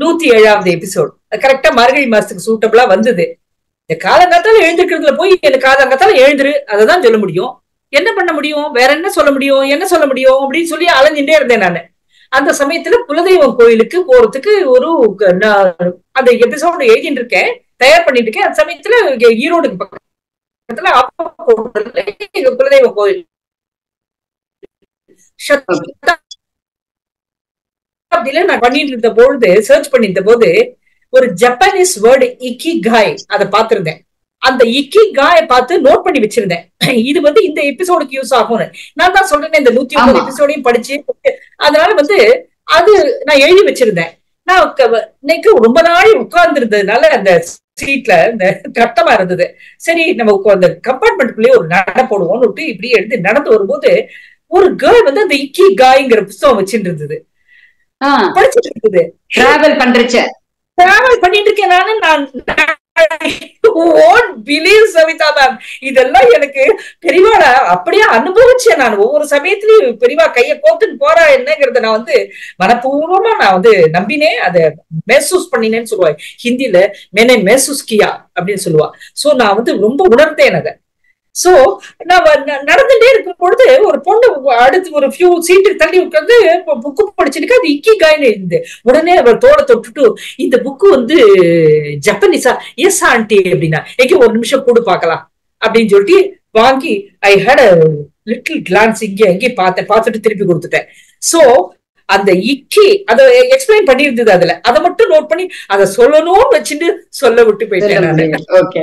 நூத்தி ஏழாவது எபிசோட் கரெக்டா மார்கழி மாசத்துக்கு சூட்டபிளா வந்தது. இந்த காலங்காத்தால எழுந்திருக்கிறதுல போய் எனக்கு காலங்காத்தால எழுந்துரு. அததான் சொல்ல முடியும். என்ன பண்ண முடியும்? வேற என்ன சொல்ல முடியும்? என்ன சொல்ல முடியும்? அப்படின்னு சொல்லி அலைஞ்சுட்டே இருந்தேன் நானு. அந்த சமயத்துல குலதெய்வம் கோயிலுக்கு போறதுக்கு ஒரு அந்த எபிசோடு எழுதிட்டு இருக்கேன். தயார் பண்ணிட்டு இருக்கேன். அந்த சமயத்துல ஈரோடுக்கு பக்கத்துல எங்க குலதெய்வம் கோயில். சப்தாப்தியில நான் பண்ணிட்டு இருந்த பொழுது சர்ச் பண்ணிருந்த போது ஒரு ஜப்பானீஸ் வேர்டு இக்கி காய் அதை பார்த்திருந்தேன். அந்த இக்கி காய பார்த்து நோட் பண்ணி வச்சிருந்தேன். இது வந்து இந்த எபிசோடுக்கு யூஸ் ஆகும்னு. நான் தான் சொல்றேன் இந்த நூத்தி ஒன்பது. எபிசோடையும் படிச்சு அதனால வந்து அது நான் எழுதி வச்சிருந்தேன். நான் இன்னைக்கு ரொம்ப நாள் உட்கார்ந்து இருந்ததுனால அந்த சீட்ல இந்த கட்டமா இருந்தது. சரி நம்ம அந்த கம்பார்ட்மெண்ட்குள்ளேயே ஒரு நட போடுவோம்னு விட்டு இப்படி எடுத்து நடந்து வரும்போது ஒரு கேர்ள் வந்து அந்த இக்கி காய்ங்கிற புத்தகம் வச்சுட்டு இருந்தது படிச்சிட்டு இருந்தது டிராவல் பண்றச்ச டிராவல் பண்ணிட்டு இருக்கேன் நானு நான் பிலீவ் சவிதா மேம் இதெல்லாம் எனக்கு பெரியவாட அப்படியே அனுபவிச்சேன் நான். ஒவ்வொரு சமயத்திலயும் பெரியவா கைய கோத்துன்னு போறா என்னங்கிறத நான் வந்து மனப்பூர்வமா நான் வந்து நம்பினேன். அதை மேசூஸ் பண்ணினேன்னு சொல்லுவாள் ஹிந்தில மேனே மேசூஸ் கியா? அப்படின்னு சொல்லுவா. சோ நான் வந்து ரொம்ப உணர்ந்தேன் அதை. சோ நான் வ- ந- நடந்துட்டே இருக்கும் பொழுது ஒரு பொண்ணு அடுத்து ஒரு ஃபியூ சீட்டு தள்ளி உட்காந்து புக்கு படிச்சிருக்கு அது இக்கி காயின்னு இருந்து. உடனே அவர் தோட தொட்டுட்டு இந்த புக்கு வந்து ஜப்பனீஸா? எஸ் ஆண்டி அப்படின்னா. எங்க ஒரு நிமிஷம் கூட பார்க்கலாம். அப்படின்னு சொல்லிட்டு வாங்கி I had a little glance இங்க எங்கே பார்த்தேன். பார்த்துட்டு திருப்பி கொடுத்துட்டேன். சோ அந்த இக்கி அதை எக்ஸ்பிளைன் பண்ணியிருந்தது அதுல. அதை மட்டும் நோட் பண்ணி அதை சொல்லணும்னு வச்சுட்டு சொல்ல விட்டு போயிட்டேன் ஓகே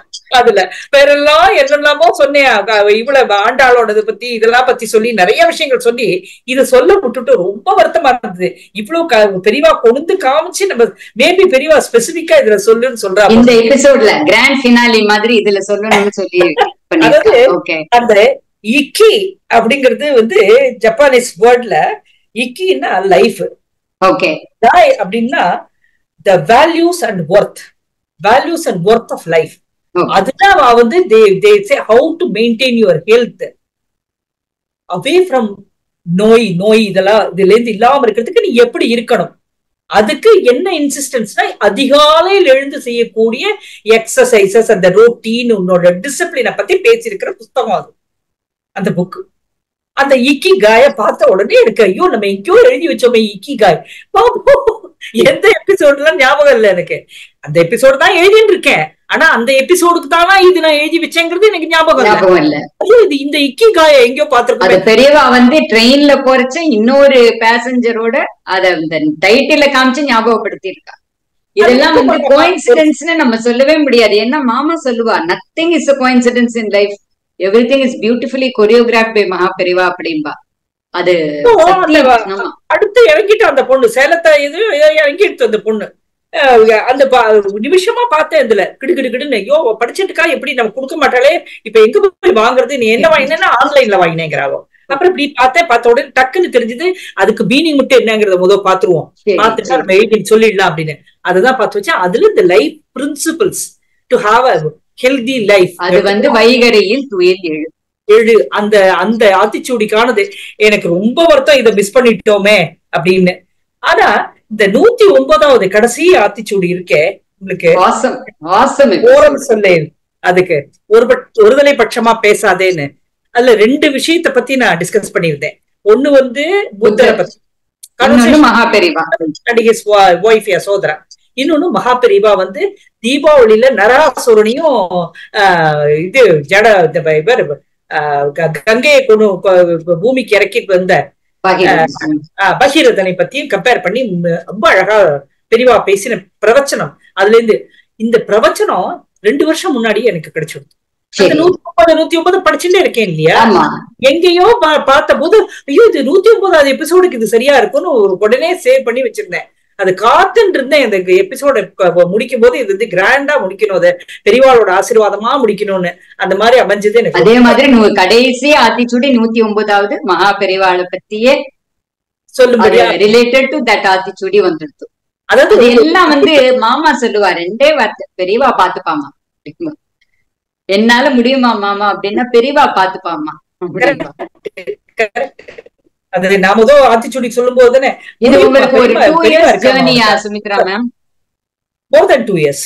அதுல வேறெல்லாம் என்னெல்லாமோ சொன்னேன். இவ்வளவு ஆண்டாளோடது பத்தி இதெல்லாம் பத்தி சொல்லி நிறைய விஷயங்கள் சொல்லி இத சொல்ல விட்டுட்டு ரொம்ப வருத்தமா இருந்தது. இவ்வளவு பெரியவா கொண்டு காமிச்சு நம்ம மேபி பெரியவா ஸ்பெசிபிக்கா இதுல சொல்லுன்னு சொல்றா இந்த எபிசோட்ல கிராண்ட் ஃபினாலி மாதிரி இதுல சொல்லணும்னு சொல்லி அதாவது- அந்த இக்கி அப்படிங்கிறது வந்து ஜப்பானீஸ் வேர்ட்ல இக்கின்னா லைஃப் ஓகே அப்படின்னா the values and worth values and worth of life. அதுதான் வந்து they they say how to maintain your health away from நோய் நோய் இதெல்லாம் இதுல இருந்து இல்லாம இருக்கிறதுக்கு நீ எப்படி இருக்கணும்? அதுக்கு என்ன இன்சிஸ்டன்ஸ்னா அதிகாலையில் எழுந்து செய்யக்கூடிய எக்ஸசைசஸ் அந்த ரொட்டீன் உன்னோட டிசிப்ளினை பத்தி பேசியிருக்கிற புஸ்தகம் அது. அந்த புக் அந்த இக்கி காய பார்த்த உடனே எனக்கு ஐயோ நம்ம எங்கேயோ எழுதி வச்சோமே இக்கி காய் பாப்போம் எந்த எபிசோடுலாம் ஞாபகம் இல்லை எனக்கு. அந்த எபிசோடு தான் எழுதிட்டு இருக்கேன். ஆனா அந்த எபிசோடுக்கு தானா இது நான் எழுதி வச்சேங்கிறது எனக்கு ஞாபகம் இல்லை. ஞாபகம் இல்ல. இது இந்த இக்கி காய எங்கேயோ அது பார்த்திருக்கோம் பெரியவா வந்து ட்ரெயின்ல போறச்ச இன்னொரு பேசஞ்சரோட அத இந்த டைட்டில காமிச்சு ஞாபகப்படுத்தி இருக்கா இதெல்லாம் வந்து கோயின்சிடென்ட்ஸ்னு நம்ம சொல்லவே முடியாது. ஏன்னா மாமா சொல்லுவா nothing is a coincidence in life everything is beautifully choreograph by Maha Periyava அப்படின்பா அது அடுத்து இறங்கிட்டு அந்த பொண்ணு. சேலத்தை இது இறங்கிட்டு அந்த பொண்ணு. அந்த நிமிஷமா பார்த்தேன் இதுல. கிடு கிடு கிடுன்னு ஐயோ படிச்சுட்டுக்கா எப்படி நம்ம கொடுக்க மாட்டாளே? இப்ப எங்க போய் வாங்குறது? நீ என்ன வாங்கினேன்னா ஆன்லைன்ல வாங்கினேங்கிறாவோ அப்புறம் இப்படி பார்த்தேன் பார்த்த உடனே டக்குன்னு தெரிஞ்சது அதுக்கு மீனிங் மட்டும் என்னங்கிறத முதல் பாத்துருவோம் சரி. நம்ம எழுதி சொல்லிடலாம் அப்படின்னு. அதுதான் பார்த்து வச்சா அதுல இந்த life principles to have a healthy life அது வந்து வைகரையில் துயில் எழு எழு அந்த அந்த ஆத்திச்சூடிக்கானது எனக்கு ரொம்ப வருத்தம் இதை மிஸ் பண்ணிட்டோமே அப்படின்னு. ஆனா இந்த நூத்தி ஒன்பதாவது கடைசி ஆத்திச்சூடி இருக்கே உங்களுக்கு ஓரம் சொல்லே. அதுக்கு ஒரு ஒருதலை பட்சமா பேசாதேன்னு. அதுல ரெண்டு விஷயத்தை பத்தி நான் டிஸ்கஸ் பண்ணியிருந்தேன். ஒண்ணு வந்து புத்தரை பத்தி. யசோதரா இன்னொன்னு மகாபெரிவா வந்து தீபாவளியில நரகாசுரனையும் ஆஹ், இது ஜட இவர் கங்கையை கொண்டு பூமிக்கு இறக்கி வந்த பகிரன். ஆஹ், பகீரதனை பத்தியும் கம்பேர் பண்ணி ரொம்ப அழகா பெரிவா பேசின பிரவச்சனம். அதுல இருந்து இந்த பிரவச்சனம் ரெண்டு வருஷம் முன்னாடி எனக்கு சரி நூத்தி முப்பது நூத்தி ஒன்பது படிச்சுட்டே இருக்கேன் இல்லையா? எங்கேயோ பார்த்த போது ஐயோ இது நூத்தி ஒன்பதாவது எபிசோடுக்கு இது சரியா இருக்கும்னு ஒரு உடனே சேவ் பண்ணி வச்சிருந்தேன். அது காத்துன்னு இருந்தேன் இந்த எபிசோட முடிக்கும் போது இது வந்து கிராண்டா முடிக்கணும். அது பெரியவாளோட ஆசீர்வாதமா முடிக்கணும்னு. அந்த மாதிரி அமைஞ்சது எனக்கு அதே மாதிரி நூ- கடைசி ஆத்திச்சூடி நூத்தி ஒன்பதாவது மகா பெரியவாளை பத்தியே சொல்லும்படியா ரிலேட்டட் டு தட் ஆத்திச்சூடி வந்துடுது அதாவது அது எல்லாம் வந்து மாமா சொல்லுவா ரெண்டே வார்த்தை பெரியவா பாத்துப்பாமா. என்னால முடியுமா மாமா? அப்படின்னா பெரியவா பாத்துப்பாமா. அது நாம ஏதோ ஆத்திச்சூடி சொல்லும் போது தானே இது உங்களுக்கு ஒரு பெரியவா- டூ பெரியவா இயர்ஸ் இருக்காமா? ஜேர்னியா Sumitra ma'am more then years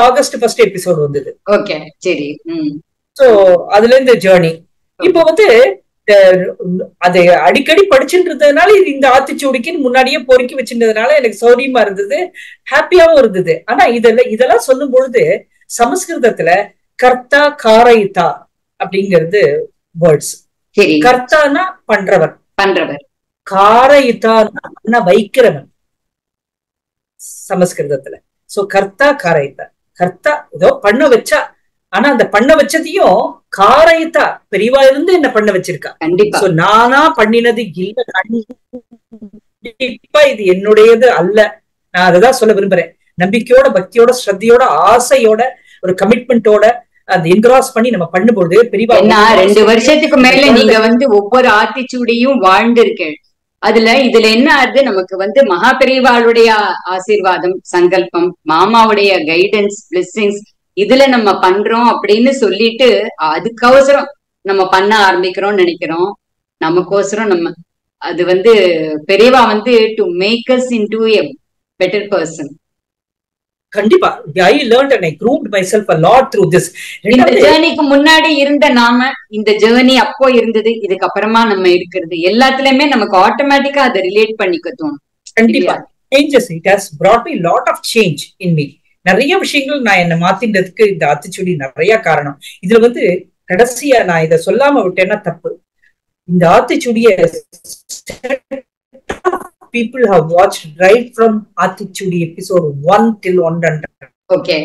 August first episode வந்தது. ஓகே சரி சோ அதுல இருந்து ஜேர்னி இப்போ வந்து அது அடிக்கடி படிச்சுன்றதுனால இது இந்த ஆத்திச்சூடிக்குன்னு முன்னாடியே பொறுக்கி வச்சிருந்ததுனால எனக்கு சௌரியமா இருந்தது ஹாப்பியாவும் இருந்தது. ஆனா இதெல்லாம் இதெல்லாம் சொல்லும் பொழுது சமஸ்கிருதத்துல கர்த்தா காரயிதா அப்படிங்கிறது வேர்ட்ஸ் கர்த்தானா பண்றவன். பண்றவர். காரயிதான்னா வைக்கிறவன். சமஸ்கிருதத்துல. சோ கர்த்தா காரயிதா கர்த்தா ஏதோ பண்ண வச்சா. ஆனா அந்த பண்ண வச்சதையும் காரயிதா பெரியவா இருந்து என்ன பண்ண வச்சிருக்கா? கண்டிப்பா. சோ நானா பண்ணினது இல்ல. கண்டிப்பா இது என்னுடையது அல்ல. நான் அததான் சொல்ல விரும்புறேன். நம்பிக்கையோட பக்தியோட ஸ்ரத்தையோட ஆசையோட ஒரு கமிட்மெண்டோட அந்த என்கிராஸ் பண்ணி நம்ம பண்ணும்போது பெரியவா ரெண்டு வருஷத்துக்கு மேல நீங்க வந்து ஒவ்வொரு ஆத்திச்சூடியும் வாழ்ந்திருக்கீள் அதுல இதுல என்ன ஆகுது? நமக்கு வந்து மகா பெரியவாளுடைய ஆசீர்வாதம் சங்கல்பம் மாமாவுடைய கைடன்ஸ் பிளெஸ்ஸிங்ஸ் இதுல நம்ம பண்றோம் அப்படின்னு சொல்லிட்டு அதுக்கவசரம் நம்ம பண்ண ஆரம்பிக்கிறோம்னு நினைக்கிறோம். நமக்கோசரம் நம்ம அது வந்து பெரியவா வந்து to make us into a better person கண்டிப்பா I learn and I grooved myself a lot through this இந்த ஜேர்னிக்கு முன்னாடி இருந்த நாம இந்த ஜேர்னி அப்போ இருந்தது இதுக்கப்புறமா நம்ம இருக்கிறது. எல்லாத்துலயுமே நமக்கு ஆட்டோமேட்டிக்கா அதை ரிலேட் பண்ணிக்க தோணும். கண்டிப்பா. Changes it has brought me lot of change in me நிறைய விஷயங்கள் நான் என்ன மாத்தின்றதுக்கு இந்த ஆத்திச்சூடி நிறைய காரணம். இதுல வந்து கடைசியா நான் இதை சொல்லாம விட்டேன்னா தப்பு. இந்த ஆத்திச்சூடிய people have watched right from Attitude episode 1 till 100 okay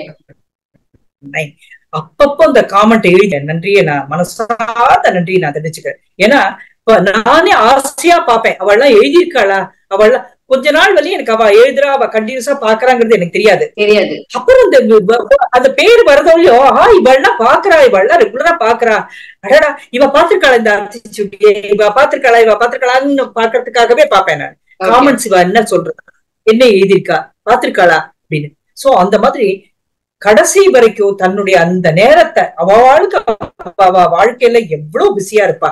nine அப்பப்போ அந்த காமெண்ட் எழுதி நன்றியை நான் மனசார்ந்த நன்றியை நான் தெரிஞ்சுக்கிறேன் ஏன்னா இப்ப நானே ஆசையா பார்ப்பேன். அவள்லாம் எழுதியிருக்காளா? அவள்லாம் கொஞ்ச நாள் வரையும் எனக்கு அவ எழுதுறா அவ கண்டினியூஸா பாக்குறாங்கிறது எனக்கு தெரியாது. தெரியாது. அப்புறம் வ- அந்த பேர் வரதோலயோ ஆ இவள்லாம் பாக்குறா இவள்லாம் ரெகுலரா பாக்குறா அடடா இவ பாத்திருக்காளா இந்த இவ பாத்திருக்காளா இவ பாத்திருக்காளான்னு பாக்குறதுக்காகவே பாப்பேன் நான். காமெண்ட்ஸ் இவ என்ன சொல்றா? என்ன எழுதியிருக்கா? பாத்திருக்காளா அப்படின்னு. சோ அந்த மாதிரி கடைசி வரைக்கும் தன்னுடைய அந்த நேரத்தை அவ வாழ்க்கை வாழ்க்கையில எவ்வளவு பிஸியா இருப்பா.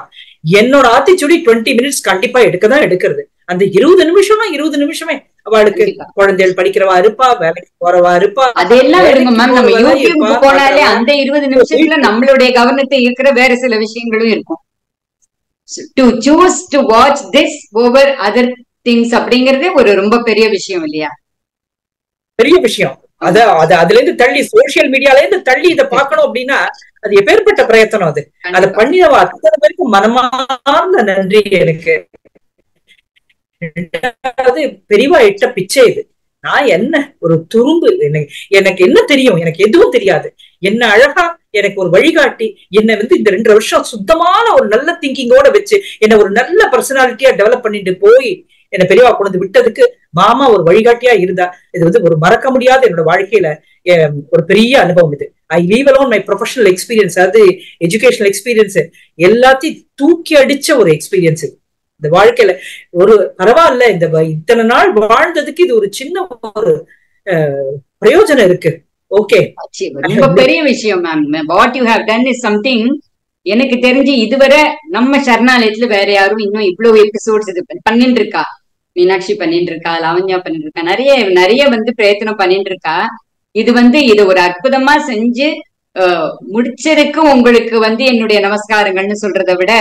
என்னோட ஆத்திச்சுடி டுவெண்ட்டி மினிட்ஸ் கண்டிப்பா எடுக்கதான் எடுக்கிறது. அந்த இருபது நிமிஷம்னா இருபது நிமிஷமே. அவளுக்கு. குழந்தைகள் படிக்கிறவா இருப்பா வேலைக்கு போறவா இருப்பா அதெல்லாம் விடுங்க மேம் நம்ம யூடியூப் போனாலே. அந்த இருபது நிமிஷத்துல நம்மளுடைய கவனத்தை ஈர்க்கிற வேற சில விஷயங்களும் இருக்கும். To choose to watch this over other things அப்படிங்கறதே ஒரு ரொம்ப பெரிய விஷயம் இல்லையா? பெரிய விஷயம். அத அது அதுல இருந்து தள்ளி சோசியல் மீடியால இருந்து தள்ளி இதை பார்க்கணும் அப்படின்னா அது எப்பேற்பட்ட பிரயத்தனம் அது? அதை பண்ணினவா? அத்தனை பேருக்கு மனமார்ந்த நன்றி எனக்கு. பெரியவா இட்ட பிச்சை இது. நான் என்ன ஒரு துரும்பு? எனக்கு எனக்கு என்ன தெரியும்? எனக்கு எதுவும் தெரியாது. என்ன அழகா எனக்கு ஒரு வழிகாட்டி என்னை வந்து இந்த ரெண்டு வருஷம் சுத்தமான ஒரு நல்ல திங்கிங்கோட வச்சு என்ன ஒரு நல்ல பர்சனாலிட்டியா டெவலப் பண்ணிட்டு போய் என்ன பெரியவா கொண்டு வந்து விட்டதுக்கு மாமா ஒரு வழிகாட்டியா இருந்தா. இது வந்து ஒரு மறக்க முடியாத என்னோட வாழ்க்கையில ஒரு பெரிய அனுபவம் இது. I leave alone my professional experience அது எஜுகேஷனல் எக்ஸ்பீரியன்ஸ் எல்லாத்தையும் தூக்கி அடிச்ச ஒரு எக்ஸ்பீரியன்ஸ் இந்த வாழ்க்கையில ஒரு பரவாயில்ல இந்த இத்தனை நாள் வாழ்ந்ததுக்கு இது ஒரு சின்ன ஒரு பிரயோஜனம் இருக்கு. ஓகே ரொம்ப பெரிய விஷயம் ma'am what you have done is something எனக்கு தெரிஞ்சு இதுவரை நம்ம சரணாலயத்துல வேற யாரும் இன்னும் இவ்வளவு எபிசோட்ஸ் இது பண்ணிட்டு இருக்கா மீனாட்சி பண்ணிட்டு இருக்கா லாவண்யா பண்ணிட்டு இருக்கா நிறைய நிறைய வந்து பிரயத்தனம் பண்ணிட்டு இருக்கா இது வந்து இது ஒரு அற்புதமா செஞ்சு முடிச்சதுக்கு உங்களுக்கு வந்து என்னுடைய நமஸ்காரங்கள்னு சொல்றதை விட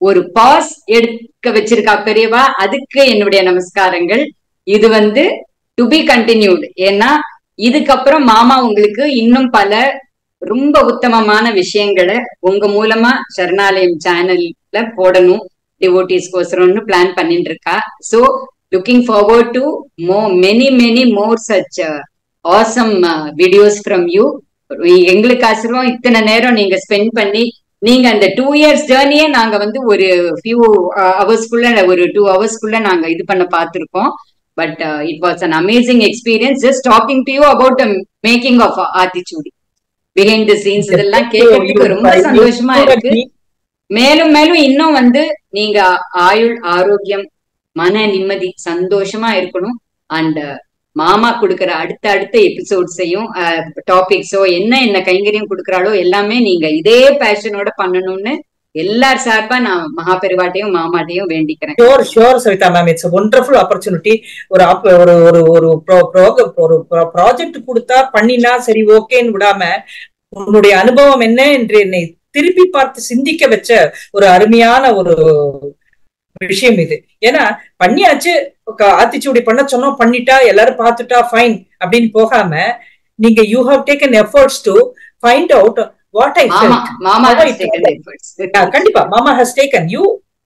ஒரு பாஸ் எடுக்க வச்சிருக்கா பெரியவா அதுக்கு என்னுடைய நமஸ்காரங்கள். இது வந்து டு பி கண்டினியூட் ஏன்னா இதுக்கப்புறம் மாமா உங்களுக்கு இன்னும் பல ரொம்ப உத்தமமான விஷயங்களை உங்க மூலமா சரணாலயம் சேனல்ல போடணும் டிவோட்டிஸ்கோசரம்னு பிளான் பண்ணிட்டு இருக்கா so looking forward to more many many more such awesome videos from you எங்களுக்கு ஆசிரம் இத்தனை நேரம் நீங்க ஸ்பெண்ட் பண்ணி நீங்க அந்த டூ இயர்ஸ் ஜேர்னியே நாங்க வந்து ஒரு ஃபியூ ஹவர்ஸ்க்குள்ள ஒரு டூ ஹவர்ஸ்க்குள்ள நாங்க இது பண்ண பார்த்திருக்கோம் but it was an amazing experience just talking to you about making of Aathichoodi behind the scenes இதெல்லாம் கேட்கறதுக்கு ரொம்ப சந்தோஷமா இருக்கு. மேலும் மேலும் இன்னும் வந்து நீங்க ஆயுள் ஆரோக்கியம் மன நிம்மதி சந்தோஷமா இருக்கணும். அண்ட் uh, மாமா கொடுக்குற அடுத்த அடுத்த எபிசோட்ஸையும் டாபிக்ஸோ uh, என்ன என்ன கைங்கரியம் கொடுக்குறாளோ எல்லாமே நீங்க இதே பேஷனோட பண்ணணும்னு எல்லார் சார்பா நான் மகாபெரிவாட்டையும் மாமாட்டையும் வேண்டிக்கிறேன். Sure sure Savitha ma'am it's wonderful opportunity ஒரு ஒரு ஒரு ஒரு ஒரு ப்ராஜெக்ட் கொடுத்தா பண்ணினா சரி ஓகேன்னு விடாம உன்னுடைய அனுபவம் என்ன என்று என்னை திருப்பி பார்த்து சிந்திக்க வச்ச ஒரு அருமையான ஒரு விஷயம் இது. ஏன்னா பண்ணியாச்சு ஆத்திச்சூடி பண்ண சொன்னோம் பண்ணிட்டா எல்லாரும் பார்த்துட்டா ஃபைன் அப்படின்னு போகாம நீங்க you have taken efforts to find out what I கண்டிப்பா. மாமா has taken you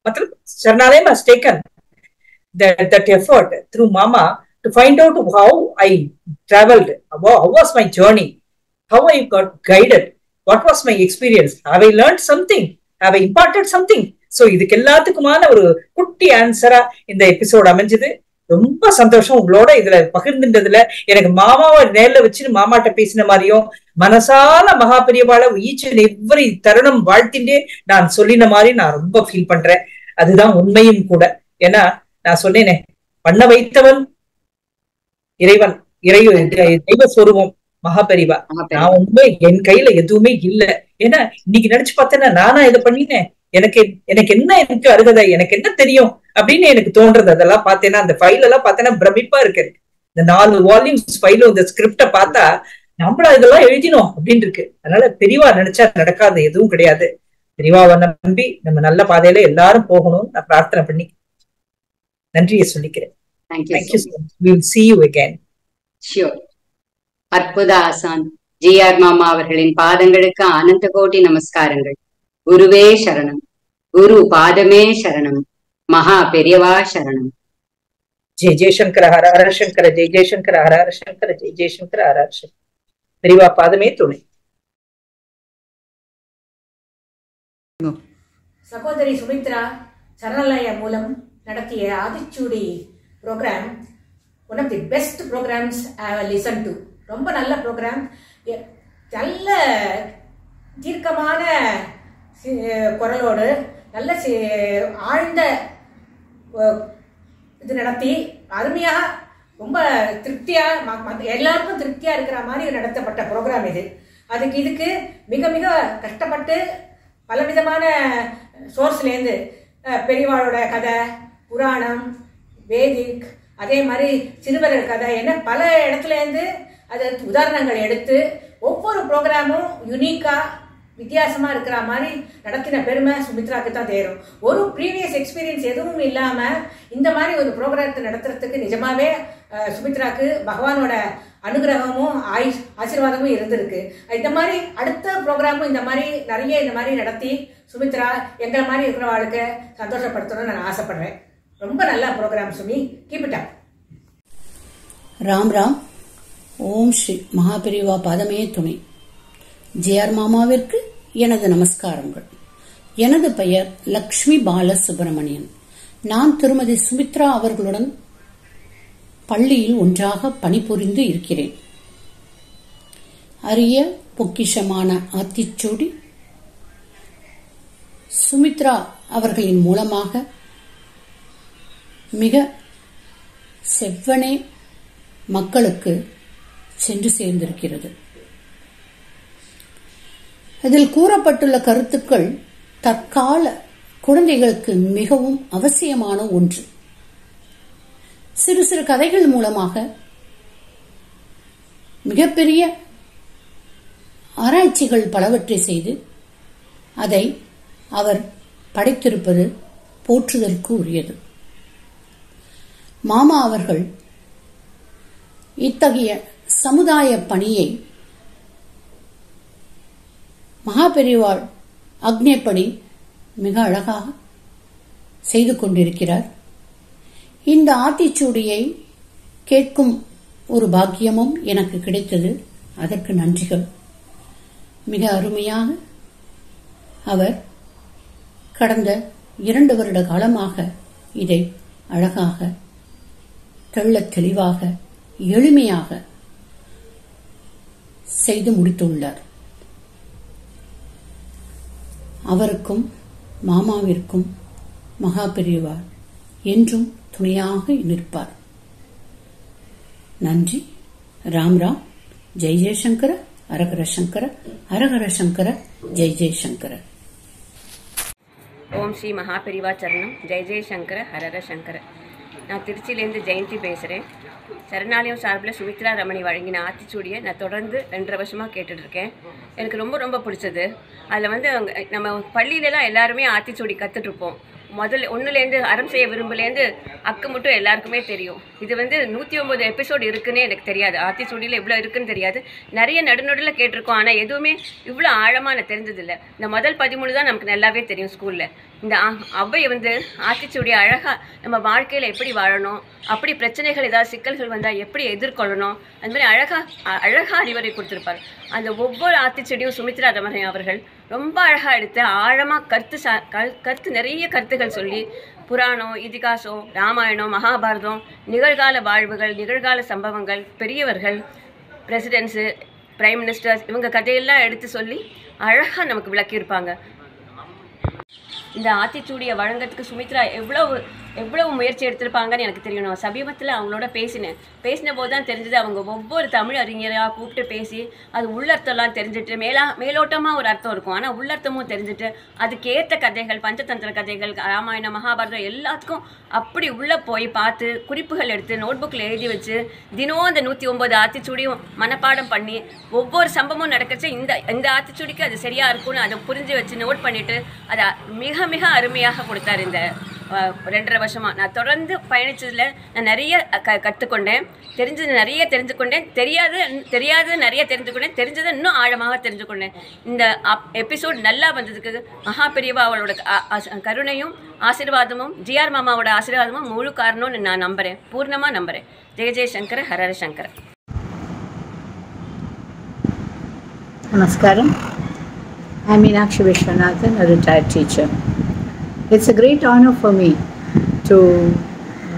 மத்தலப் Saranalayam has taken that effort through மாமா to find out how I travelled how was my journey how I got guided what was my experience how I learn something how I imparted something so இதுக்கு எல்லாத்துக்குமான ஒரு குட்டி ஆன்சரா இந்த episode அமைஞ்சது. ரொம்ப சந்தோஷம் உங்களோட இதுல பகிர்ந்துன்றதுல எனக்கு மாமாவை நேர்ல வச்சு மாமாட்ட பேசின மாதிரியும் மனசால மகாபெரியவாள ஈச் அண்ட் எவ்வரி தருணம் வாழ்த்தின்றே நான் சொல்லின மாதிரி நான் ரொம்ப ஃபீல் பண்றேன். அதுதான் உண்மையும் கூட. ஏன்னா நான் சொன்னேனே பண்ண வைத்தவன் இறைவன் இறை தெய்வ சொருவம் மகாபெரிவா மகாபெரிவா. நான் உண்மை என் கையில எதுவுமே இல்ல. ஏன்னா இன்னைக்கு நினைச்சு பார்த்தேன்னா நானா இதை பண்ணினேன். எனக்கு எனக்கு என்ன எனக்கு அருகதை எனக்கு என்ன தெரியும் அப்படின்னு எனக்கு தோன்றது. அதெல்லாம் பார்த்தேன்னா அந்த ஃபைல் எல்லாம் பார்த்தேன்னா பிரமிப்பா இருக்கு. இந்த நாலு வால்யூம்ஸ் ஃபைலும் இந்த ஸ்கிரிப்ட பார்த்தா நம்மள இதெல்லாம் எழுதினோம் அப்படின்னு இருக்கு. அதனால பெரியவா நினைச்சா நடக்காத எதுவும் கிடையாது. பெரியவாவை நம்பி நம்ம நல்ல பாதையில எல்லாரும் போகணும்னு நான் பிரார்த்தனை பண்ணி நன்றியை சொல்லிக்கிறேன். Thank you. Will see you again. Sure. அற்புத ஆசான். ஜி ஆர் மாமா அவர்களின் பாதங்களுக்கு ஆனந்த கோடி நமஸ்காரங்கள். குருவே சரணம். குரு பாதமே சரணம். மகா பெரியவா சரணம். ஜெய் ஜெய்சங்கர ஹர ஹர சங்கர ஜெய் ஜெய்சங்கர ஹர ஹர சங்கர ஜெய் ஜெய்சங்கர ஹர ஹர சங்கர. பெரியவா பாதமே துணை. சகோதரி சுமித்ரா சரணாலய மூலம் நடத்திய Aathichoodi program one of the best programs I listen to ரொம்ப நல்ல ப்ரோக்ராம் நல்ல தீர்க்கமான குரலோடு நல்ல சி- ஆழ்ந்த இது நடத்தி அருமையாக ரொம்ப திருப்தியாக ம- எல்லாருக்கும் திருப்தியாக இருக்கிற மாதிரி நடத்தப்பட்ட ப்ரோக்ராம் இது. அதுக்கு இதுக்கு மிக மிக கஷ்டப்பட்டு பலவிதமான சோர்ஸ்லேருந்து பெரியவாளோட கதை புராணம் வேதிக் அதே மாதிரி சிறுவர்கள் கதை என்ன பல இடத்துலேருந்து அதை அது உதாரணங்கள் எடுத்து ஒவ்வொரு ப்ரோக்ராமும் யுனிக்காக வித்தியாசமாக இருக்கிற மாதிரி நடத்தின பெருமை சுமித்ராக்கு தான் தேரும். ஒரு ப்ரீவியஸ் எக்ஸ்பீரியன்ஸ் எதுவும் இல்லாமல் இந்த மாதிரி ஒரு ப்ரோக்ராத்தை நடத்துறதுக்கு நிஜமாவே சுமித்ராக்கு பகவானோட அனுகிரகமும் ஆயுஷ் ஆசீர்வாதமும் இருந்திருக்கு. இந்த மாதிரி அடுத்த ப்ரோக்ராமும் இந்த மாதிரி நிறைய இந்த மாதிரி நடத்தி சுமித்ரா எங்களை மாதிரி இருக்கிறவாளுக்கு சந்தோஷப்படுத்தணும்னு நான் ஆசைப்படுறேன். ரொம்ப நல்ல program Sumi. Keep it up Ram Ram. ஓம் ஸ்ரீ மகாபிரிவா பதமே துணை. ஜேஆர் மாமாவிற்கு எனது நமஸ்காரங்கள். எனது பெயர் லக்ஷ்மி பால சுப்பிரமணியன் நான் திருமதி சுமித்ரா அவர்களுடன் பள்ளியில் ஒன்றாக பணிபுரிந்து இருக்கிறேன். அரிய பொக்கிஷமான ஆத்திச்சூடி சுமித்ரா அவர்களின் மூலமாக மிக செவ்வனே மக்களுக்கு சென்று சேர்ந்திருக்கிறது. இதில் கூறப்பட்டுள்ள கருத்துக்கள் தற்கால குழந்தைகளுக்கு மிகவும் அவசியமான ஒன்று. சிறு சிறு கதைகள் மூலமாக மிகப்பெரிய ஆராய்ச்சிகள் பலவற்றை செய்து அதை அவர் படைத்திருப்பது போற்றுதற்கு உரியது. மாமா அவர்கள் இத்தகைய சமுதாய பணியை மகாபெரிவாள் அக்னேப்படி மிக அழகாக செய்து கொண்டிருக்கிறார். இந்த ஆத்திச்சூடியை கேட்கும் ஒரு பாக்கியமும் எனக்கு கிடைத்தது. அதற்கு நன்றிகள். மிக அருமையாக அவர் கடந்த இரண்டு வருட காலமாக இதை அழகாக தெள்ளத் தெளிவாக எளிமையாக செய்து முடித்துள்ளார். அவருக்கும் மாமாவிற்கும் மகா பெரியவார் என்றும் துணையாக நிற்பார். நன்றி. ராம் ராம். ஜெய் ஜெயசங்கர. அரகர சங்கர. அரகர சங்கர. ஜெய் ஜெயசங்கர. ஓம் ஸ்ரீ மகாபெரிவா சரணம். ஜெய் ஜெயசங்கர. ஹரர சங்கர. நான் திருச்சியிலேருந்து ஜெயந்தி பேசுகிறேன் சரணாலயம் சார்பில் சுமித்ரா ரமணி வழங்கின ஆத்திச்சூடியை நான் தொடர்ந்து ரெண்டரை வருஷமாக கேட்டுட்ருக்கேன். எனக்கு ரொம்ப ரொம்ப பிடிச்சது. அதில் வந்து நம்ம பள்ளியிலலாம் எல்லாருமே ஆத்திச்சூடி கற்றுட்ருப்போம் முதல்ல ஒன்றுலேருந்து அறம் செய்ய விரும்புலேருந்து அக்கு மட்டும் எல்லாருக்குமே தெரியும். இது வந்து நூற்றி ஒம்பது எபிசோடு இருக்குன்னே எனக்கு தெரியாது. ஆத்திச்சூடியில் இவ்வளோ இருக்குன்னு தெரியாது. நிறைய நடுநடுல கேட்டிருக்கோம். ஆனால் எதுவுமே இவ்வளோ ஆழமாக நான் தெரிஞ்சதில்லை. இந்த முதல் பதிமூணு தான் நமக்கு நல்லாவே தெரியும் ஸ்கூலில் இந்த அ- வந்து ஆத்திச்சூடி அழகாக நம்ம வாழ்க்கையில் எப்படி வாழணும்? அப்படி பிரச்சனைகள் ஏதாவது சிக்கல்கள் வந்தால் எப்படி எதிர்கொள்ளணும்? அந்த மாதிரி அழகாக அழகாக அறிவுரை கொடுத்துருப்பார். அந்த ஒவ்வொரு ஆத்திச்செடியும் சுமித்ரா ரமணி அவர்கள் ரொம்ப அழகாக எடுத்து ஆழமாக கருத்து சா கல் கருத்து நிறைய கருத்துக்கள் சொல்லி புராணம் இதிகாசம் ராமாயணம் மகாபாரதம் நிகழ்கால வாழ்வுகள் நிகழ்கால சம்பவங்கள் பெரியவர்கள் பிரசிடென்ட்ஸு பிரைம் மினிஸ்டர்ஸ் இவங்க கதையெல்லாம் எடுத்து சொல்லி அழகாக நமக்கு விளக்கியிருப்பாங்க. இந்த ஆத்திச்சூடியை வழங்கிறதுக்கு சுமித்ரா எவ்வளவு எவ்வளவு முயற்சி எடுத்திருப்பாங்கன்னு எனக்கு தெரியும் நான் சமீபத்தில் அவங்களோட பேசினேன். பேசின போது தான் தெரிஞ்சது அவங்க ஒவ்வொரு தமிழ் அறிஞராக கூப்பிட்டு பேசி அது உள்ளர்த்தம்லாம் தெரிஞ்சுட்டு மேலா மேலோட்டமாக ஒரு அர்த்தம் இருக்கும். ஆனால் உள்ளர்த்தமும் தெரிஞ்சுட்டு அதுக்கேற்ற கதைகள் பஞ்சதந்திர கதைகள் ராமாயணம் மகாபாரதம் எல்லாத்துக்கும் அப்படி உள்ளே போய் பார்த்து குறிப்புகள் எடுத்து நோட்புக்கில் எழுதி வச்சு தினம் அந்த நூற்றி ஒம்பது ஆத்திச்சூடியும் மனப்பாடம் பண்ணி ஒவ்வொரு சம்பவமும் நடக்கச்சு இந்த இந்த ஆத்திச்சூடிக்கு அது சரியாக இருக்கும்னு அதை புரிஞ்சு வச்சு நோட் பண்ணிவிட்டு அதை மிக மிக அருமையாக கொடுத்தார் இந்த ரெண்டரை ரெண்டரை வருஷமாக நான் தொடர்ந்து பயணித்ததில் நான் நிறைய க கற்றுக்கொண்டேன் தெரிஞ்சது நிறைய தெரிஞ்சுக்கொண்டேன். தெரியாது தெரியாது நிறைய தெரிஞ்சுக்கொண்டேன். தெரிஞ்சதை இன்னும் ஆழமாக தெரிஞ்சுக்கொண்டேன். இந்த அப் எபிசோட் நல்லா வந்ததுக்கு மகா பெரியவா அவளோட கருணையும் ஆசீர்வாதமும் ஜிஆர் மாமாவோட ஆசீர்வாதமும் முழு காரணம்னு நான் நம்புகிறேன் பூர்ணமாக நம்புகிறேன் ஜெய ஜெயசங்கர் ஹரஹர சங்கர். நமஸ்காரம். I'm Meenakshi Vishwanathan, a retired teacher. It's a great honor for me to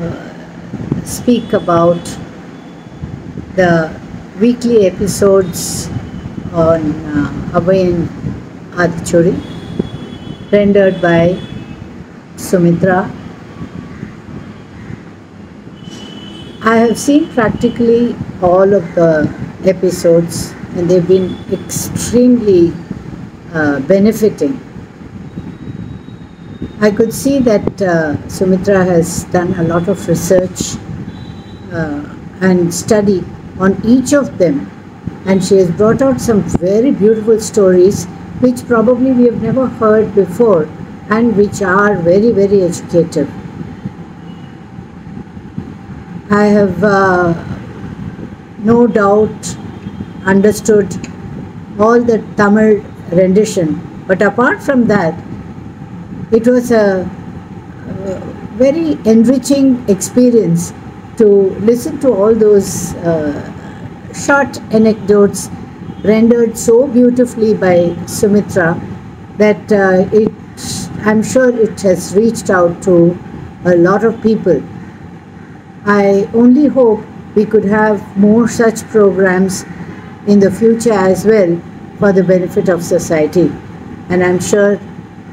uh, speak about the weekly episodes on uh, Abhayan Adichuri, rendered by Sumitra. I have seen practically all of the episodes and they've been extremely uh, benefiting. I could see that uh, Sumitra has done a lot of research uh, and study on each of them, and she has brought out some very beautiful stories which probably we have never heard before and which are very, very educative. I have uh, no doubt understood all the Tamil rendition, but apart from that, it was a, uh very enriching experience to listen to all those uh, short anecdotes rendered so beautifully by Sumitra that uh, it, I'm sure it has reached out to a lot of people. I only hope we could have more such programs in the future as well for the benefit of society. And I'm sure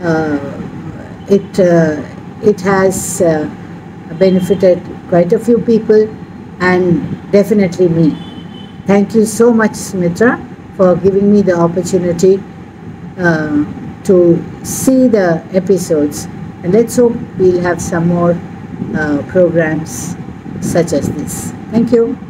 uh, it, uh, it has uh, benefited quite a few people and definitely me. Thank you so much, Smitra, for giving me the opportunity uh, to see the episodes. And let's hope we'll have some more uh, programs such as this. Thank you.